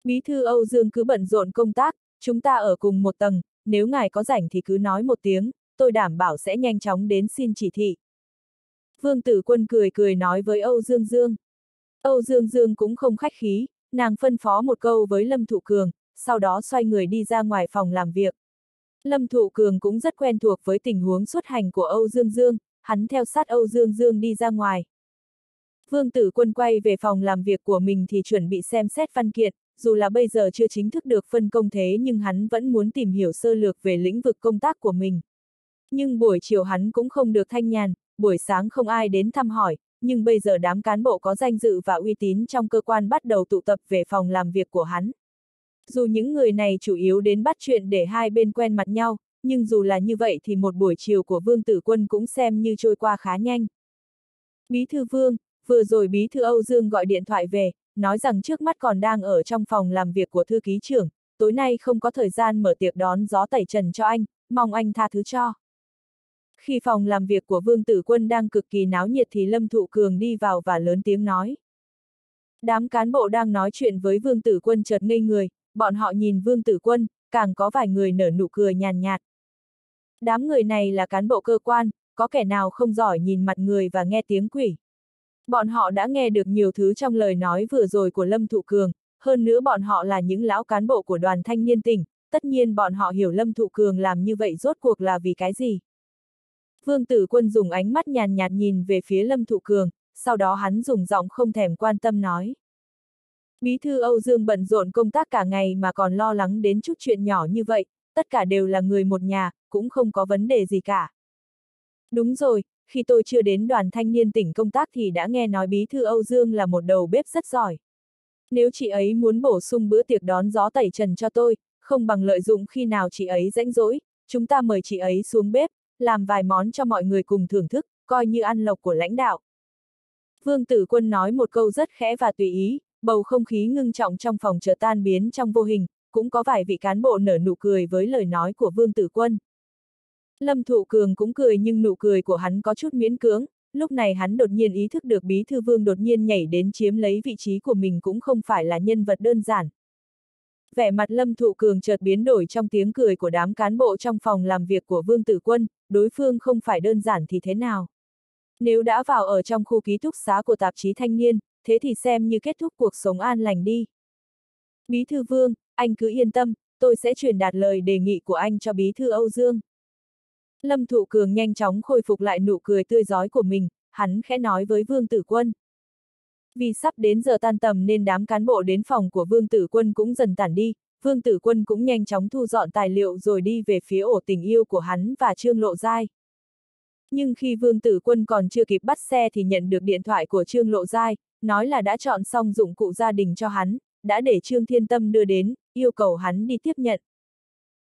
Bí thư Âu Dương cứ bận rộn công tác, chúng ta ở cùng một tầng, nếu ngài có rảnh thì cứ nói một tiếng, tôi đảm bảo sẽ nhanh chóng đến xin chỉ thị. Vương Tử Quân cười cười nói với Âu Dương Dương. Âu Dương Dương cũng không khách khí, nàng phân phó một câu với Lâm Thụ Cường, sau đó xoay người đi ra ngoài phòng làm việc. Lâm Thụ Cường cũng rất quen thuộc với tình huống xuất hành của Âu Dương Dương, hắn theo sát Âu Dương Dương đi ra ngoài. Vương Tử Quân quay về phòng làm việc của mình thì chuẩn bị xem xét văn kiện, dù là bây giờ chưa chính thức được phân công thế nhưng hắn vẫn muốn tìm hiểu sơ lược về lĩnh vực công tác của mình. Nhưng buổi chiều hắn cũng không được thanh nhàn, buổi sáng không ai đến thăm hỏi, nhưng bây giờ đám cán bộ có danh dự và uy tín trong cơ quan bắt đầu tụ tập về phòng làm việc của hắn. Dù những người này chủ yếu đến bắt chuyện để hai bên quen mặt nhau, nhưng dù là như vậy thì một buổi chiều của Vương Tử Quân cũng xem như trôi qua khá nhanh. Bí thư Vương, vừa rồi Bí thư Âu Dương gọi điện thoại về, nói rằng trước mắt còn đang ở trong phòng làm việc của thư ký trưởng, tối nay không có thời gian mở tiệc đón gió tẩy trần cho anh, mong anh tha thứ cho. Khi phòng làm việc của Vương Tử Quân đang cực kỳ náo nhiệt thì Lâm Thụ Cường đi vào và lớn tiếng nói. Đám cán bộ đang nói chuyện với Vương Tử Quân chợt ngây người, bọn họ nhìn Vương Tử Quân, càng có vài người nở nụ cười nhàn nhạt. Đám người này là cán bộ cơ quan, có kẻ nào không giỏi nhìn mặt người và nghe tiếng quỷ. Bọn họ đã nghe được nhiều thứ trong lời nói vừa rồi của Lâm Thụ Cường, hơn nữa bọn họ là những lão cán bộ của đoàn thanh niên tỉnh, tất nhiên bọn họ hiểu Lâm Thụ Cường làm như vậy rốt cuộc là vì cái gì. Vương Tử Quân dùng ánh mắt nhàn nhạt nhìn về phía Lâm Thụ Cường, sau đó hắn dùng giọng không thèm quan tâm nói. Bí thư Âu Dương bận rộn công tác cả ngày mà còn lo lắng đến chút chuyện nhỏ như vậy, tất cả đều là người một nhà, cũng không có vấn đề gì cả. Đúng rồi, khi tôi chưa đến đoàn thanh niên tỉnh công tác thì đã nghe nói bí thư Âu Dương là một đầu bếp rất giỏi. Nếu chị ấy muốn bổ sung bữa tiệc đón gió tẩy trần cho tôi, không bằng lợi dụng khi nào chị ấy rãnh rỗi, chúng ta mời chị ấy xuống bếp, làm vài món cho mọi người cùng thưởng thức, coi như ăn lộc của lãnh đạo. Vương Tử Quân nói một câu rất khẽ và tùy ý, bầu không khí ngưng trọng trong phòng chờ tan biến trong vô hình, cũng có vài vị cán bộ nở nụ cười với lời nói của Vương Tử Quân. Lâm Thụ Cường cũng cười nhưng nụ cười của hắn có chút miễn cưỡng, lúc này hắn đột nhiên ý thức được bí thư vương đột nhiên nhảy đến chiếm lấy vị trí của mình cũng không phải là nhân vật đơn giản. Vẻ mặt Lâm Thụ Cường chợt biến đổi trong tiếng cười của đám cán bộ trong phòng làm việc của Vương Tử Quân, đối phương không phải đơn giản thì thế nào. Nếu đã vào ở trong khu ký túc xá của tạp chí thanh niên, thế thì xem như kết thúc cuộc sống an lành đi. Bí thư Vương, anh cứ yên tâm, tôi sẽ truyền đạt lời đề nghị của anh cho bí thư Âu Dương. Lâm Thụ Cường nhanh chóng khôi phục lại nụ cười tươi giói của mình, hắn khẽ nói với Vương Tử Quân. Vì sắp đến giờ tan tầm nên đám cán bộ đến phòng của Vương Tử Quân cũng dần tản đi, Vương Tử Quân cũng nhanh chóng thu dọn tài liệu rồi đi về phía ổ tình yêu của hắn và Trương Lộ Giai. Nhưng khi Vương Tử Quân còn chưa kịp bắt xe thì nhận được điện thoại của Trương Lộ Giai, nói là đã chọn xong dụng cụ gia đình cho hắn, đã để Trương Thiên Tâm đưa đến, yêu cầu hắn đi tiếp nhận.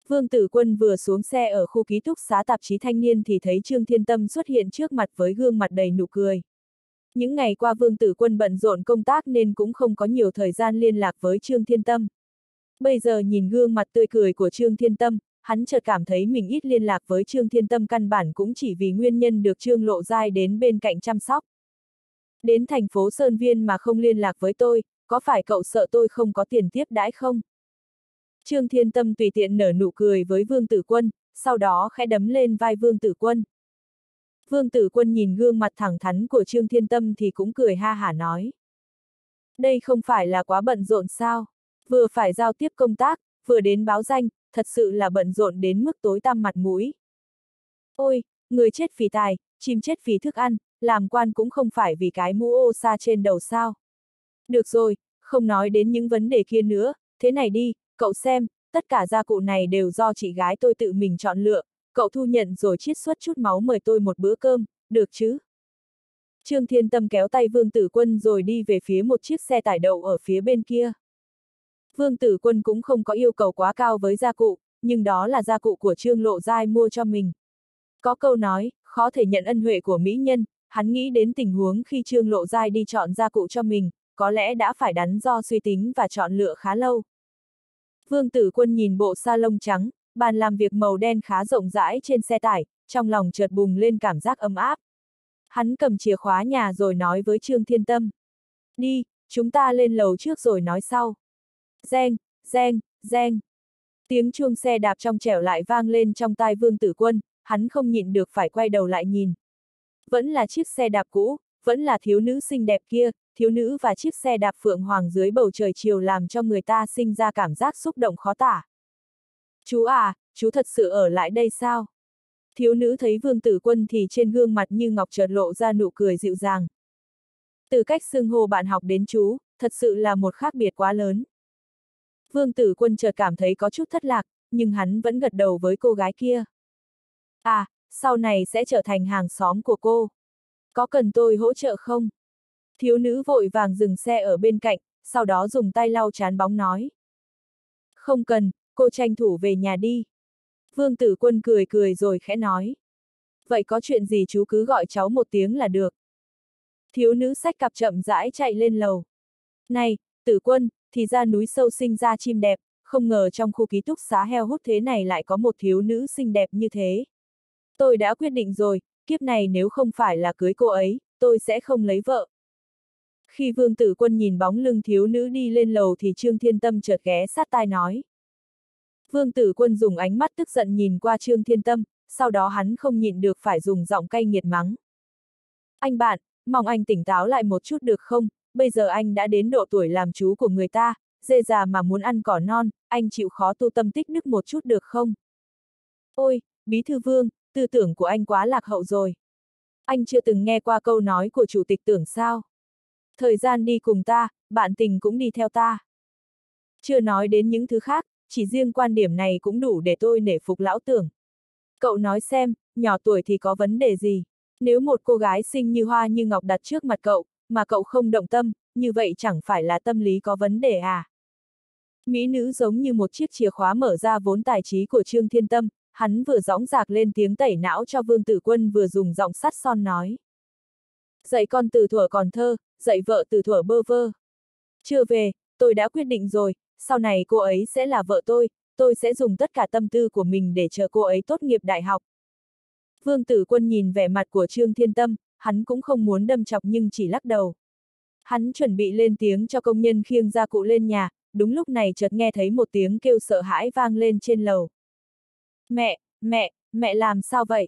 Vương Tử Quân vừa xuống xe ở khu ký túc xá tạp chí thanh niên thì thấy Trương Thiên Tâm xuất hiện trước mặt với gương mặt đầy nụ cười. Những ngày qua Vương Tử Quân bận rộn công tác nên cũng không có nhiều thời gian liên lạc với Trương Thiên Tâm. Bây giờ nhìn gương mặt tươi cười của Trương Thiên Tâm, hắn chợt cảm thấy mình ít liên lạc với Trương Thiên Tâm căn bản cũng chỉ vì nguyên nhân được Trương Lộ Giai đến bên cạnh chăm sóc. Đến thành phố Sơn Viên mà không liên lạc với tôi, có phải cậu sợ tôi không có tiền tiếp đãi không? Trương Thiên Tâm tùy tiện nở nụ cười với Vương Tử Quân, sau đó khẽ đấm lên vai Vương Tử Quân. Vương Tử Quân nhìn gương mặt thẳng thắn của Trương Thiên Tâm thì cũng cười ha hả nói. Đây không phải là quá bận rộn sao? Vừa phải giao tiếp công tác, vừa đến báo danh, thật sự là bận rộn đến mức tối tăm mặt mũi. Ôi, người chết vì tài, chim chết vì thức ăn, làm quan cũng không phải vì cái mũ ô xa trên đầu sao. Được rồi, không nói đến những vấn đề kia nữa, thế này đi, cậu xem, tất cả gia cụ này đều do chị gái tôi tự mình chọn lựa, cậu thu nhận rồi chiết xuất chút máu mời tôi một bữa cơm, được chứ? Trương Thiên Tâm kéo tay Vương Tử Quân rồi đi về phía một chiếc xe tải đậu ở phía bên kia. Vương Tử Quân cũng không có yêu cầu quá cao với gia cụ, nhưng đó là gia cụ của Trương Lộ Giai mua cho mình. Có câu nói, khó thể nhận ân huệ của mỹ nhân, hắn nghĩ đến tình huống khi Trương Lộ Giai đi chọn gia cụ cho mình, có lẽ đã phải đắn do suy tính và chọn lựa khá lâu. Vương Tử Quân nhìn bộ sa lông trắng, bàn làm việc màu đen khá rộng rãi trên xe tải, trong lòng chợt bùng lên cảm giác ấm áp. Hắn cầm chìa khóa nhà rồi nói với Trương Thiên Tâm. Đi, chúng ta lên lầu trước rồi nói sau. Reng, reng, reng. Tiếng chuông xe đạp trong trẻo lại vang lên trong tai Vương Tử Quân, hắn không nhịn được phải quay đầu lại nhìn. Vẫn là chiếc xe đạp cũ, vẫn là thiếu nữ xinh đẹp kia, thiếu nữ và chiếc xe đạp phượng hoàng dưới bầu trời chiều làm cho người ta sinh ra cảm giác xúc động khó tả. Chú à, chú thật sự ở lại đây sao? Thiếu nữ thấy vương tử quân thì trên gương mặt như ngọc chợt lộ ra nụ cười dịu dàng. Từ cách xưng hô bạn học đến chú, thật sự là một khác biệt quá lớn. Vương tử quân chợt cảm thấy có chút thất lạc, nhưng hắn vẫn gật đầu với cô gái kia. À, sau này sẽ trở thành hàng xóm của cô. Có cần tôi hỗ trợ không? Thiếu nữ vội vàng dừng xe ở bên cạnh, sau đó dùng tay lau chán bóng nói. Không cần, cô tranh thủ về nhà đi. Vương tử quân cười cười rồi khẽ nói. Vậy có chuyện gì chú cứ gọi cháu một tiếng là được. Thiếu nữ sách cặp chậm rãi chạy lên lầu. Này, tử quân, thì ra núi sâu sinh ra chim đẹp, không ngờ trong khu ký túc xá heo hút thế này lại có một thiếu nữ xinh đẹp như thế. Tôi đã quyết định rồi, kiếp này nếu không phải là cưới cô ấy, tôi sẽ không lấy vợ. Khi vương tử quân nhìn bóng lưng thiếu nữ đi lên lầu thì Trương Thiên Tâm chợt ghé sát tai nói. Vương tử quân dùng ánh mắt tức giận nhìn qua Trương Thiên Tâm, sau đó hắn không nhịn được phải dùng giọng cay nghiệt mắng. Anh bạn, mong anh tỉnh táo lại một chút được không, bây giờ anh đã đến độ tuổi làm chú của người ta, dê già mà muốn ăn cỏ non, anh chịu khó tu tâm tích đức một chút được không? Ôi, Bí Thư Vương, tư tưởng của anh quá lạc hậu rồi. Anh chưa từng nghe qua câu nói của chủ tịch tưởng sao? Thời gian đi cùng ta, bạn tình cũng đi theo ta. Chưa nói đến những thứ khác, chỉ riêng quan điểm này cũng đủ để tôi nể phục lão tưởng. Cậu nói xem, nhỏ tuổi thì có vấn đề gì? Nếu một cô gái xinh như hoa như ngọc đặt trước mặt cậu, mà cậu không động tâm, như vậy chẳng phải là tâm lý có vấn đề à? Mỹ nữ giống như một chiếc chìa khóa mở ra vốn tài trí của Trương Thiên Tâm, hắn vừa gióng giạc lên tiếng tẩy não cho Vương Tử Quân vừa dùng giọng sắt son nói. Dạy con từ thuở còn thơ, dạy vợ từ thuở bơ vơ. Chưa về, tôi đã quyết định rồi, sau này cô ấy sẽ là vợ tôi, tôi sẽ dùng tất cả tâm tư của mình để chờ cô ấy tốt nghiệp đại học. Vương Tử Quân nhìn vẻ mặt của Trương Thiên Tâm, hắn cũng không muốn đâm chọc nhưng chỉ lắc đầu. Hắn chuẩn bị lên tiếng cho công nhân khiêng gia cụ lên nhà, đúng lúc này chợt nghe thấy một tiếng kêu sợ hãi vang lên trên lầu. Mẹ, mẹ, mẹ làm sao vậy?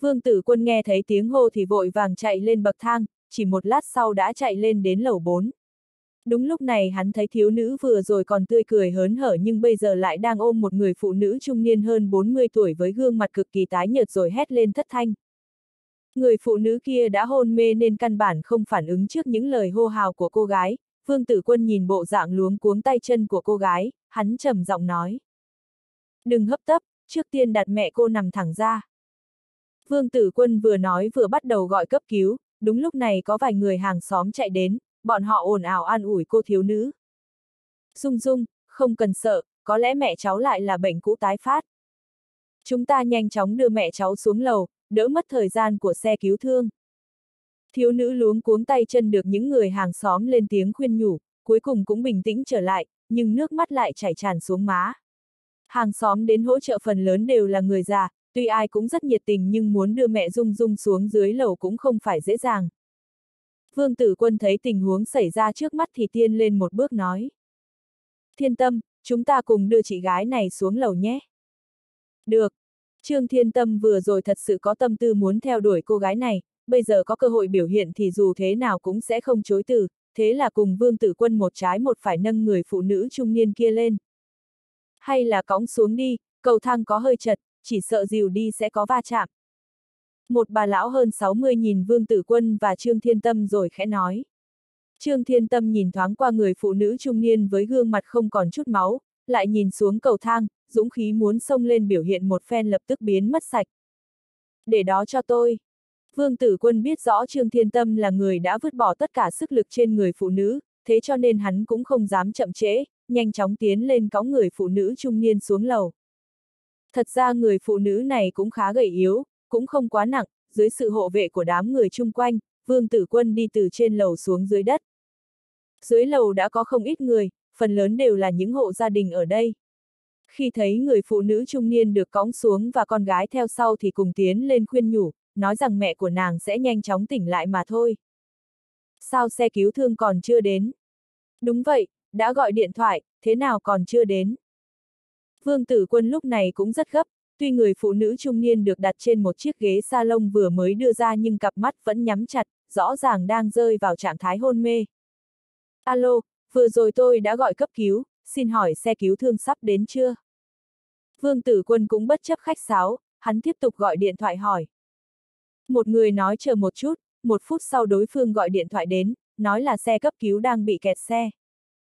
Vương tử quân nghe thấy tiếng hô thì vội vàng chạy lên bậc thang, chỉ một lát sau đã chạy lên đến lầu 4. Đúng lúc này hắn thấy thiếu nữ vừa rồi còn tươi cười hớn hở nhưng bây giờ lại đang ôm một người phụ nữ trung niên hơn 40 tuổi với gương mặt cực kỳ tái nhợt rồi hét lên thất thanh. Người phụ nữ kia đã hôn mê nên căn bản không phản ứng trước những lời hô hào của cô gái, Vương Tử Quân nhìn bộ dạng luống cuống tay chân của cô gái, hắn trầm giọng nói. Đừng hấp tấp, trước tiên đặt mẹ cô nằm thẳng ra. Vương Tử Quân vừa nói vừa bắt đầu gọi cấp cứu, đúng lúc này có vài người hàng xóm chạy đến, bọn họ ồn ào an ủi cô thiếu nữ. Dung Dung, không cần sợ, có lẽ mẹ cháu lại là bệnh cũ tái phát. Chúng ta nhanh chóng đưa mẹ cháu xuống lầu, đỡ mất thời gian của xe cứu thương. Thiếu nữ luống cuống tay chân được những người hàng xóm lên tiếng khuyên nhủ, cuối cùng cũng bình tĩnh trở lại, nhưng nước mắt lại chảy tràn xuống má. Hàng xóm đến hỗ trợ phần lớn đều là người già, tuy ai cũng rất nhiệt tình nhưng muốn đưa mẹ Dung Dung xuống dưới lầu cũng không phải dễ dàng. Vương tử quân thấy tình huống xảy ra trước mắt thì tiên lên một bước nói. Thiên tâm, chúng ta cùng đưa chị gái này xuống lầu nhé. Được. Trương Thiên Tâm vừa rồi thật sự có tâm tư muốn theo đuổi cô gái này, bây giờ có cơ hội biểu hiện thì dù thế nào cũng sẽ không chối từ, thế là cùng Vương Tử Quân một trái một phải nâng người phụ nữ trung niên kia lên. Hay là cõng xuống đi, cầu thang có hơi chật, chỉ sợ dìu đi sẽ có va chạm. Một bà lão hơn 60 nhìn Vương Tử Quân và Trương Thiên Tâm rồi khẽ nói. Trương Thiên Tâm nhìn thoáng qua người phụ nữ trung niên với gương mặt không còn chút máu, lại nhìn xuống cầu thang, dũng khí muốn xông lên biểu hiện một phen lập tức biến mất sạch. Để đó cho tôi. Vương Tử Quân biết rõ Trương Thiên Tâm là người đã vứt bỏ tất cả sức lực trên người phụ nữ, thế cho nên hắn cũng không dám chậm trễ, nhanh chóng tiến lên cõng người phụ nữ trung niên xuống lầu. Thật ra người phụ nữ này cũng khá gầy yếu, cũng không quá nặng, dưới sự hộ vệ của đám người chung quanh, Vương Tử Quân đi từ trên lầu xuống dưới đất. Dưới lầu đã có không ít người, phần lớn đều là những hộ gia đình ở đây. Khi thấy người phụ nữ trung niên được cõng xuống và con gái theo sau thì cùng tiến lên khuyên nhủ, nói rằng mẹ của nàng sẽ nhanh chóng tỉnh lại mà thôi. Sao xe cứu thương còn chưa đến? Đúng vậy, đã gọi điện thoại, thế nào còn chưa đến? Vương tử quân lúc này cũng rất gấp, tuy người phụ nữ trung niên được đặt trên một chiếc ghế salon vừa mới đưa ra nhưng cặp mắt vẫn nhắm chặt, rõ ràng đang rơi vào trạng thái hôn mê. Alo, vừa rồi tôi đã gọi cấp cứu, xin hỏi xe cứu thương sắp đến chưa? Vương tử quân cũng bất chấp khách sáo, hắn tiếp tục gọi điện thoại hỏi. Một người nói chờ một chút, một phút sau đối phương gọi điện thoại đến, nói là xe cấp cứu đang bị kẹt xe.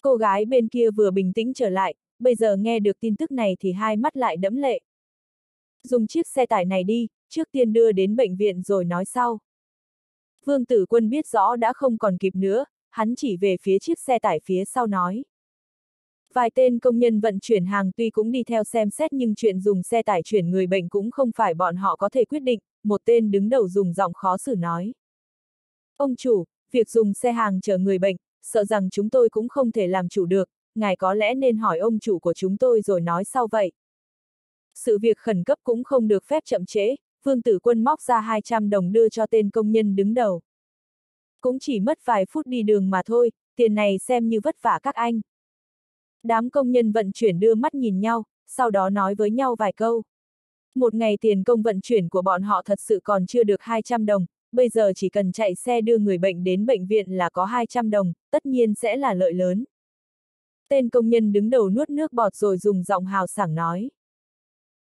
Cô gái bên kia vừa bình tĩnh trở lại, bây giờ nghe được tin tức này thì hai mắt lại đẫm lệ. Dùng chiếc xe tải này đi, trước tiên đưa đến bệnh viện rồi nói sau. Vương Tử Quân biết rõ đã không còn kịp nữa, hắn chỉ về phía chiếc xe tải phía sau nói. Vài tên công nhân vận chuyển hàng tuy cũng đi theo xem xét nhưng chuyện dùng xe tải chuyển người bệnh cũng không phải bọn họ có thể quyết định, một tên đứng đầu dùng giọng khó xử nói. Ông chủ, việc dùng xe hàng chở người bệnh, sợ rằng chúng tôi cũng không thể làm chủ được, ngài có lẽ nên hỏi ông chủ của chúng tôi rồi nói sau vậy. Sự việc khẩn cấp cũng không được phép chậm trễ, Vương Tử Quân móc ra 200 đồng đưa cho tên công nhân đứng đầu. Cũng chỉ mất vài phút đi đường mà thôi, tiền này xem như vất vả các anh. Đám công nhân vận chuyển đưa mắt nhìn nhau, sau đó nói với nhau vài câu. Một ngày tiền công vận chuyển của bọn họ thật sự còn chưa được 200 đồng, bây giờ chỉ cần chạy xe đưa người bệnh đến bệnh viện là có 200 đồng, tất nhiên sẽ là lợi lớn. Tên công nhân đứng đầu nuốt nước bọt rồi dùng giọng hào sảng nói.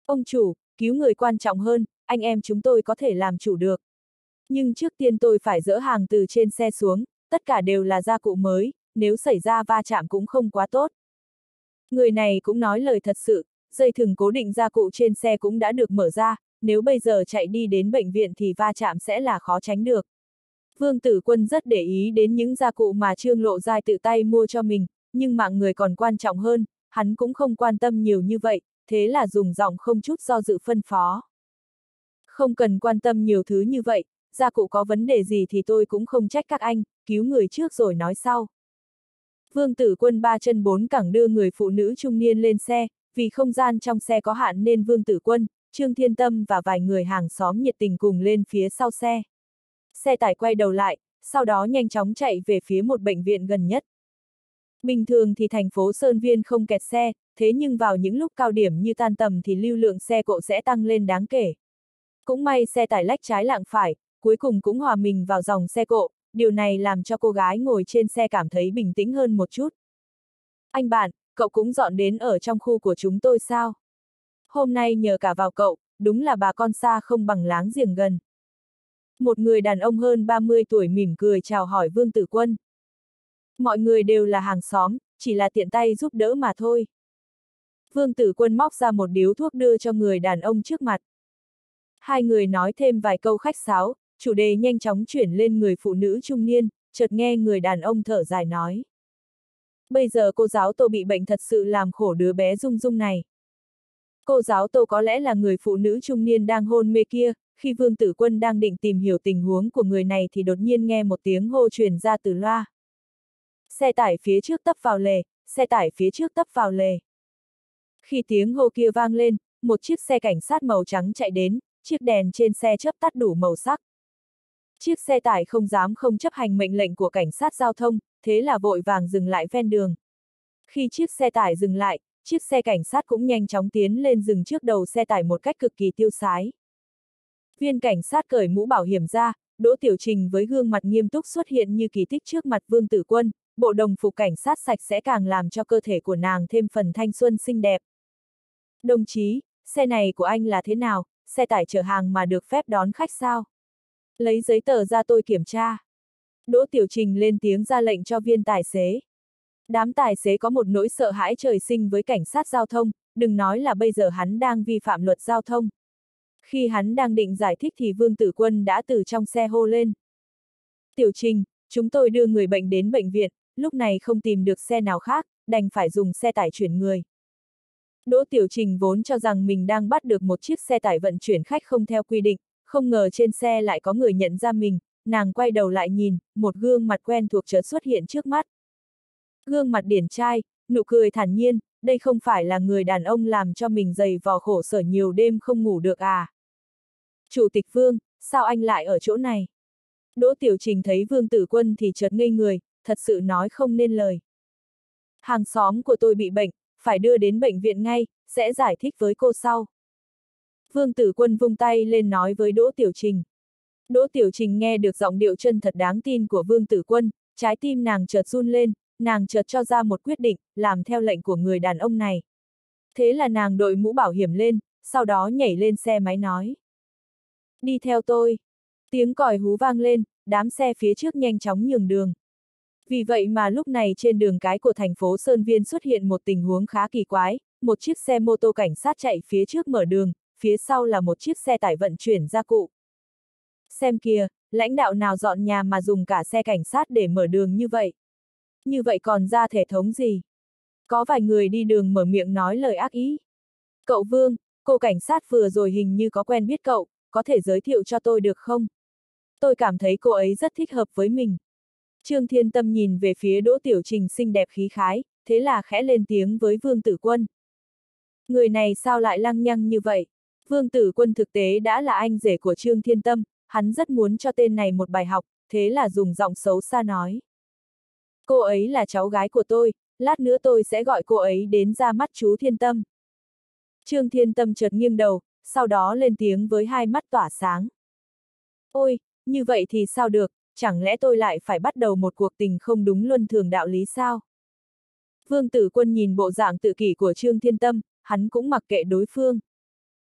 Ông chủ, cứu người quan trọng hơn, anh em chúng tôi có thể làm chủ được. Nhưng trước tiên tôi phải dỡ hàng từ trên xe xuống, tất cả đều là gia cụ mới, nếu xảy ra va chạm cũng không quá tốt. Người này cũng nói lời thật sự, dây thừng cố định gia cụ trên xe cũng đã được mở ra, nếu bây giờ chạy đi đến bệnh viện thì va chạm sẽ là khó tránh được. Vương Tử Quân rất để ý đến những gia cụ mà Trương Lộ Giai tự tay mua cho mình, nhưng mạng người còn quan trọng hơn, hắn cũng không quan tâm nhiều như vậy, thế là dùng giọng không chút do dự phân phó. Không cần quan tâm nhiều thứ như vậy, gia cụ có vấn đề gì thì tôi cũng không trách các anh, cứu người trước rồi nói sau. Vương tử quân ba chân bốn cẳng đưa người phụ nữ trung niên lên xe, vì không gian trong xe có hạn nên vương tử quân, Trương Thiên Tâm và vài người hàng xóm nhiệt tình cùng lên phía sau xe. Xe tải quay đầu lại, sau đó nhanh chóng chạy về phía một bệnh viện gần nhất. Bình thường thì thành phố Sơn Viên không kẹt xe, thế nhưng vào những lúc cao điểm như tan tầm thì lưu lượng xe cộ sẽ tăng lên đáng kể. Cũng may xe tải lách trái lạng phải, cuối cùng cũng hòa mình vào dòng xe cộ, điều này làm cho cô gái ngồi trên xe cảm thấy bình tĩnh hơn một chút. Anh bạn, cậu cũng dọn đến ở trong khu của chúng tôi sao? Hôm nay nhờ cả vào cậu, đúng là bà con xa không bằng láng giềng gần. Một người đàn ông hơn 30 tuổi mỉm cười chào hỏi Vương Tử Quân. Mọi người đều là hàng xóm, chỉ là tiện tay giúp đỡ mà thôi. Vương Tử Quân móc ra một điếu thuốc đưa cho người đàn ông trước mặt. Hai người nói thêm vài câu khách sáo, chủ đề nhanh chóng chuyển lên người phụ nữ trung niên, chợt nghe người đàn ông thở dài nói. Bây giờ cô giáo Tô bị bệnh thật sự làm khổ đứa bé Dung Dung này. Cô giáo Tô có lẽ là người phụ nữ trung niên đang hôn mê kia, khi Vương Tử Quân đang định tìm hiểu tình huống của người này thì đột nhiên nghe một tiếng hô truyền ra từ loa. Xe tải phía trước tấp vào lề, xe tải phía trước tấp vào lề. Khi tiếng hô kia vang lên, một chiếc xe cảnh sát màu trắng chạy đến, chiếc đèn trên xe chớp tắt đủ màu sắc. Chiếc xe tải không dám không chấp hành mệnh lệnh của cảnh sát giao thông, thế là vội vàng dừng lại ven đường. Khi chiếc xe tải dừng lại, chiếc xe cảnh sát cũng nhanh chóng tiến lên dừng trước đầu xe tải một cách cực kỳ tiêu sái. Viên cảnh sát cởi mũ bảo hiểm ra, Đỗ Tiểu Trình với gương mặt nghiêm túc xuất hiện như kỳ tích trước mặt Vương Tử Quân, bộ đồng phục cảnh sát sạch sẽ càng làm cho cơ thể của nàng thêm phần thanh xuân xinh đẹp. Đồng chí, xe này của anh là thế nào, xe tải chở hàng mà được phép đón khách sao? Lấy giấy tờ ra tôi kiểm tra. Đỗ Tiểu Trình lên tiếng ra lệnh cho viên tài xế. Đám tài xế có một nỗi sợ hãi trời sinh với cảnh sát giao thông, đừng nói là bây giờ hắn đang vi phạm luật giao thông. Khi hắn đang định giải thích thì Vương Tử Quân đã từ trong xe hô lên. Tiểu Trình, chúng tôi đưa người bệnh đến bệnh viện, lúc này không tìm được xe nào khác, đành phải dùng xe tải chuyển người. Đỗ Tiểu Trình vốn cho rằng mình đang bắt được một chiếc xe tải vận chuyển khách không theo quy định, không ngờ trên xe lại có người nhận ra mình, nàng quay đầu lại nhìn, một gương mặt quen thuộc chợt xuất hiện trước mắt. Gương mặt điển trai, nụ cười thản nhiên, đây không phải là người đàn ông làm cho mình dày vò khổ sở nhiều đêm không ngủ được à. Chủ tịch Vương, sao anh lại ở chỗ này? Đỗ Tiểu Trình thấy Vương Tử Quân thì chợt ngây người, thật sự nói không nên lời. Hàng xóm của tôi bị bệnh, phải đưa đến bệnh viện ngay, sẽ giải thích với cô sau. Vương Tử Quân vung tay lên nói với Đỗ Tiểu Trình. Đỗ Tiểu Trình nghe được giọng điệu chân thật đáng tin của Vương Tử Quân, trái tim nàng chợt run lên, nàng chợt cho ra một quyết định, làm theo lệnh của người đàn ông này. Thế là nàng đội mũ bảo hiểm lên, sau đó nhảy lên xe máy nói. Đi theo tôi. Tiếng còi hú vang lên, đám xe phía trước nhanh chóng nhường đường. Vì vậy mà lúc này trên đường cái của thành phố Sơn Viên xuất hiện một tình huống khá kỳ quái, một chiếc xe mô tô cảnh sát chạy phía trước mở đường, phía sau là một chiếc xe tải vận chuyển gia cụ. Xem kìa, lãnh đạo nào dọn nhà mà dùng cả xe cảnh sát để mở đường như vậy? Như vậy còn ra thể thống gì? Có vài người đi đường mở miệng nói lời ác ý. Cậu Vương, cô cảnh sát vừa rồi hình như có quen biết cậu, có thể giới thiệu cho tôi được không? Tôi cảm thấy cô ấy rất thích hợp với mình. Trương Thiên Tâm nhìn về phía Đỗ Tiểu Trình xinh đẹp khí khái, thế là khẽ lên tiếng với Vương Tử Quân. Người này sao lại lăng nhăng như vậy? Vương Tử Quân thực tế đã là anh rể của Trương Thiên Tâm, hắn rất muốn cho tên này một bài học, thế là dùng giọng xấu xa nói. Cô ấy là cháu gái của tôi, lát nữa tôi sẽ gọi cô ấy đến ra mắt chú Thiên Tâm. Trương Thiên Tâm chợt nghiêng đầu, sau đó lên tiếng với hai mắt tỏa sáng. Ôi, như vậy thì sao được, chẳng lẽ tôi lại phải bắt đầu một cuộc tình không đúng luân thường đạo lý sao? Vương Tử Quân nhìn bộ dạng tự kỷ của Trương Thiên Tâm, hắn cũng mặc kệ đối phương.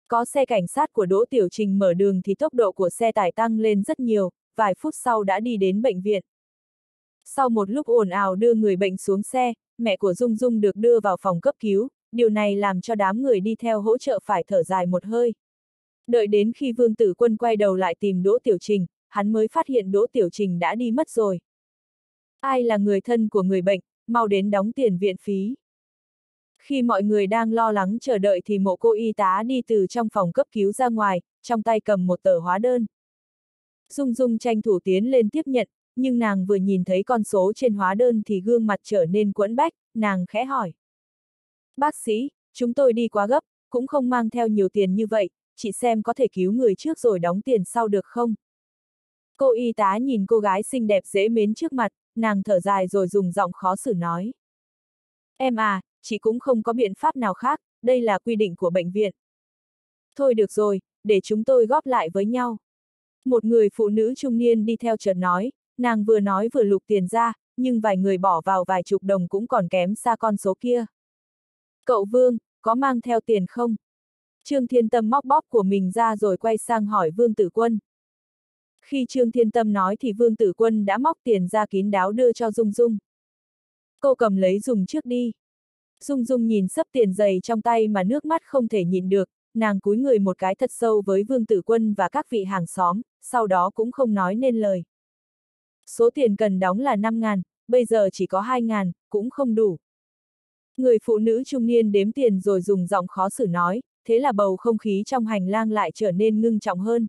Có xe cảnh sát của Đỗ Tiểu Trình mở đường thì tốc độ của xe tải tăng lên rất nhiều, vài phút sau đã đi đến bệnh viện. Sau một lúc ồn ào đưa người bệnh xuống xe, mẹ của Dung Dung được đưa vào phòng cấp cứu, điều này làm cho đám người đi theo hỗ trợ phải thở dài một hơi. Đợi đến khi Vương Tử Quân quay đầu lại tìm Đỗ Tiểu Trình, hắn mới phát hiện Đỗ Tiểu Trình đã đi mất rồi. Ai là người thân của người bệnh, mau đến đóng tiền viện phí. Khi mọi người đang lo lắng chờ đợi thì mộ cô y tá đi từ trong phòng cấp cứu ra ngoài, trong tay cầm một tờ hóa đơn. Dung Dung tranh thủ tiến lên tiếp nhận, nhưng nàng vừa nhìn thấy con số trên hóa đơn thì gương mặt trở nên quẫn bách, nàng khẽ hỏi. Bác sĩ, chúng tôi đi quá gấp, cũng không mang theo nhiều tiền như vậy, chị xem có thể cứu người trước rồi đóng tiền sau được không? Cô y tá nhìn cô gái xinh đẹp dễ mến trước mặt, nàng thở dài rồi dùng giọng khó xử nói. Em à, chị cũng không có biện pháp nào khác, đây là quy định của bệnh viện. Thôi được rồi, để chúng tôi góp lại với nhau. Một người phụ nữ trung niên đi theo chợt nói, nàng vừa nói vừa lục tiền ra, nhưng vài người bỏ vào vài chục đồng cũng còn kém xa con số kia. Cậu Vương, có mang theo tiền không? Trương Thiên Tâm móc bóp của mình ra rồi quay sang hỏi Vương Tử Quân. Khi Trương Thiên Tâm nói thì Vương Tử Quân đã móc tiền ra kín đáo đưa cho Dung Dung. Cô cầm lấy dùng trước đi. Dung Dung nhìn sấp tiền dày trong tay mà nước mắt không thể nhìn được, nàng cúi người một cái thật sâu với Vương Tử Quân và các vị hàng xóm, sau đó cũng không nói nên lời. Số tiền cần đóng là 5 ngàn, bây giờ chỉ có 2 ngàn, cũng không đủ. Người phụ nữ trung niên đếm tiền rồi dùng giọng khó xử nói, thế là bầu không khí trong hành lang lại trở nên ngưng trọng hơn.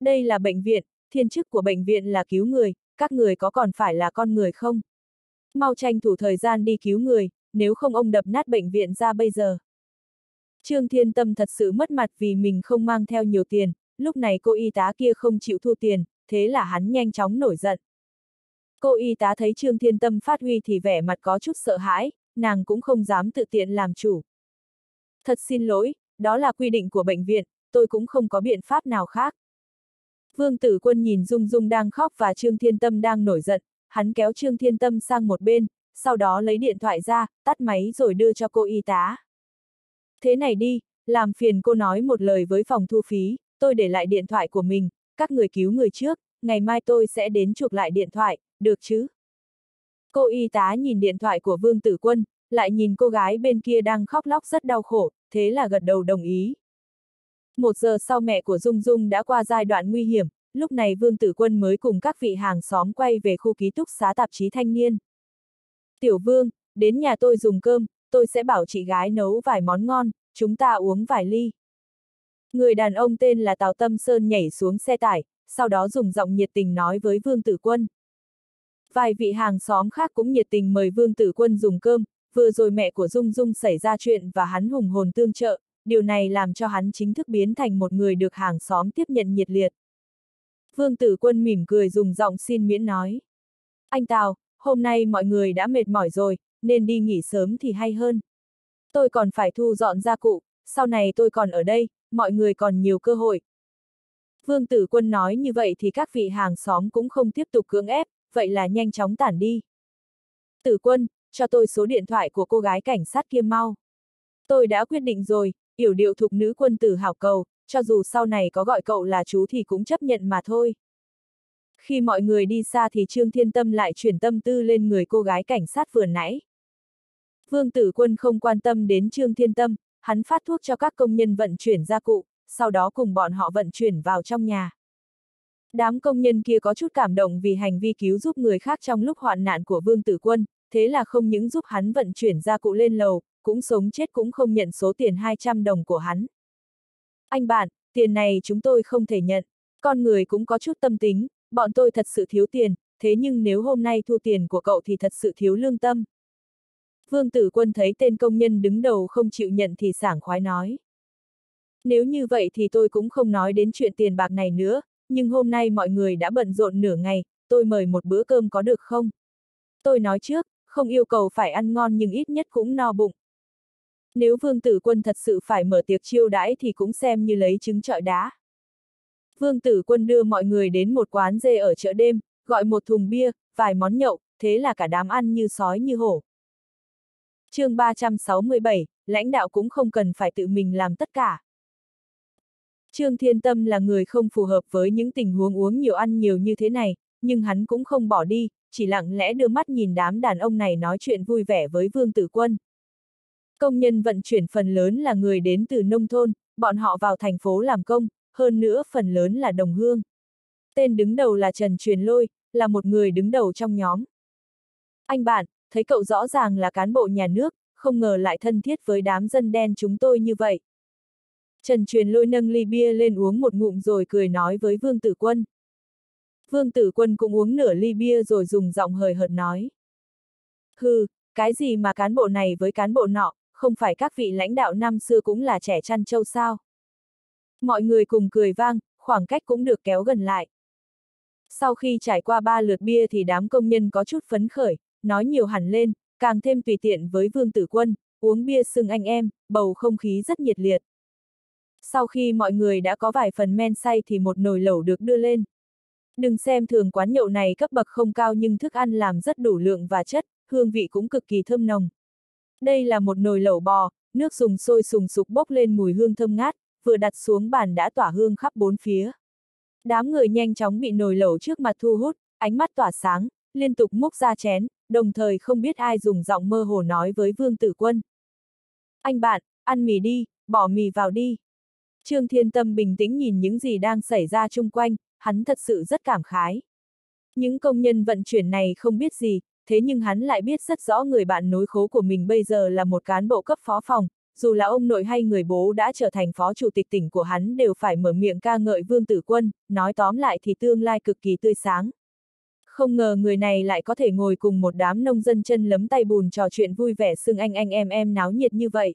Đây là bệnh viện, thiên chức của bệnh viện là cứu người, các người có còn phải là con người không? Mau tranh thủ thời gian đi cứu người, nếu không ông đập nát bệnh viện ra bây giờ. Trương Thiên Tâm thật sự mất mặt vì mình không mang theo nhiều tiền, lúc này cô y tá kia không chịu thu tiền, thế là hắn nhanh chóng nổi giận. Cô y tá thấy Trương Thiên Tâm phát huy thì vẻ mặt có chút sợ hãi, nàng cũng không dám tự tiện làm chủ. Thật xin lỗi, đó là quy định của bệnh viện, tôi cũng không có biện pháp nào khác. Vương Tử Quân nhìn Dung Dung đang khóc và Trương Thiên Tâm đang nổi giận, hắn kéo Trương Thiên Tâm sang một bên, sau đó lấy điện thoại ra, tắt máy rồi đưa cho cô y tá. Thế này đi, làm phiền cô nói một lời với phòng thu phí, tôi để lại điện thoại của mình, các người cứu người trước, ngày mai tôi sẽ đến chuộc lại điện thoại, được chứ? Cô y tá nhìn điện thoại của Vương Tử Quân, lại nhìn cô gái bên kia đang khóc lóc rất đau khổ, thế là gật đầu đồng ý. Một giờ sau mẹ của Dung Dung đã qua giai đoạn nguy hiểm, lúc này Vương Tử Quân mới cùng các vị hàng xóm quay về khu ký túc xá tạp chí thanh niên. Tiểu Vương, đến nhà tôi dùng cơm, tôi sẽ bảo chị gái nấu vài món ngon, chúng ta uống vài ly. Người đàn ông tên là Tào Tâm Sơn nhảy xuống xe tải, sau đó dùng giọng nhiệt tình nói với Vương Tử Quân. Vài vị hàng xóm khác cũng nhiệt tình mời Vương Tử Quân dùng cơm, vừa rồi mẹ của Dung Dung xảy ra chuyện và hắn hùng hồn tương trợ, điều này làm cho hắn chính thức biến thành một người được hàng xóm tiếp nhận nhiệt liệt. Vương Tử Quân mỉm cười dùng giọng xin miễn nói. Anh Tào, hôm nay mọi người đã mệt mỏi rồi, nên đi nghỉ sớm thì hay hơn. Tôi còn phải thu dọn gia cụ, sau này tôi còn ở đây, mọi người còn nhiều cơ hội. Vương Tử Quân nói như vậy thì các vị hàng xóm cũng không tiếp tục cưỡng ép, vậy là nhanh chóng tản đi. Tử Quân, cho tôi số điện thoại của cô gái cảnh sát kia mau. Tôi đã quyết định rồi, yểu điệu thục nữ quân tử hảo cầu, cho dù sau này có gọi cậu là chú thì cũng chấp nhận mà thôi. Khi mọi người đi xa thì Trương Thiên Tâm lại chuyển tâm tư lên người cô gái cảnh sát vừa nãy. Vương Tử Quân không quan tâm đến Trương Thiên Tâm, hắn phát thuốc cho các công nhân vận chuyển gia cụ, sau đó cùng bọn họ vận chuyển vào trong nhà. Đám công nhân kia có chút cảm động vì hành vi cứu giúp người khác trong lúc hoạn nạn của Vương Tử Quân, thế là không những giúp hắn vận chuyển gia cụ lên lầu, cũng sống chết cũng không nhận số tiền 200 đồng của hắn. Anh bạn, tiền này chúng tôi không thể nhận, con người cũng có chút tâm tính, bọn tôi thật sự thiếu tiền, thế nhưng nếu hôm nay thu tiền của cậu thì thật sự thiếu lương tâm. Vương Tử Quân thấy tên công nhân đứng đầu không chịu nhận thì sảng khoái nói. Nếu như vậy thì tôi cũng không nói đến chuyện tiền bạc này nữa, nhưng hôm nay mọi người đã bận rộn nửa ngày, tôi mời một bữa cơm có được không? Tôi nói trước, không yêu cầu phải ăn ngon nhưng ít nhất cũng no bụng. Nếu Vương Tử Quân thật sự phải mở tiệc chiêu đãi thì cũng xem như lấy trứng trọi đá. Vương Tử Quân đưa mọi người đến một quán dê ở chợ đêm, gọi một thùng bia, vài món nhậu, thế là cả đám ăn như sói như hổ. chương 367, lãnh đạo cũng không cần phải tự mình làm tất cả. Trương Thiên Tâm là người không phù hợp với những tình huống uống nhiều ăn nhiều như thế này, nhưng hắn cũng không bỏ đi, chỉ lặng lẽ đưa mắt nhìn đám đàn ông này nói chuyện vui vẻ với Vương Tử Quân. Công nhân vận chuyển phần lớn là người đến từ nông thôn, bọn họ vào thành phố làm công, hơn nữa phần lớn là đồng hương. Tên đứng đầu là Trần Truyền Lôi, là một người đứng đầu trong nhóm. Anh bạn, thấy cậu rõ ràng là cán bộ nhà nước, không ngờ lại thân thiết với đám dân đen chúng tôi như vậy. Trần Truyền Lôi nâng ly bia lên uống một ngụm rồi cười nói với Vương Tử Quân. Vương Tử Quân cũng uống nửa ly bia rồi dùng giọng hời hợt nói. Hừ, cái gì mà cán bộ này với cán bộ nọ, không phải các vị lãnh đạo năm xưa cũng là trẻ chăn châu sao? Mọi người cùng cười vang, khoảng cách cũng được kéo gần lại. Sau khi trải qua ba lượt bia thì đám công nhân có chút phấn khởi, nói nhiều hẳn lên, càng thêm tùy tiện với Vương Tử Quân, uống bia sưng anh em, bầu không khí rất nhiệt liệt. Sau khi mọi người đã có vài phần men say thì một nồi lẩu được đưa lên. Đừng xem thường quán nhậu này cấp bậc không cao nhưng thức ăn làm rất đủ lượng và chất, hương vị cũng cực kỳ thơm nồng. Đây là một nồi lẩu bò, nước dùng sôi sùng sục bốc lên mùi hương thơm ngát, vừa đặt xuống bàn đã tỏa hương khắp bốn phía. Đám người nhanh chóng bị nồi lẩu trước mặt thu hút, ánh mắt tỏa sáng, liên tục múc ra chén, đồng thời không biết ai dùng giọng mơ hồ nói với Vương Tử Quân. Anh bạn, ăn mì đi, bỏ mì vào đi. Trương Thiên Tâm bình tĩnh nhìn những gì đang xảy ra chung quanh, hắn thật sự rất cảm khái. Những công nhân vận chuyển này không biết gì, thế nhưng hắn lại biết rất rõ người bạn nối khố của mình bây giờ là một cán bộ cấp phó phòng, dù là ông nội hay người bố đã trở thành phó chủ tịch tỉnh của hắn đều phải mở miệng ca ngợi Vương Tử Quân, nói tóm lại thì tương lai cực kỳ tươi sáng. Không ngờ người này lại có thể ngồi cùng một đám nông dân chân lấm tay bùn trò chuyện vui vẻ xưng anh anh em em náo nhiệt như vậy.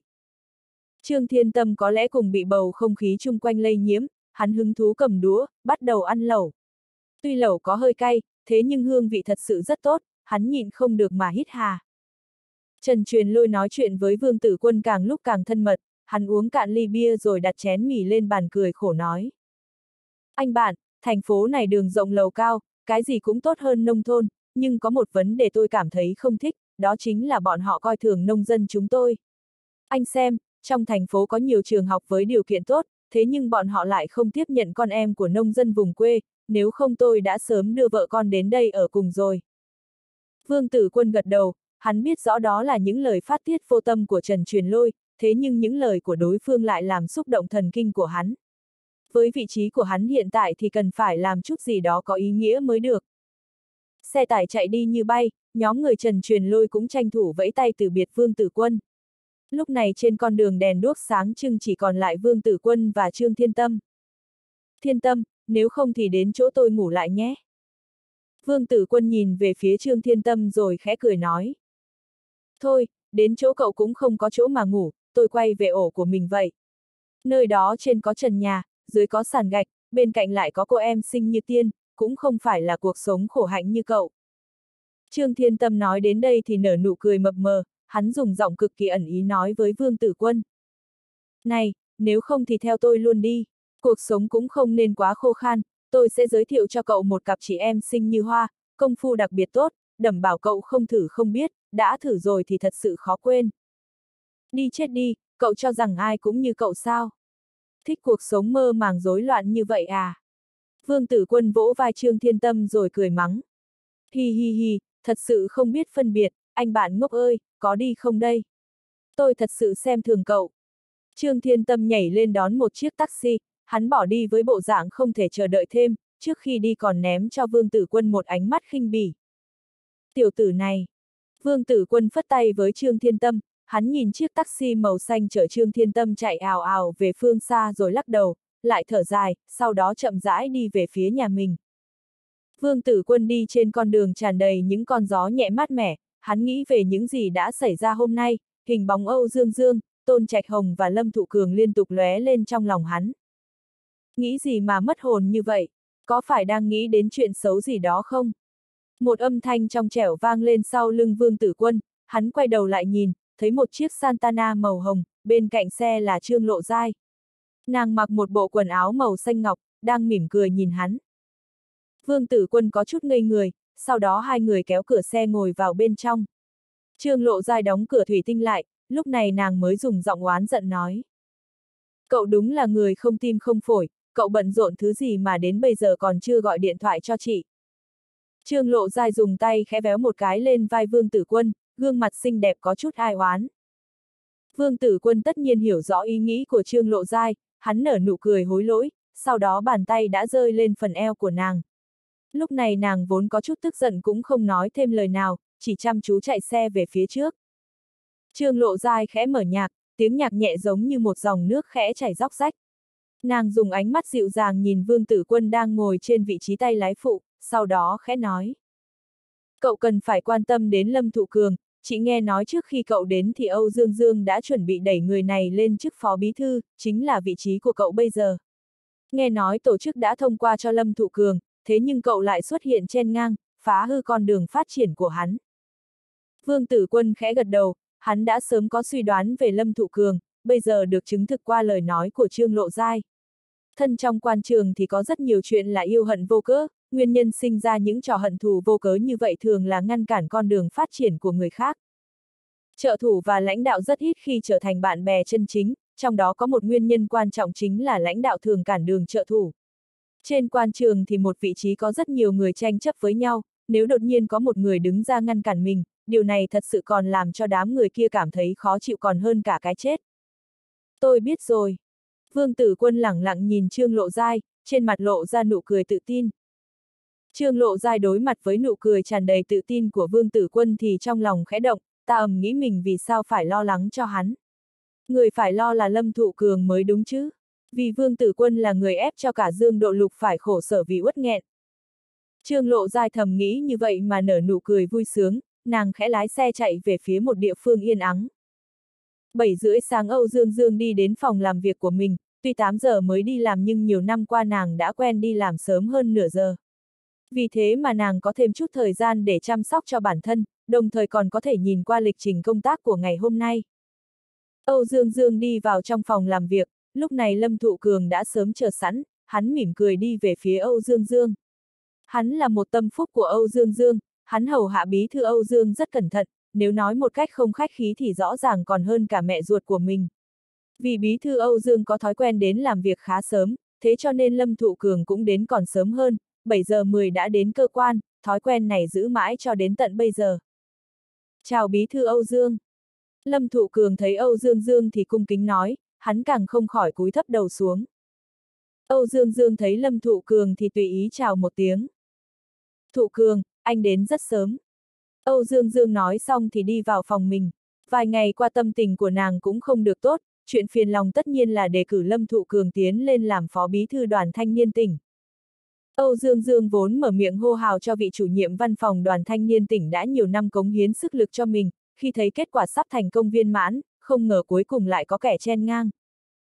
Trương Thiên Tâm có lẽ cùng bị bầu không khí chung quanh lây nhiễm, hắn hứng thú cầm đũa, bắt đầu ăn lẩu. Tuy lẩu có hơi cay, thế nhưng hương vị thật sự rất tốt, hắn nhịn không được mà hít hà. Trần Truyền Lôi nói chuyện với Vương Tử Quân càng lúc càng thân mật, hắn uống cạn ly bia rồi đặt chén mì lên bàn cười khổ nói. Anh bạn, thành phố này đường rộng lầu cao, cái gì cũng tốt hơn nông thôn, nhưng có một vấn đề tôi cảm thấy không thích, đó chính là bọn họ coi thường nông dân chúng tôi. Anh xem, trong thành phố có nhiều trường học với điều kiện tốt, thế nhưng bọn họ lại không tiếp nhận con em của nông dân vùng quê, nếu không tôi đã sớm đưa vợ con đến đây ở cùng rồi. Vương Tử Quân gật đầu, hắn biết rõ đó là những lời phát tiết vô tâm của Trần Truyền Lôi, thế nhưng những lời của đối phương lại làm xúc động thần kinh của hắn. Với vị trí của hắn hiện tại thì cần phải làm chút gì đó có ý nghĩa mới được. Xe tải chạy đi như bay, nhóm người Trần Truyền Lôi cũng tranh thủ vẫy tay từ biệt Vương Tử Quân. Lúc này trên con đường đèn đuốc sáng trưng chỉ còn lại Vương Tử Quân và Trương Thiên Tâm. Thiên Tâm, nếu không thì đến chỗ tôi ngủ lại nhé. Vương Tử Quân nhìn về phía Trương Thiên Tâm rồi khẽ cười nói. Thôi, đến chỗ cậu cũng không có chỗ mà ngủ, tôi quay về ổ của mình vậy. Nơi đó trên có trần nhà, dưới có sàn gạch, bên cạnh lại có cô em xinh như tiên, cũng không phải là cuộc sống khổ hạnh như cậu. Trương Thiên Tâm nói đến đây thì nở nụ cười mập mờ, hắn dùng giọng cực kỳ ẩn ý nói với Vương Tử Quân. Này, nếu không thì theo tôi luôn đi, cuộc sống cũng không nên quá khô khan, tôi sẽ giới thiệu cho cậu một cặp chị em xinh như hoa, công phu đặc biệt tốt, đảm bảo cậu không thử không biết, đã thử rồi thì thật sự khó quên. Đi chết đi, cậu cho rằng ai cũng như cậu sao? Thích cuộc sống mơ màng rối loạn như vậy à? Vương tử quân vỗ vai Trương Thiên Tâm rồi cười mắng. Hi hi hi, thật sự không biết phân biệt, anh bạn ngốc ơi, có đi không đây? Tôi thật sự xem thường cậu. Trương Thiên Tâm nhảy lên đón một chiếc taxi, hắn bỏ đi với bộ dạng không thể chờ đợi thêm, trước khi đi còn ném cho Vương Tử Quân một ánh mắt khinh bỉ. Tiểu tử này. Vương Tử Quân phất tay với Trương Thiên Tâm, hắn nhìn chiếc taxi màu xanh chở Trương Thiên Tâm chạy ào ào về phương xa rồi lắc đầu, lại thở dài, sau đó chậm rãi đi về phía nhà mình. Vương Tử Quân đi trên con đường tràn đầy những con gió nhẹ mát mẻ, hắn nghĩ về những gì đã xảy ra hôm nay, hình bóng Âu Dương Dương, Tôn Trạch Hồng và Lâm Thụ Cường liên tục lóe lên trong lòng hắn. Nghĩ gì mà mất hồn như vậy? Có phải đang nghĩ đến chuyện xấu gì đó không? Một âm thanh trong trẻo vang lên sau lưng Vương Tử Quân, hắn quay đầu lại nhìn, thấy một chiếc Santana màu hồng, bên cạnh xe là Trương Lộ Giai. Nàng mặc một bộ quần áo màu xanh ngọc, đang mỉm cười nhìn hắn. Vương Tử Quân có chút ngây người, sau đó hai người kéo cửa xe ngồi vào bên trong. Trương Lộ Giai đóng cửa thủy tinh lại, lúc này nàng mới dùng giọng oán giận nói. Cậu đúng là người không tim không phổi, cậu bận rộn thứ gì mà đến bây giờ còn chưa gọi điện thoại cho chị. Trương Lộ Giai dùng tay khẽ véo một cái lên vai Vương Tử Quân, gương mặt xinh đẹp có chút ai oán. Vương Tử Quân tất nhiên hiểu rõ ý nghĩ của Trương Lộ Giai, hắn nở nụ cười hối lỗi, sau đó bàn tay đã rơi lên phần eo của nàng. Lúc này nàng vốn có chút tức giận cũng không nói thêm lời nào, chỉ chăm chú chạy xe về phía trước. Trương Lộ Giai khẽ mở nhạc, tiếng nhạc nhẹ giống như một dòng nước khẽ chảy róc rách. Nàng dùng ánh mắt dịu dàng nhìn Vương Tử Quân đang ngồi trên vị trí tay lái phụ, sau đó khẽ nói. Cậu cần phải quan tâm đến Lâm Thụ Cường, chị nghe nói trước khi cậu đến thì Âu Dương Dương đã chuẩn bị đẩy người này lên chức phó bí thư, chính là vị trí của cậu bây giờ. Nghe nói tổ chức đã thông qua cho Lâm Thụ Cường, thế nhưng cậu lại xuất hiện trên ngang, phá hư con đường phát triển của hắn. Vương Tử Quân khẽ gật đầu, hắn đã sớm có suy đoán về Lâm Thụ Cường, bây giờ được chứng thực qua lời nói của Trương Lộ Giai. Thân trong quan trường thì có rất nhiều chuyện là yêu hận vô cớ, nguyên nhân sinh ra những trò hận thù vô cớ như vậy thường là ngăn cản con đường phát triển của người khác. Trợ thủ và lãnh đạo rất ít khi trở thành bạn bè chân chính, trong đó có một nguyên nhân quan trọng chính là lãnh đạo thường cản đường trợ thủ. Trên quan trường thì một vị trí có rất nhiều người tranh chấp với nhau, nếu đột nhiên có một người đứng ra ngăn cản mình, điều này thật sự còn làm cho đám người kia cảm thấy khó chịu còn hơn cả cái chết. Tôi biết rồi. Vương tử quân lẳng lặng nhìn Trương Lộ Giai, trên mặt lộ ra nụ cười tự tin. Trương Lộ Giai đối mặt với nụ cười tràn đầy tự tin của Vương Tử Quân thì trong lòng khẽ động, ta ầm nghĩ mình vì sao phải lo lắng cho hắn. Người phải lo là Lâm Thụ Cường mới đúng chứ. Vì Vương Tử Quân là người ép cho cả Dương Độ Lục phải khổ sở vì uất nghẹn. Trương Lộ Giai thầm nghĩ như vậy mà nở nụ cười vui sướng, nàng khẽ lái xe chạy về phía một địa phương yên ắng. Bảy rưỡi sáng Âu Dương Dương đi đến phòng làm việc của mình, tuy 8 giờ mới đi làm nhưng nhiều năm qua nàng đã quen đi làm sớm hơn nửa giờ. Vì thế mà nàng có thêm chút thời gian để chăm sóc cho bản thân, đồng thời còn có thể nhìn qua lịch trình công tác của ngày hôm nay. Âu Dương Dương đi vào trong phòng làm việc, lúc này Lâm Thụ Cường đã sớm chờ sẵn, hắn mỉm cười đi về phía Âu Dương Dương. Hắn là một tâm phúc của Âu Dương Dương, hắn hầu hạ bí thư Âu Dương rất cẩn thận, nếu nói một cách không khách khí thì rõ ràng còn hơn cả mẹ ruột của mình. Vì bí thư Âu Dương có thói quen đến làm việc khá sớm, thế cho nên Lâm Thụ Cường cũng đến còn sớm hơn, 7 giờ 10 đã đến cơ quan, thói quen này giữ mãi cho đến tận bây giờ. Chào bí thư Âu Dương. Lâm Thụ Cường thấy Âu Dương Dương thì cung kính nói, hắn càng không khỏi cúi thấp đầu xuống. Âu Dương Dương thấy Lâm Thụ Cường thì tùy ý chào một tiếng. Thụ Cường, anh đến rất sớm. Âu Dương Dương nói xong thì đi vào phòng mình. Vài ngày qua tâm tình của nàng cũng không được tốt, chuyện phiền lòng tất nhiên là đề cử Lâm Thụ Cường tiến lên làm phó bí thư đoàn thanh niên tỉnh. Âu Dương Dương vốn mở miệng hô hào cho vị chủ nhiệm văn phòng đoàn thanh niên tỉnh đã nhiều năm cống hiến sức lực cho mình, khi thấy kết quả sắp thành công viên mãn, không ngờ cuối cùng lại có kẻ chen ngang.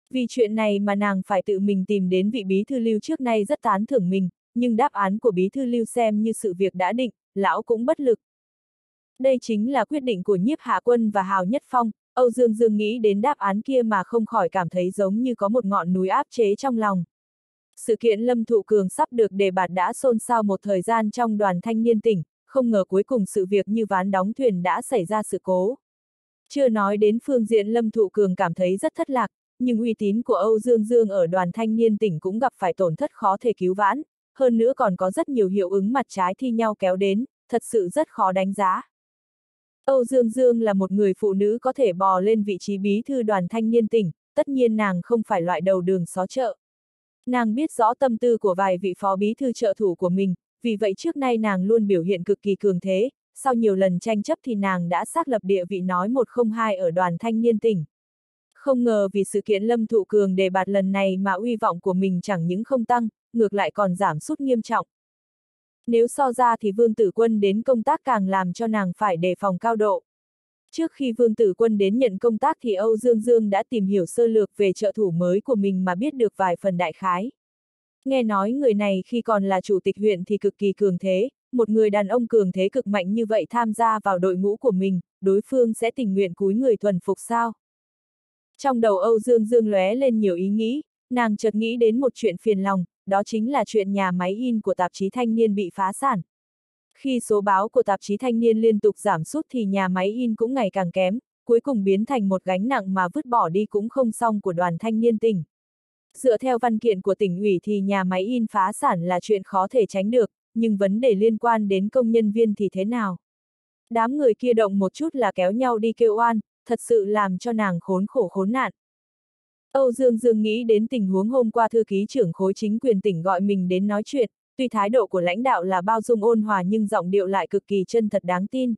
Vì chuyện này mà nàng phải tự mình tìm đến vị bí thư lưu trước nay rất tán thưởng mình, nhưng đáp án của bí thư lưu xem như sự việc đã định, lão cũng bất lực. Đây chính là quyết định của nhiếp hạ quân và hào nhất phong, Âu Dương Dương nghĩ đến đáp án kia mà không khỏi cảm thấy giống như có một ngọn núi áp chế trong lòng. Sự kiện Lâm Thụ Cường sắp được đề bạt đã xôn xao một thời gian trong đoàn thanh niên tỉnh, không ngờ cuối cùng sự việc như ván đóng thuyền đã xảy ra sự cố. Chưa nói đến phương diện Lâm Thụ Cường cảm thấy rất thất lạc, nhưng uy tín của Âu Dương Dương ở đoàn thanh niên tỉnh cũng gặp phải tổn thất khó thể cứu vãn, hơn nữa còn có rất nhiều hiệu ứng mặt trái thi nhau kéo đến, thật sự rất khó đánh giá. Âu Dương Dương là một người phụ nữ có thể bò lên vị trí bí thư đoàn thanh niên tỉnh, tất nhiên nàng không phải loại đầu đường xó chợ. Nàng biết rõ tâm tư của vài vị phó bí thư trợ thủ của mình, vì vậy trước nay nàng luôn biểu hiện cực kỳ cường thế, sau nhiều lần tranh chấp thì nàng đã xác lập địa vị nói 102 ở đoàn thanh niên tỉnh. Không ngờ vì sự kiện Lâm Thụ Cường đề bạt lần này mà uy vọng của mình chẳng những không tăng, ngược lại còn giảm sút nghiêm trọng. Nếu so ra thì Vương Tử Quân đến công tác càng làm cho nàng phải đề phòng cao độ. Trước khi Vương Tử Quân đến nhận công tác thì Âu Dương Dương đã tìm hiểu sơ lược về trợ thủ mới của mình mà biết được vài phần đại khái. Nghe nói người này khi còn là chủ tịch huyện thì cực kỳ cường thế, một người đàn ông cường thế cực mạnh như vậy tham gia vào đội ngũ của mình, đối phương sẽ tình nguyện cúi người thuần phục sao? Trong đầu Âu Dương Dương lóe lên nhiều ý nghĩ, nàng chợt nghĩ đến một chuyện phiền lòng, đó chính là chuyện nhà máy in của tạp chí Thanh niên bị phá sản. Khi số báo của tạp chí Thanh niên liên tục giảm sút thì nhà máy in cũng ngày càng kém, cuối cùng biến thành một gánh nặng mà vứt bỏ đi cũng không xong của đoàn thanh niên tỉnh. Dựa theo văn kiện của tỉnh ủy thì nhà máy in phá sản là chuyện khó thể tránh được, nhưng vấn đề liên quan đến công nhân viên thì thế nào? Đám người kia động một chút là kéo nhau đi kêu oan, thật sự làm cho nàng khốn khổ khốn nạn. Âu Dương Dương nghĩ đến tình huống hôm qua thư ký trưởng khối chính quyền tỉnh gọi mình đến nói chuyện, tuy thái độ của lãnh đạo là bao dung ôn hòa nhưng giọng điệu lại cực kỳ chân thật đáng tin.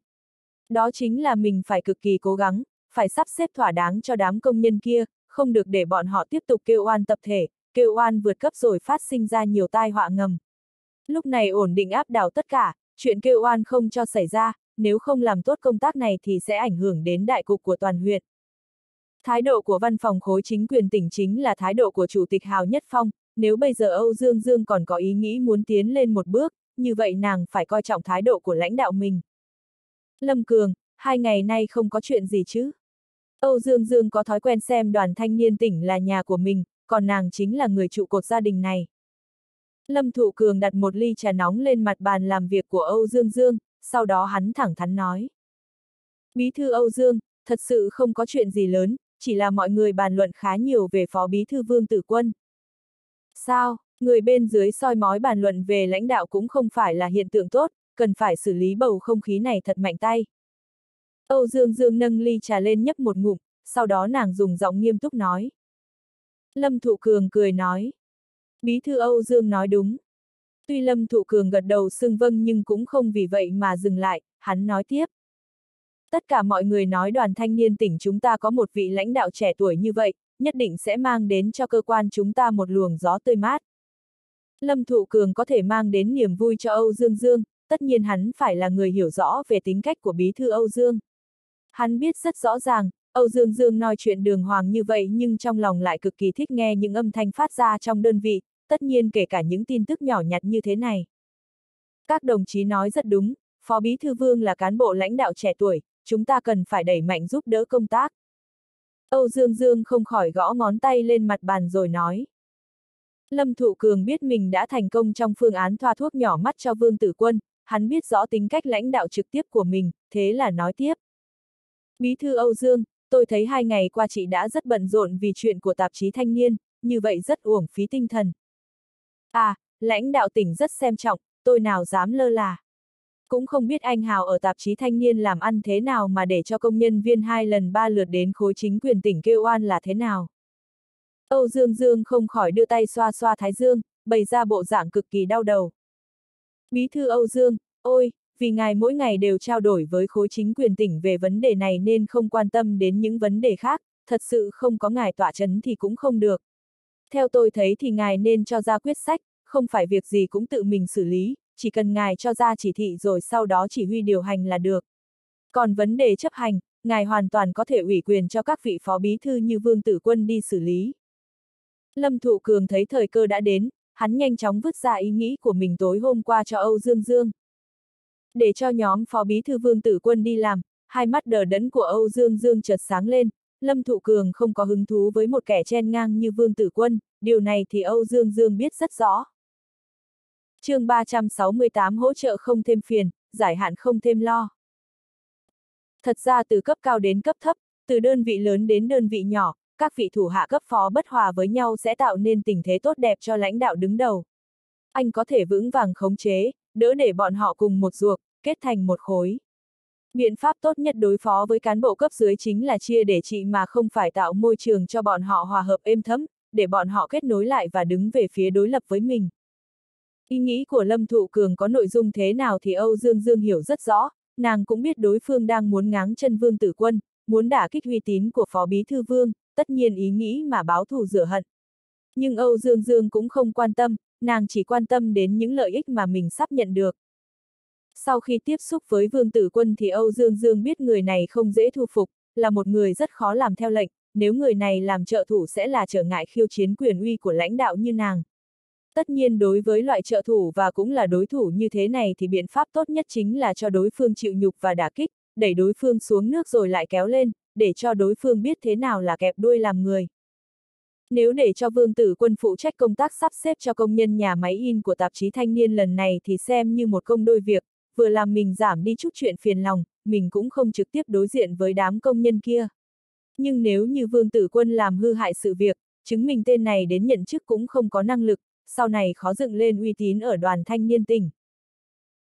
Đó chính là mình phải cực kỳ cố gắng, phải sắp xếp thỏa đáng cho đám công nhân kia, không được để bọn họ tiếp tục kêu oan tập thể, kêu oan vượt cấp rồi phát sinh ra nhiều tai họa ngầm. Lúc này ổn định áp đảo tất cả, chuyện kêu oan không cho xảy ra, nếu không làm tốt công tác này thì sẽ ảnh hưởng đến đại cục của toàn huyện. Thái độ của văn phòng khối chính quyền tỉnh chính là thái độ của Chủ tịch Hào Nhất Phong, nếu bây giờ Âu Dương Dương còn có ý nghĩ muốn tiến lên một bước, như vậy nàng phải coi trọng thái độ của lãnh đạo mình. Lâm Cường, hai ngày nay không có chuyện gì chứ? Âu Dương Dương có thói quen xem đoàn thanh niên tỉnh là nhà của mình, còn nàng chính là người trụ cột gia đình này. Lâm Thụ Cường đặt một ly trà nóng lên mặt bàn làm việc của Âu Dương Dương, sau đó hắn thẳng thắn nói. Bí thư Âu Dương, thật sự không có chuyện gì lớn, chỉ là mọi người bàn luận khá nhiều về Phó Bí thư Vương Tử Quân. Sao, người bên dưới soi mói bàn luận về lãnh đạo cũng không phải là hiện tượng tốt, cần phải xử lý bầu không khí này thật mạnh tay. Âu Dương Dương nâng ly trà lên nhấp một ngụm, sau đó nàng dùng giọng nghiêm túc nói. Lâm Thụ Cường cười nói. Bí thư Âu Dương nói đúng. Tuy Lâm Thụ Cường gật đầu xưng vâng nhưng cũng không vì vậy mà dừng lại, hắn nói tiếp. Tất cả mọi người nói đoàn thanh niên tỉnh chúng ta có một vị lãnh đạo trẻ tuổi như vậy, nhất định sẽ mang đến cho cơ quan chúng ta một luồng gió tươi mát. Lâm Thụ Cường có thể mang đến niềm vui cho Âu Dương Dương, tất nhiên hắn phải là người hiểu rõ về tính cách của bí thư Âu Dương. Hắn biết rất rõ ràng, Âu Dương Dương nói chuyện đường hoàng như vậy nhưng trong lòng lại cực kỳ thích nghe những âm thanh phát ra trong đơn vị, tất nhiên kể cả những tin tức nhỏ nhặt như thế này. Các đồng chí nói rất đúng, Phó Bí Thư Vương là cán bộ lãnh đạo trẻ tuổi, chúng ta cần phải đẩy mạnh giúp đỡ công tác. Âu Dương Dương không khỏi gõ ngón tay lên mặt bàn rồi nói. Lâm Thụ Cường biết mình đã thành công trong phương án thoa thuốc nhỏ mắt cho Vương Tử Quân, hắn biết rõ tính cách lãnh đạo trực tiếp của mình, thế là nói tiếp. Bí thư Âu Dương, tôi thấy hai ngày qua chị đã rất bận rộn vì chuyện của tạp chí thanh niên, như vậy rất uổng phí tinh thần. À, lãnh đạo tỉnh rất xem trọng, tôi nào dám lơ là. Cũng không biết anh Hào ở tạp chí thanh niên làm ăn thế nào mà để cho công nhân viên hai lần ba lượt đến khối chính quyền tỉnh kêu oan là thế nào. Âu Dương Dương không khỏi đưa tay xoa xoa thái dương, bày ra bộ dạng cực kỳ đau đầu. Bí thư Âu Dương, ôi, vì ngài mỗi ngày đều trao đổi với khối chính quyền tỉnh về vấn đề này nên không quan tâm đến những vấn đề khác, thật sự không có ngài tỏa chấn thì cũng không được. Theo tôi thấy thì ngài nên cho ra quyết sách, không phải việc gì cũng tự mình xử lý, chỉ cần ngài cho ra chỉ thị rồi sau đó chỉ huy điều hành là được. Còn vấn đề chấp hành, ngài hoàn toàn có thể ủy quyền cho các vị phó bí thư như Vương Tử Quân đi xử lý. Lâm Thụ Cường thấy thời cơ đã đến, hắn nhanh chóng vứt ra ý nghĩ của mình tối hôm qua cho Âu Dương Dương. Để cho nhóm phó bí thư Vương Tử Quân đi làm, hai mắt đờ đẫn của Âu Dương Dương chợt sáng lên, Lâm Thụ Cường không có hứng thú với một kẻ chen ngang như Vương Tử Quân, điều này thì Âu Dương Dương biết rất rõ chương 368 hỗ trợ không thêm phiền, giải hạn không thêm lo. Thật ra từ cấp cao đến cấp thấp, từ đơn vị lớn đến đơn vị nhỏ, các vị thủ hạ cấp phó bất hòa với nhau sẽ tạo nên tình thế tốt đẹp cho lãnh đạo đứng đầu. Anh có thể vững vàng khống chế, đỡ để bọn họ cùng một ruột, kết thành một khối. Biện pháp tốt nhất đối phó với cán bộ cấp dưới chính là chia để trị mà không phải tạo môi trường cho bọn họ hòa hợp êm thấm, để bọn họ kết nối lại và đứng về phía đối lập với mình. Ý nghĩ của Lâm Thụ Cường có nội dung thế nào thì Âu Dương Dương hiểu rất rõ, nàng cũng biết đối phương đang muốn ngáng chân Vương Tử Quân, muốn đả kích uy tín của Phó Bí Thư Vương, tất nhiên ý nghĩ mà báo thù rửa hận. Nhưng Âu Dương Dương cũng không quan tâm, nàng chỉ quan tâm đến những lợi ích mà mình sắp nhận được. Sau khi tiếp xúc với Vương Tử Quân thì Âu Dương Dương biết người này không dễ thu phục, là một người rất khó làm theo lệnh, nếu người này làm trợ thủ sẽ là trở ngại khiêu chiến quyền uy của lãnh đạo như nàng. Tất nhiên đối với loại trợ thủ và cũng là đối thủ như thế này thì biện pháp tốt nhất chính là cho đối phương chịu nhục và đả kích, đẩy đối phương xuống nước rồi lại kéo lên, để cho đối phương biết thế nào là kẹp đuôi làm người. Nếu để cho Vương Tử Quân phụ trách công tác sắp xếp cho công nhân nhà máy in của tạp chí Thanh niên lần này thì xem như một công đôi việc, vừa làm mình giảm đi chút chuyện phiền lòng, mình cũng không trực tiếp đối diện với đám công nhân kia. Nhưng nếu như Vương Tử Quân làm hư hại sự việc, chứng minh tên này đến nhận chức cũng không có năng lực, sau này khó dựng lên uy tín ở đoàn thanh niên tỉnh.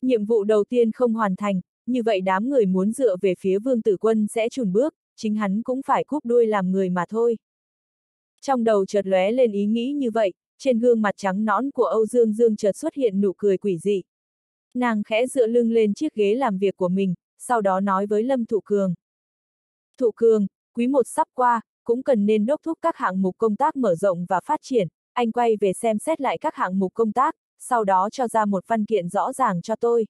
Nhiệm vụ đầu tiên không hoàn thành, như vậy đám người muốn dựa về phía Vương Tử Quân sẽ chùn bước, chính hắn cũng phải cúp đuôi làm người mà thôi. Trong đầu chợt lóe lên ý nghĩ như vậy, trên gương mặt trắng nõn của Âu Dương Dương chợt xuất hiện nụ cười quỷ dị. Nàng khẽ dựa lưng lên chiếc ghế làm việc của mình, sau đó nói với Lâm Thụ Cường. Thụ Cường, quý một sắp qua, cũng cần nên đốc thúc các hạng mục công tác mở rộng và phát triển, anh quay về xem xét lại các hạng mục công tác, sau đó cho ra một văn kiện rõ ràng cho tôi.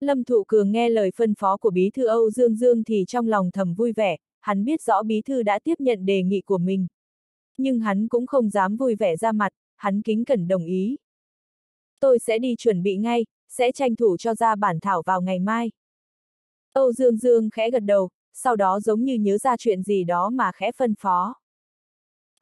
Lâm Thụ Cường nghe lời phân phó của Bí thư Âu Dương Dương thì trong lòng thầm vui vẻ, hắn biết rõ Bí thư đã tiếp nhận đề nghị của mình. Nhưng hắn cũng không dám vui vẻ ra mặt, hắn kính cẩn đồng ý. Tôi sẽ đi chuẩn bị ngay, sẽ tranh thủ cho ra bản thảo vào ngày mai. Âu Dương Dương khẽ gật đầu, sau đó giống như nhớ ra chuyện gì đó mà khẽ phân phó.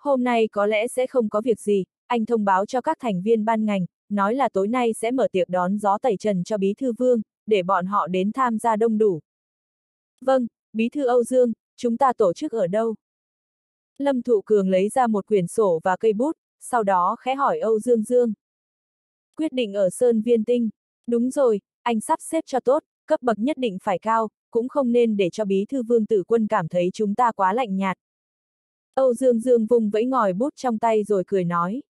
Hôm nay có lẽ sẽ không có việc gì, anh thông báo cho các thành viên ban ngành, nói là tối nay sẽ mở tiệc đón gió tẩy trần cho Bí Thư Vương, để bọn họ đến tham gia đông đủ. Vâng, Bí Thư Âu Dương, chúng ta tổ chức ở đâu? Lâm Thụ Cường lấy ra một quyển sổ và cây bút, sau đó khẽ hỏi Âu Dương Dương. Quyết định ở Sơn Viên Tinh. Đúng rồi, anh sắp xếp cho tốt, cấp bậc nhất định phải cao, cũng không nên để cho Bí Thư Vương Tử Quân cảm thấy chúng ta quá lạnh nhạt. Âu Dương Dương vùng vẫy ngòi bút trong tay rồi cười nói.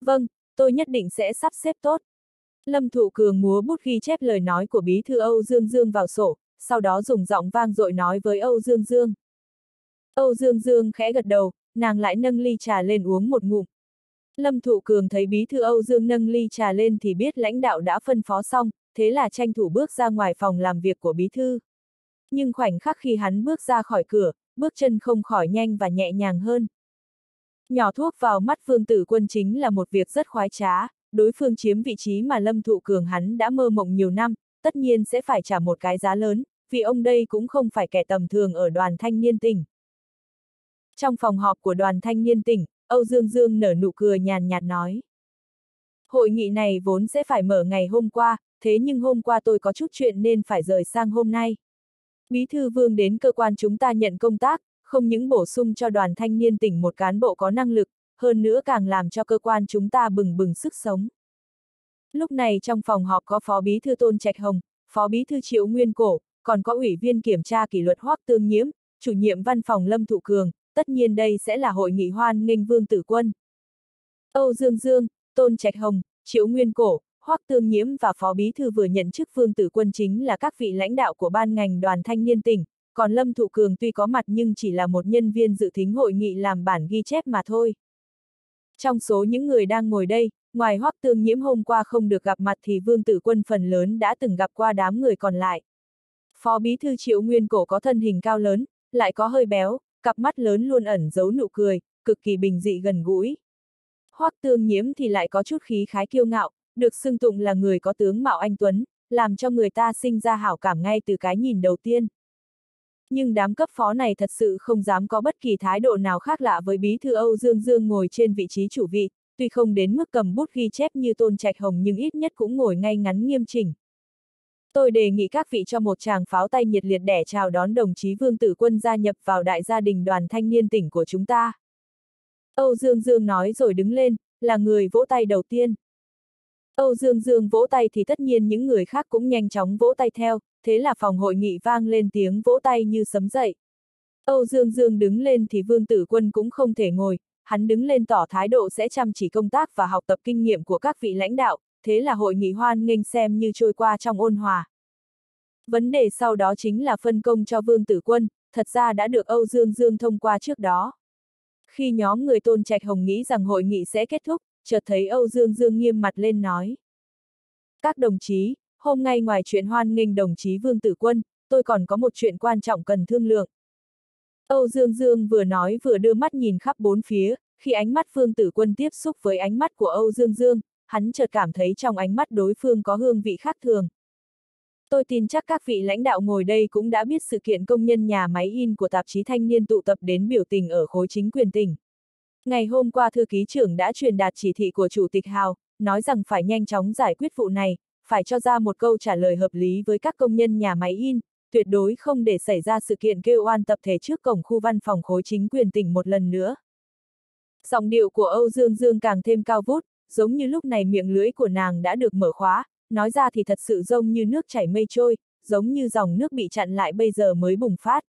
Vâng, tôi nhất định sẽ sắp xếp tốt. Lâm Thụ Cường múa bút ghi chép lời nói của bí thư Âu Dương Dương vào sổ, sau đó dùng giọng vang dội nói với Âu Dương Dương. Âu Dương Dương khẽ gật đầu, nàng lại nâng ly trà lên uống một ngụm. Lâm Thụ Cường thấy bí thư Âu Dương nâng ly trà lên thì biết lãnh đạo đã phân phó xong, thế là tranh thủ bước ra ngoài phòng làm việc của bí thư. Nhưng khoảnh khắc khi hắn bước ra khỏi cửa, bước chân không khỏi nhanh và nhẹ nhàng hơn. Nhỏ thuốc vào mắt Vương Tử Quân chính là một việc rất khoái trá, đối phương chiếm vị trí mà Lâm Thụ Cường hắn đã mơ mộng nhiều năm, tất nhiên sẽ phải trả một cái giá lớn, vì ông đây cũng không phải kẻ tầm thường ở đoàn thanh niên tỉnh. Trong phòng họp của đoàn thanh niên tỉnh, Âu Dương Dương nở nụ cười nhàn nhạt nói. Hội nghị này vốn sẽ phải mở ngày hôm qua, thế nhưng hôm qua tôi có chút chuyện nên phải rời sang hôm nay. Bí thư vương đến cơ quan chúng ta nhận công tác, không những bổ sung cho đoàn thanh niên tỉnh một cán bộ có năng lực, hơn nữa càng làm cho cơ quan chúng ta bừng bừng sức sống. Lúc này trong phòng họp có Phó Bí Thư Tôn Trạch Hồng, Phó Bí Thư Triệu Nguyên Cổ, còn có Ủy viên Kiểm tra kỷ luật Hoắc Tương Nhiễm, chủ nhiệm văn phòng Lâm Thụ Cường, tất nhiên đây sẽ là hội nghị hoan nghênh Vương Tử Quân. Âu Dương Dương, Tôn Trạch Hồng, Triệu Nguyên Cổ, Hoắc Tương Nhiễm và Phó Bí Thư vừa nhận chức Vương Tử Quân chính là các vị lãnh đạo của ban ngành đoàn thanh niên tỉnh, còn Lâm Thụ Cường tuy có mặt nhưng chỉ là một nhân viên dự thính hội nghị làm bản ghi chép mà thôi. Trong số những người đang ngồi đây, ngoài Hoắc Tương Nhiễm hôm qua không được gặp mặt thì Vương Tử Quân phần lớn đã từng gặp qua đám người còn lại. Phó Bí Thư Triệu Nguyên Cổ có thân hình cao lớn, lại có hơi béo, cặp mắt lớn luôn ẩn giấu nụ cười, cực kỳ bình dị gần gũi. Hoắc Tương Nhiễm thì lại có chút khí khái kiêu ngạo, được xưng tụng là người có tướng mạo anh Tuấn, làm cho người ta sinh ra hảo cảm ngay từ cái nhìn đầu tiên. Nhưng đám cấp phó này thật sự không dám có bất kỳ thái độ nào khác lạ với bí thư Âu Dương Dương ngồi trên vị trí chủ vị, tuy không đến mức cầm bút ghi chép như Tôn Trạch Hồng nhưng ít nhất cũng ngồi ngay ngắn nghiêm chỉnh. Tôi đề nghị các vị cho một chàng pháo tay nhiệt liệt để chào đón đồng chí Vương Tử Quân gia nhập vào đại gia đình đoàn thanh niên tỉnh của chúng ta. Âu Dương Dương nói rồi đứng lên, là người vỗ tay đầu tiên. Âu Dương Dương vỗ tay thì tất nhiên những người khác cũng nhanh chóng vỗ tay theo, thế là phòng hội nghị vang lên tiếng vỗ tay như sấm dậy. Âu Dương Dương đứng lên thì Vương Tử Quân cũng không thể ngồi, hắn đứng lên tỏ thái độ sẽ chăm chỉ công tác và học tập kinh nghiệm của các vị lãnh đạo, thế là hội nghị hoan nghênh xem như trôi qua trong ôn hòa. Vấn đề sau đó chính là phân công cho Vương Tử Quân, thật ra đã được Âu Dương Dương thông qua trước đó. Khi nhóm người Tôn Trạch Hồng nghĩ rằng hội nghị sẽ kết thúc, chợt thấy Âu Dương Dương nghiêm mặt lên nói. Các đồng chí, hôm nay ngoài chuyện hoan nghênh đồng chí Vương Tử Quân, tôi còn có một chuyện quan trọng cần thương lượng. Âu Dương Dương vừa nói vừa đưa mắt nhìn khắp bốn phía, khi ánh mắt Vương Tử Quân tiếp xúc với ánh mắt của Âu Dương Dương, hắn chợt cảm thấy trong ánh mắt đối phương có hương vị khác thường. Tôi tin chắc các vị lãnh đạo ngồi đây cũng đã biết sự kiện công nhân nhà máy in của tạp chí thanh niên tụ tập đến biểu tình ở khối chính quyền tỉnh. Ngày hôm qua thư ký trưởng đã truyền đạt chỉ thị của Chủ tịch Hào, nói rằng phải nhanh chóng giải quyết vụ này, phải cho ra một câu trả lời hợp lý với các công nhân nhà máy in, tuyệt đối không để xảy ra sự kiện kêu oan tập thể trước cổng khu văn phòng khối chính quyền tỉnh một lần nữa. Giọng điệu của Âu Dương Dương càng thêm cao vút, giống như lúc này miệng lưỡi của nàng đã được mở khóa, nói ra thì thật sự giống như nước chảy mây trôi, giống như dòng nước bị chặn lại bây giờ mới bùng phát.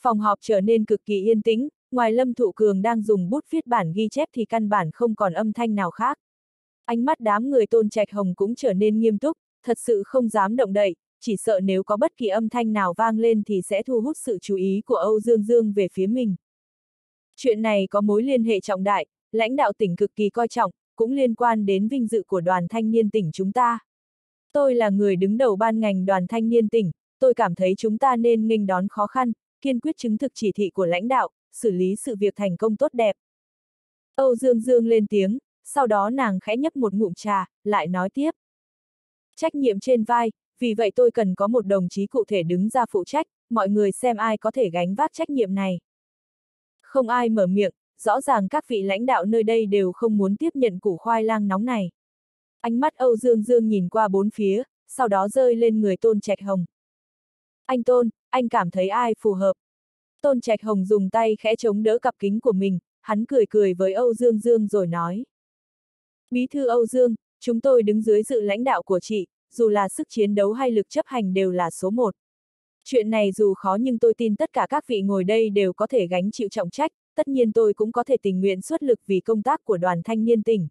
Phòng họp trở nên cực kỳ yên tĩnh, ngoài Lâm Thụ Cường đang dùng bút viết bản ghi chép thì căn bản không còn âm thanh nào khác. Ánh mắt đám người tôn trạch hồng cũng trở nên nghiêm túc, thật sự không dám động đậy, chỉ sợ nếu có bất kỳ âm thanh nào vang lên thì sẽ thu hút sự chú ý của Âu Dương Dương về phía mình. Chuyện này có mối liên hệ trọng đại, lãnh đạo tỉnh cực kỳ coi trọng, cũng liên quan đến vinh dự của đoàn thanh niên tỉnh chúng ta. Tôi là người đứng đầu ban ngành đoàn thanh niên tỉnh, tôi cảm thấy chúng ta nên nghênh đón khó khăn, kiên quyết chứng thực chỉ thị của lãnh đạo, xử lý sự việc thành công tốt đẹp. Âu Dương Dương lên tiếng, sau đó nàng khẽ nhấp một ngụm trà, lại nói tiếp. Trách nhiệm trên vai, vì vậy tôi cần có một đồng chí cụ thể đứng ra phụ trách, mọi người xem ai có thể gánh vác trách nhiệm này. Không ai mở miệng, rõ ràng các vị lãnh đạo nơi đây đều không muốn tiếp nhận củ khoai lang nóng này. Ánh mắt Âu Dương Dương nhìn qua bốn phía, sau đó rơi lên người Tôn Trạch Hồng. Anh Tôn, anh cảm thấy ai phù hợp? Tôn Trạch Hồng dùng tay khẽ chống đỡ cặp kính của mình, hắn cười cười với Âu Dương Dương rồi nói. Bí thư Âu Dương, chúng tôi đứng dưới sự lãnh đạo của chị, dù là sức chiến đấu hay lực chấp hành đều là số một. Chuyện này dù khó nhưng tôi tin tất cả các vị ngồi đây đều có thể gánh chịu trọng trách, tất nhiên tôi cũng có thể tình nguyện xuất lực vì công tác của đoàn thanh niên tỉnh.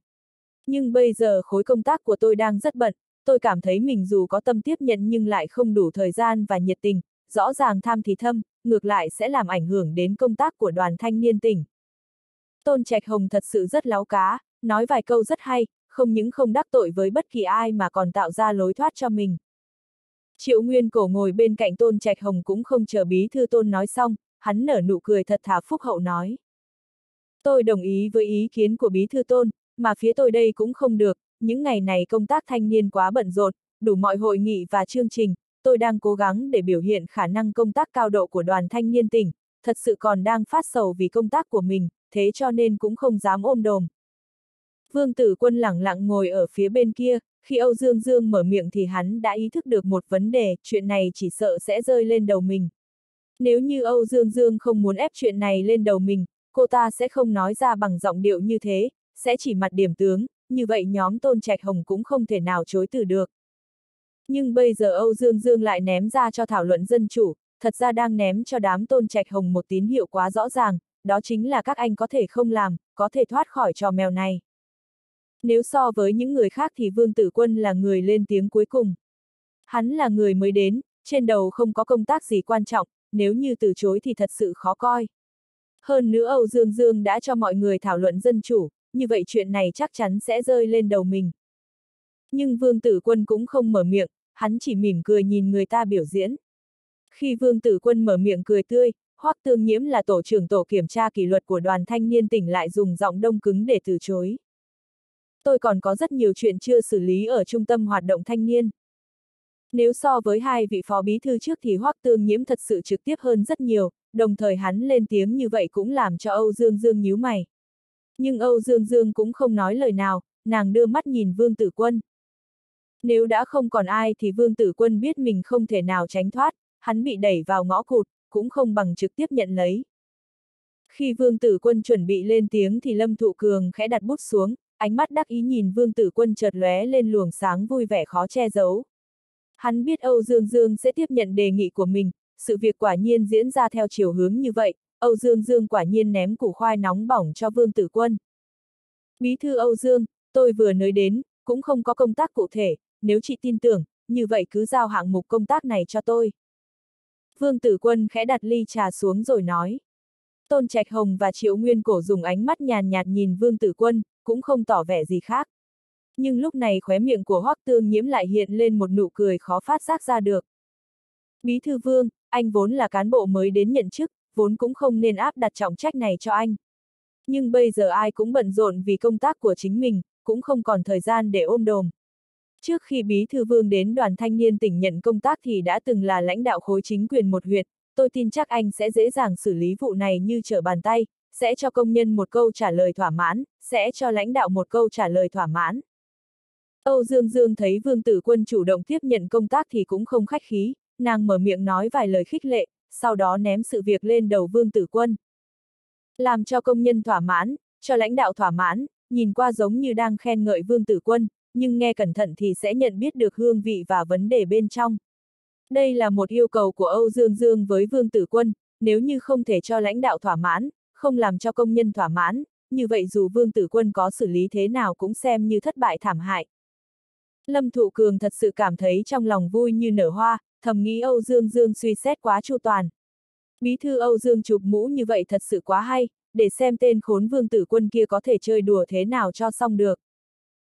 Nhưng bây giờ khối công tác của tôi đang rất bận, tôi cảm thấy mình dù có tâm tiếp nhận nhưng lại không đủ thời gian và nhiệt tình, rõ ràng tham thì thâm, ngược lại sẽ làm ảnh hưởng đến công tác của đoàn thanh niên tỉnh. Tôn Trạch Hồng thật sự rất láo cá, nói vài câu rất hay, không những không đắc tội với bất kỳ ai mà còn tạo ra lối thoát cho mình. Triệu Nguyên Cổ ngồi bên cạnh Tôn Trạch Hồng cũng không chờ bí thư Tôn nói xong, hắn nở nụ cười thật thà phúc hậu nói. Tôi đồng ý với ý kiến của bí thư Tôn, mà phía tôi đây cũng không được, những ngày này công tác thanh niên quá bận rộn, đủ mọi hội nghị và chương trình, tôi đang cố gắng để biểu hiện khả năng công tác cao độ của đoàn thanh niên tỉnh, thật sự còn đang phát sầu vì công tác của mình, thế cho nên cũng không dám ôm đồm. Vương Tử Quân lẳng lặng ngồi ở phía bên kia, khi Âu Dương Dương mở miệng thì hắn đã ý thức được một vấn đề, chuyện này chỉ sợ sẽ rơi lên đầu mình. Nếu như Âu Dương Dương không muốn ép chuyện này lên đầu mình, cô ta sẽ không nói ra bằng giọng điệu như thế, sẽ chỉ mặt điểm tướng, như vậy nhóm Tôn Trạch Hồng cũng không thể nào chối từ được. Nhưng bây giờ Âu Dương Dương lại ném ra cho thảo luận dân chủ, thật ra đang ném cho đám Tôn Trạch Hồng một tín hiệu quá rõ ràng, đó chính là các anh có thể không làm, có thể thoát khỏi trò mèo này. Nếu so với những người khác thì Vương Tử Quân là người lên tiếng cuối cùng. Hắn là người mới đến, trên đầu không có công tác gì quan trọng, nếu như từ chối thì thật sự khó coi. Hơn nữa Âu Dương Dương đã cho mọi người thảo luận dân chủ, như vậy chuyện này chắc chắn sẽ rơi lên đầu mình. Nhưng Vương Tử Quân cũng không mở miệng, hắn chỉ mỉm cười nhìn người ta biểu diễn. Khi Vương Tử Quân mở miệng cười tươi, Hoắc Tương Nhiễm là tổ trưởng tổ kiểm tra kỷ luật của đoàn thanh niên tỉnh lại dùng giọng đông cứng để từ chối. Tôi còn có rất nhiều chuyện chưa xử lý ở trung tâm hoạt động thanh niên. Nếu so với hai vị phó bí thư trước thì Hoắc Tương Nhiễm thật sự trực tiếp hơn rất nhiều, đồng thời hắn lên tiếng như vậy cũng làm cho Âu Dương Dương nhíu mày. Nhưng Âu Dương Dương cũng không nói lời nào, nàng đưa mắt nhìn Vương Tử Quân. Nếu đã không còn ai thì Vương Tử Quân biết mình không thể nào tránh thoát, hắn bị đẩy vào ngõ cụt, cũng không bằng trực tiếp nhận lấy. Khi Vương Tử Quân chuẩn bị lên tiếng thì Lâm Thụ Cường khẽ đặt bút xuống, ánh mắt đắc ý nhìn Vương Tử Quân chợt lóe lên luồng sáng vui vẻ khó che giấu. Hắn biết Âu Dương Dương sẽ tiếp nhận đề nghị của mình, sự việc quả nhiên diễn ra theo chiều hướng như vậy, Âu Dương Dương quả nhiên ném củ khoai nóng bỏng cho Vương Tử Quân. Bí thư Âu Dương, tôi vừa nói đến, cũng không có công tác cụ thể, nếu chị tin tưởng, như vậy cứ giao hạng mục công tác này cho tôi. Vương Tử Quân khẽ đặt ly trà xuống rồi nói. Tôn Trạch Hồng và Triệu Nguyên Cổ dùng ánh mắt nhàn nhạt nhìn Vương Tử Quân, cũng không tỏ vẻ gì khác. Nhưng lúc này khóe miệng của Hoắc Tương Nhiễm lại hiện lên một nụ cười khó phát giác ra được. Bí thư Vương, anh vốn là cán bộ mới đến nhận chức, vốn cũng không nên áp đặt trọng trách này cho anh. Nhưng bây giờ ai cũng bận rộn vì công tác của chính mình, cũng không còn thời gian để ôm đồm. Trước khi Bí Thư Vương đến đoàn thanh niên tỉnh nhận công tác thì đã từng là lãnh đạo khối chính quyền một huyện, tôi tin chắc anh sẽ dễ dàng xử lý vụ này như trở bàn tay, sẽ cho công nhân một câu trả lời thỏa mãn, sẽ cho lãnh đạo một câu trả lời thỏa mãn. Âu Dương Dương thấy Vương Tử Quân chủ động tiếp nhận công tác thì cũng không khách khí, nàng mở miệng nói vài lời khích lệ, sau đó ném sự việc lên đầu Vương Tử Quân. Làm cho công nhân thỏa mãn, cho lãnh đạo thỏa mãn, nhìn qua giống như đang khen ngợi Vương Tử Quân, nhưng nghe cẩn thận thì sẽ nhận biết được hương vị và vấn đề bên trong. Đây là một yêu cầu của Âu Dương Dương với Vương Tử Quân, nếu như không thể cho lãnh đạo thỏa mãn, không làm cho công nhân thỏa mãn, như vậy dù Vương Tử Quân có xử lý thế nào cũng xem như thất bại thảm hại. Lâm Thụ Cường thật sự cảm thấy trong lòng vui như nở hoa, thầm nghĩ Âu Dương Dương suy xét quá chu toàn. Bí thư Âu Dương chụp mũ như vậy thật sự quá hay, để xem tên khốn Vương Tử Quân kia có thể chơi đùa thế nào cho xong được.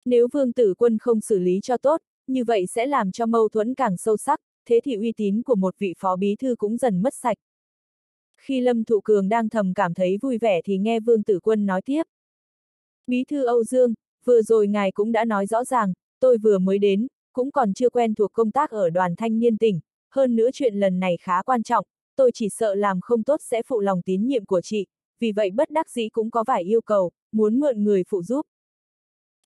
Nếu Vương Tử Quân không xử lý cho tốt, như vậy sẽ làm cho mâu thuẫn càng sâu sắc, thế thì uy tín của một vị phó bí thư cũng dần mất sạch. Khi Lâm Thụ Cường đang thầm cảm thấy vui vẻ thì nghe Vương Tử Quân nói tiếp. Bí thư Âu Dương, vừa rồi ngài cũng đã nói rõ ràng, tôi vừa mới đến, cũng còn chưa quen thuộc công tác ở đoàn thanh niên tỉnh, hơn nữa chuyện lần này khá quan trọng, tôi chỉ sợ làm không tốt sẽ phụ lòng tín nhiệm của chị, vì vậy bất đắc dĩ cũng có vài yêu cầu, muốn mượn người phụ giúp.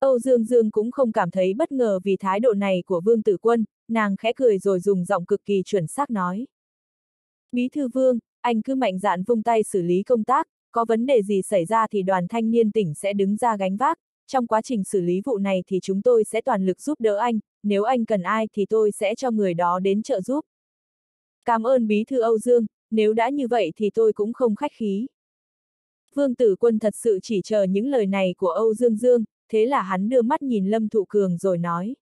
Âu Dương Dương cũng không cảm thấy bất ngờ vì thái độ này của Vương Tử Quân, nàng khẽ cười rồi dùng giọng cực kỳ chuẩn xác nói. Bí thư Vương, anh cứ mạnh dạn vung tay xử lý công tác, có vấn đề gì xảy ra thì đoàn thanh niên tỉnh sẽ đứng ra gánh vác, trong quá trình xử lý vụ này thì chúng tôi sẽ toàn lực giúp đỡ anh, nếu anh cần ai thì tôi sẽ cho người đó đến trợ giúp. Cảm ơn bí thư Âu Dương, nếu đã như vậy thì tôi cũng không khách khí. Vương Tử Quân thật sự chỉ chờ những lời này của Âu Dương Dương, thế là hắn đưa mắt nhìn Lâm Thụ Cường rồi nói.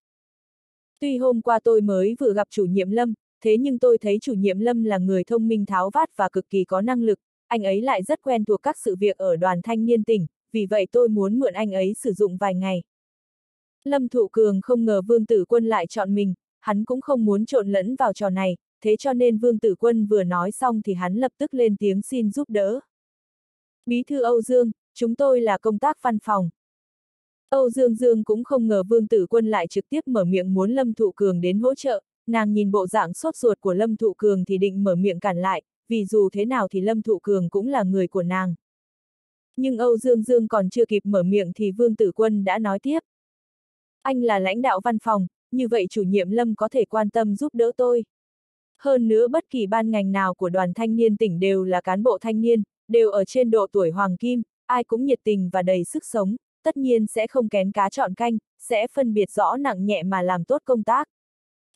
Tuy hôm qua tôi mới vừa gặp chủ nhiệm Lâm, thế nhưng tôi thấy chủ nhiệm Lâm là người thông minh tháo vát và cực kỳ có năng lực, anh ấy lại rất quen thuộc các sự việc ở đoàn thanh niên tỉnh, vì vậy tôi muốn mượn anh ấy sử dụng vài ngày. Lâm Thụ Cường không ngờ Vương Tử Quân lại chọn mình, hắn cũng không muốn trộn lẫn vào trò này, thế cho nên Vương Tử Quân vừa nói xong thì hắn lập tức lên tiếng xin giúp đỡ. Bí thư Âu Dương, chúng tôi là công tác văn phòng. Âu Dương Dương cũng không ngờ Vương Tử Quân lại trực tiếp mở miệng muốn Lâm Thụ Cường đến hỗ trợ, nàng nhìn bộ dạng sốt ruột của Lâm Thụ Cường thì định mở miệng cản lại, vì dù thế nào thì Lâm Thụ Cường cũng là người của nàng. Nhưng Âu Dương Dương còn chưa kịp mở miệng thì Vương Tử Quân đã nói tiếp. Anh là lãnh đạo văn phòng, như vậy chủ nhiệm Lâm có thể quan tâm giúp đỡ tôi. Hơn nữa bất kỳ ban ngành nào của đoàn thanh niên tỉnh đều là cán bộ thanh niên, đều ở trên độ tuổi hoàng kim, ai cũng nhiệt tình và đầy sức sống, tất nhiên sẽ không kén cá chọn canh, sẽ phân biệt rõ nặng nhẹ mà làm tốt công tác.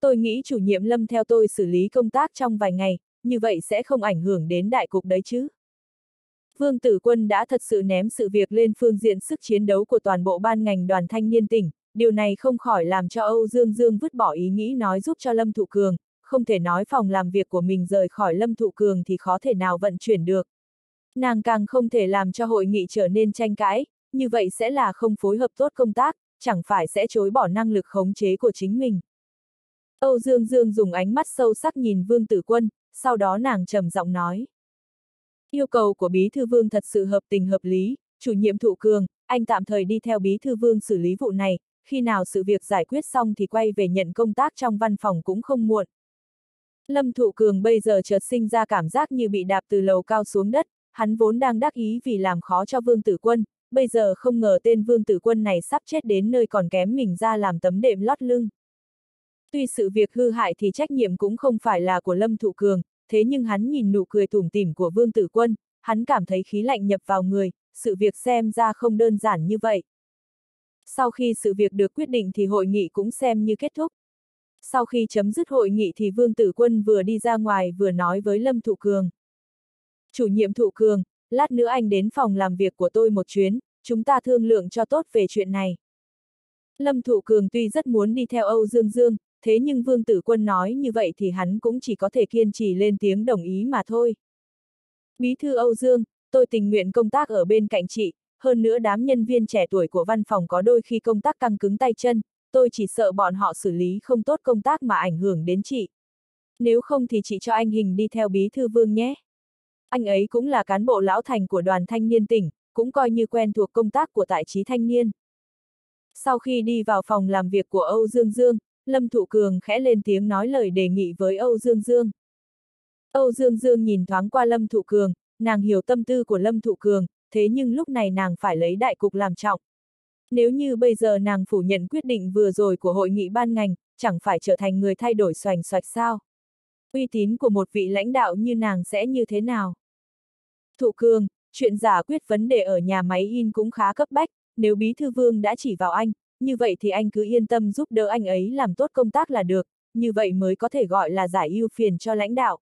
Tôi nghĩ chủ nhiệm Lâm theo tôi xử lý công tác trong vài ngày, như vậy sẽ không ảnh hưởng đến đại cục đấy chứ. Vương Tử Quân đã thật sự ném sự việc lên phương diện sức chiến đấu của toàn bộ ban ngành đoàn thanh niên tỉnh, điều này không khỏi làm cho Âu Dương Dương vứt bỏ ý nghĩ nói giúp cho Lâm Thụ Cường, không thể nói phòng làm việc của mình rời khỏi Lâm Thụ Cường thì khó thể nào vận chuyển được. Nàng càng không thể làm cho hội nghị trở nên tranh cãi, như vậy sẽ là không phối hợp tốt công tác, chẳng phải sẽ chối bỏ năng lực khống chế của chính mình. Âu Dương Dương dùng ánh mắt sâu sắc nhìn Vương Tử Quân, sau đó nàng trầm giọng nói. Yêu cầu của Bí Thư Vương thật sự hợp tình hợp lý, chủ nhiệm thụ cường, anh tạm thời đi theo Bí Thư Vương xử lý vụ này, khi nào sự việc giải quyết xong thì quay về nhận công tác trong văn phòng cũng không muộn. Lâm Thụ Cường bây giờ chợt sinh ra cảm giác như bị đạp từ lầu cao xuống đất, hắn vốn đang đắc ý vì làm khó cho Vương Tử Quân, bây giờ không ngờ tên Vương Tử Quân này sắp chết đến nơi còn kém mình ra làm tấm đệm lót lưng. Tuy sự việc hư hại thì trách nhiệm cũng không phải là của Lâm Thụ Cường, thế nhưng hắn nhìn nụ cười tủm tỉm của Vương Tử Quân, hắn cảm thấy khí lạnh nhập vào người, sự việc xem ra không đơn giản như vậy. Sau khi sự việc được quyết định thì hội nghị cũng xem như kết thúc. Sau khi chấm dứt hội nghị thì Vương Tử Quân vừa đi ra ngoài vừa nói với Lâm Thụ Cường. Chủ nhiệm Thụ Cường, lát nữa anh đến phòng làm việc của tôi một chuyến, chúng ta thương lượng cho tốt về chuyện này. Lâm Thụ Cường tuy rất muốn đi theo Âu Dương Dương, thế nhưng Vương Tử Quân nói như vậy thì hắn cũng chỉ có thể kiên trì lên tiếng đồng ý mà thôi. Bí thư Âu Dương, tôi tình nguyện công tác ở bên cạnh chị, hơn nữa đám nhân viên trẻ tuổi của văn phòng có đôi khi công tác căng cứng tay chân, tôi chỉ sợ bọn họ xử lý không tốt công tác mà ảnh hưởng đến chị. Nếu không thì chị cho anh Hình đi theo bí thư Vương nhé. Anh ấy cũng là cán bộ lão thành của đoàn thanh niên tỉnh, cũng coi như quen thuộc công tác của tại trí thanh niên. Sau khi đi vào phòng làm việc của Âu Dương Dương, Lâm Thụ Cường khẽ lên tiếng nói lời đề nghị với Âu Dương Dương. Âu Dương Dương nhìn thoáng qua Lâm Thụ Cường, nàng hiểu tâm tư của Lâm Thụ Cường, thế nhưng lúc này nàng phải lấy đại cục làm trọng. Nếu như bây giờ nàng phủ nhận quyết định vừa rồi của hội nghị ban ngành, chẳng phải trở thành người thay đổi xoành xoạch sao? Uy tín của một vị lãnh đạo như nàng sẽ như thế nào? Thụ Cường, chuyện giả quyết vấn đề ở nhà máy in cũng khá cấp bách, nếu Bí Thư Vương đã chỉ vào anh, như vậy thì anh cứ yên tâm giúp đỡ anh ấy làm tốt công tác là được, như vậy mới có thể gọi là giải ưu phiền cho lãnh đạo.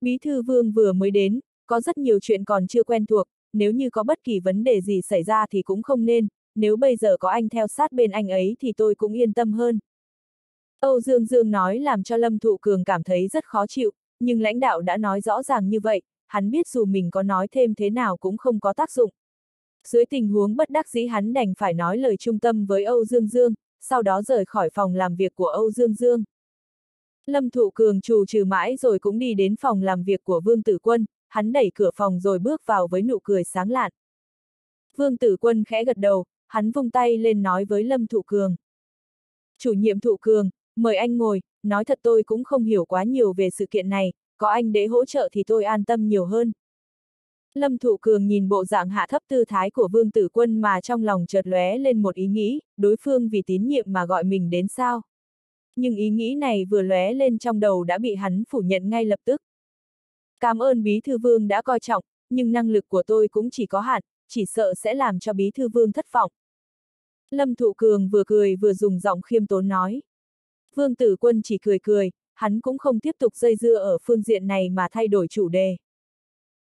Bí Thư Vương vừa mới đến, có rất nhiều chuyện còn chưa quen thuộc, nếu như có bất kỳ vấn đề gì xảy ra thì cũng không nên, nếu bây giờ có anh theo sát bên anh ấy thì tôi cũng yên tâm hơn. Âu Dương Dương nói làm cho Lâm Thụ Cường cảm thấy rất khó chịu, nhưng lãnh đạo đã nói rõ ràng như vậy, hắn biết dù mình có nói thêm thế nào cũng không có tác dụng. Dưới tình huống bất đắc dĩ hắn đành phải nói lời trung tâm với Âu Dương Dương, sau đó rời khỏi phòng làm việc của Âu Dương Dương. Lâm Thụ Cường trù trừ mãi rồi cũng đi đến phòng làm việc của Vương Tử Quân, hắn đẩy cửa phòng rồi bước vào với nụ cười sáng lạn. Vương Tử Quân khẽ gật đầu, hắn vung tay lên nói với Lâm Thụ Cường. Chủ nhiệm Thụ Cường, mời anh ngồi, nói thật tôi cũng không hiểu quá nhiều về sự kiện này, có anh để hỗ trợ thì tôi an tâm nhiều hơn. Lâm Thụ Cường nhìn bộ dạng hạ thấp tư thái của Vương Tử Quân mà trong lòng chợt lóe lên một ý nghĩ, đối phương vì tín nhiệm mà gọi mình đến sao. Nhưng ý nghĩ này vừa lóe lên trong đầu đã bị hắn phủ nhận ngay lập tức. Cảm ơn Bí Thư Vương đã coi trọng, nhưng năng lực của tôi cũng chỉ có hạn, chỉ sợ sẽ làm cho Bí Thư Vương thất vọng. Lâm Thụ Cường vừa cười vừa dùng giọng khiêm tốn nói. Vương Tử Quân chỉ cười cười, hắn cũng không tiếp tục dây dưa ở phương diện này mà thay đổi chủ đề.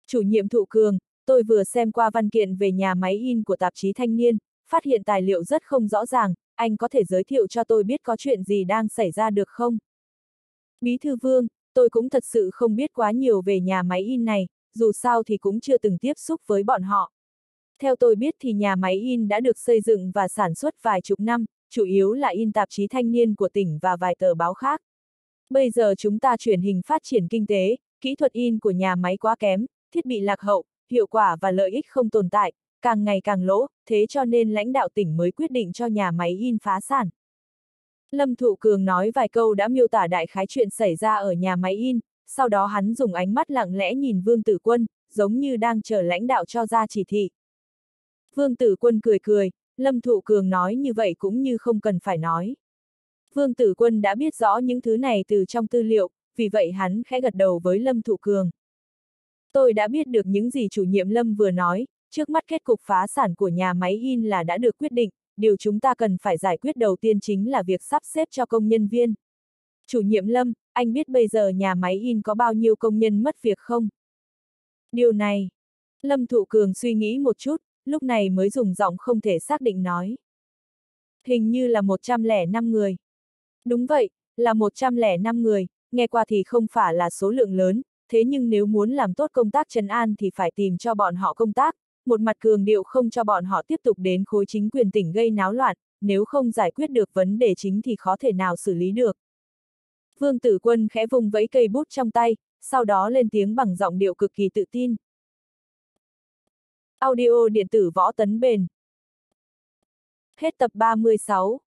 Chủ nhiệm Thụ Cường, tôi vừa xem qua văn kiện về nhà máy in của tạp chí Thanh niên, phát hiện tài liệu rất không rõ ràng, anh có thể giới thiệu cho tôi biết có chuyện gì đang xảy ra được không? Bí thư Vương, tôi cũng thật sự không biết quá nhiều về nhà máy in này, dù sao thì cũng chưa từng tiếp xúc với bọn họ. Theo tôi biết thì nhà máy in đã được xây dựng và sản xuất vài chục năm, chủ yếu là in tạp chí thanh niên của tỉnh và vài tờ báo khác. Bây giờ chúng ta chuyển hình phát triển kinh tế, kỹ thuật in của nhà máy quá kém, thiết bị lạc hậu, hiệu quả và lợi ích không tồn tại, càng ngày càng lỗ, thế cho nên lãnh đạo tỉnh mới quyết định cho nhà máy in phá sản. Lâm Thụ Cường nói vài câu đã miêu tả đại khái chuyện xảy ra ở nhà máy in, sau đó hắn dùng ánh mắt lặng lẽ nhìn Vương Tử Quân, giống như đang chờ lãnh đạo cho ra chỉ thị. Vương Tử Quân cười cười, Lâm Thụ Cường nói như vậy cũng như không cần phải nói. Vương Tử Quân đã biết rõ những thứ này từ trong tư liệu, vì vậy hắn khẽ gật đầu với Lâm Thụ Cường. Tôi đã biết được những gì chủ nhiệm Lâm vừa nói, trước mắt kết cục phá sản của nhà máy in là đã được quyết định, điều chúng ta cần phải giải quyết đầu tiên chính là việc sắp xếp cho công nhân viên. Chủ nhiệm Lâm, anh biết bây giờ nhà máy in có bao nhiêu công nhân mất việc không? Điều này, Lâm Thụ Cường suy nghĩ một chút, lúc này mới dùng giọng không thể xác định nói. Hình như là 105 người. Đúng vậy, là 105 người, nghe qua thì không phải là số lượng lớn, thế nhưng nếu muốn làm tốt công tác trấn an thì phải tìm cho bọn họ công tác, một mặt cường điệu không cho bọn họ tiếp tục đến khối chính quyền tỉnh gây náo loạn, nếu không giải quyết được vấn đề chính thì khó thể nào xử lý được. Vương Tử Quân khẽ vùng vẫy cây bút trong tay, sau đó lên tiếng bằng giọng điệu cực kỳ tự tin. Audio điện tử võ tấn bền. Hết tập 36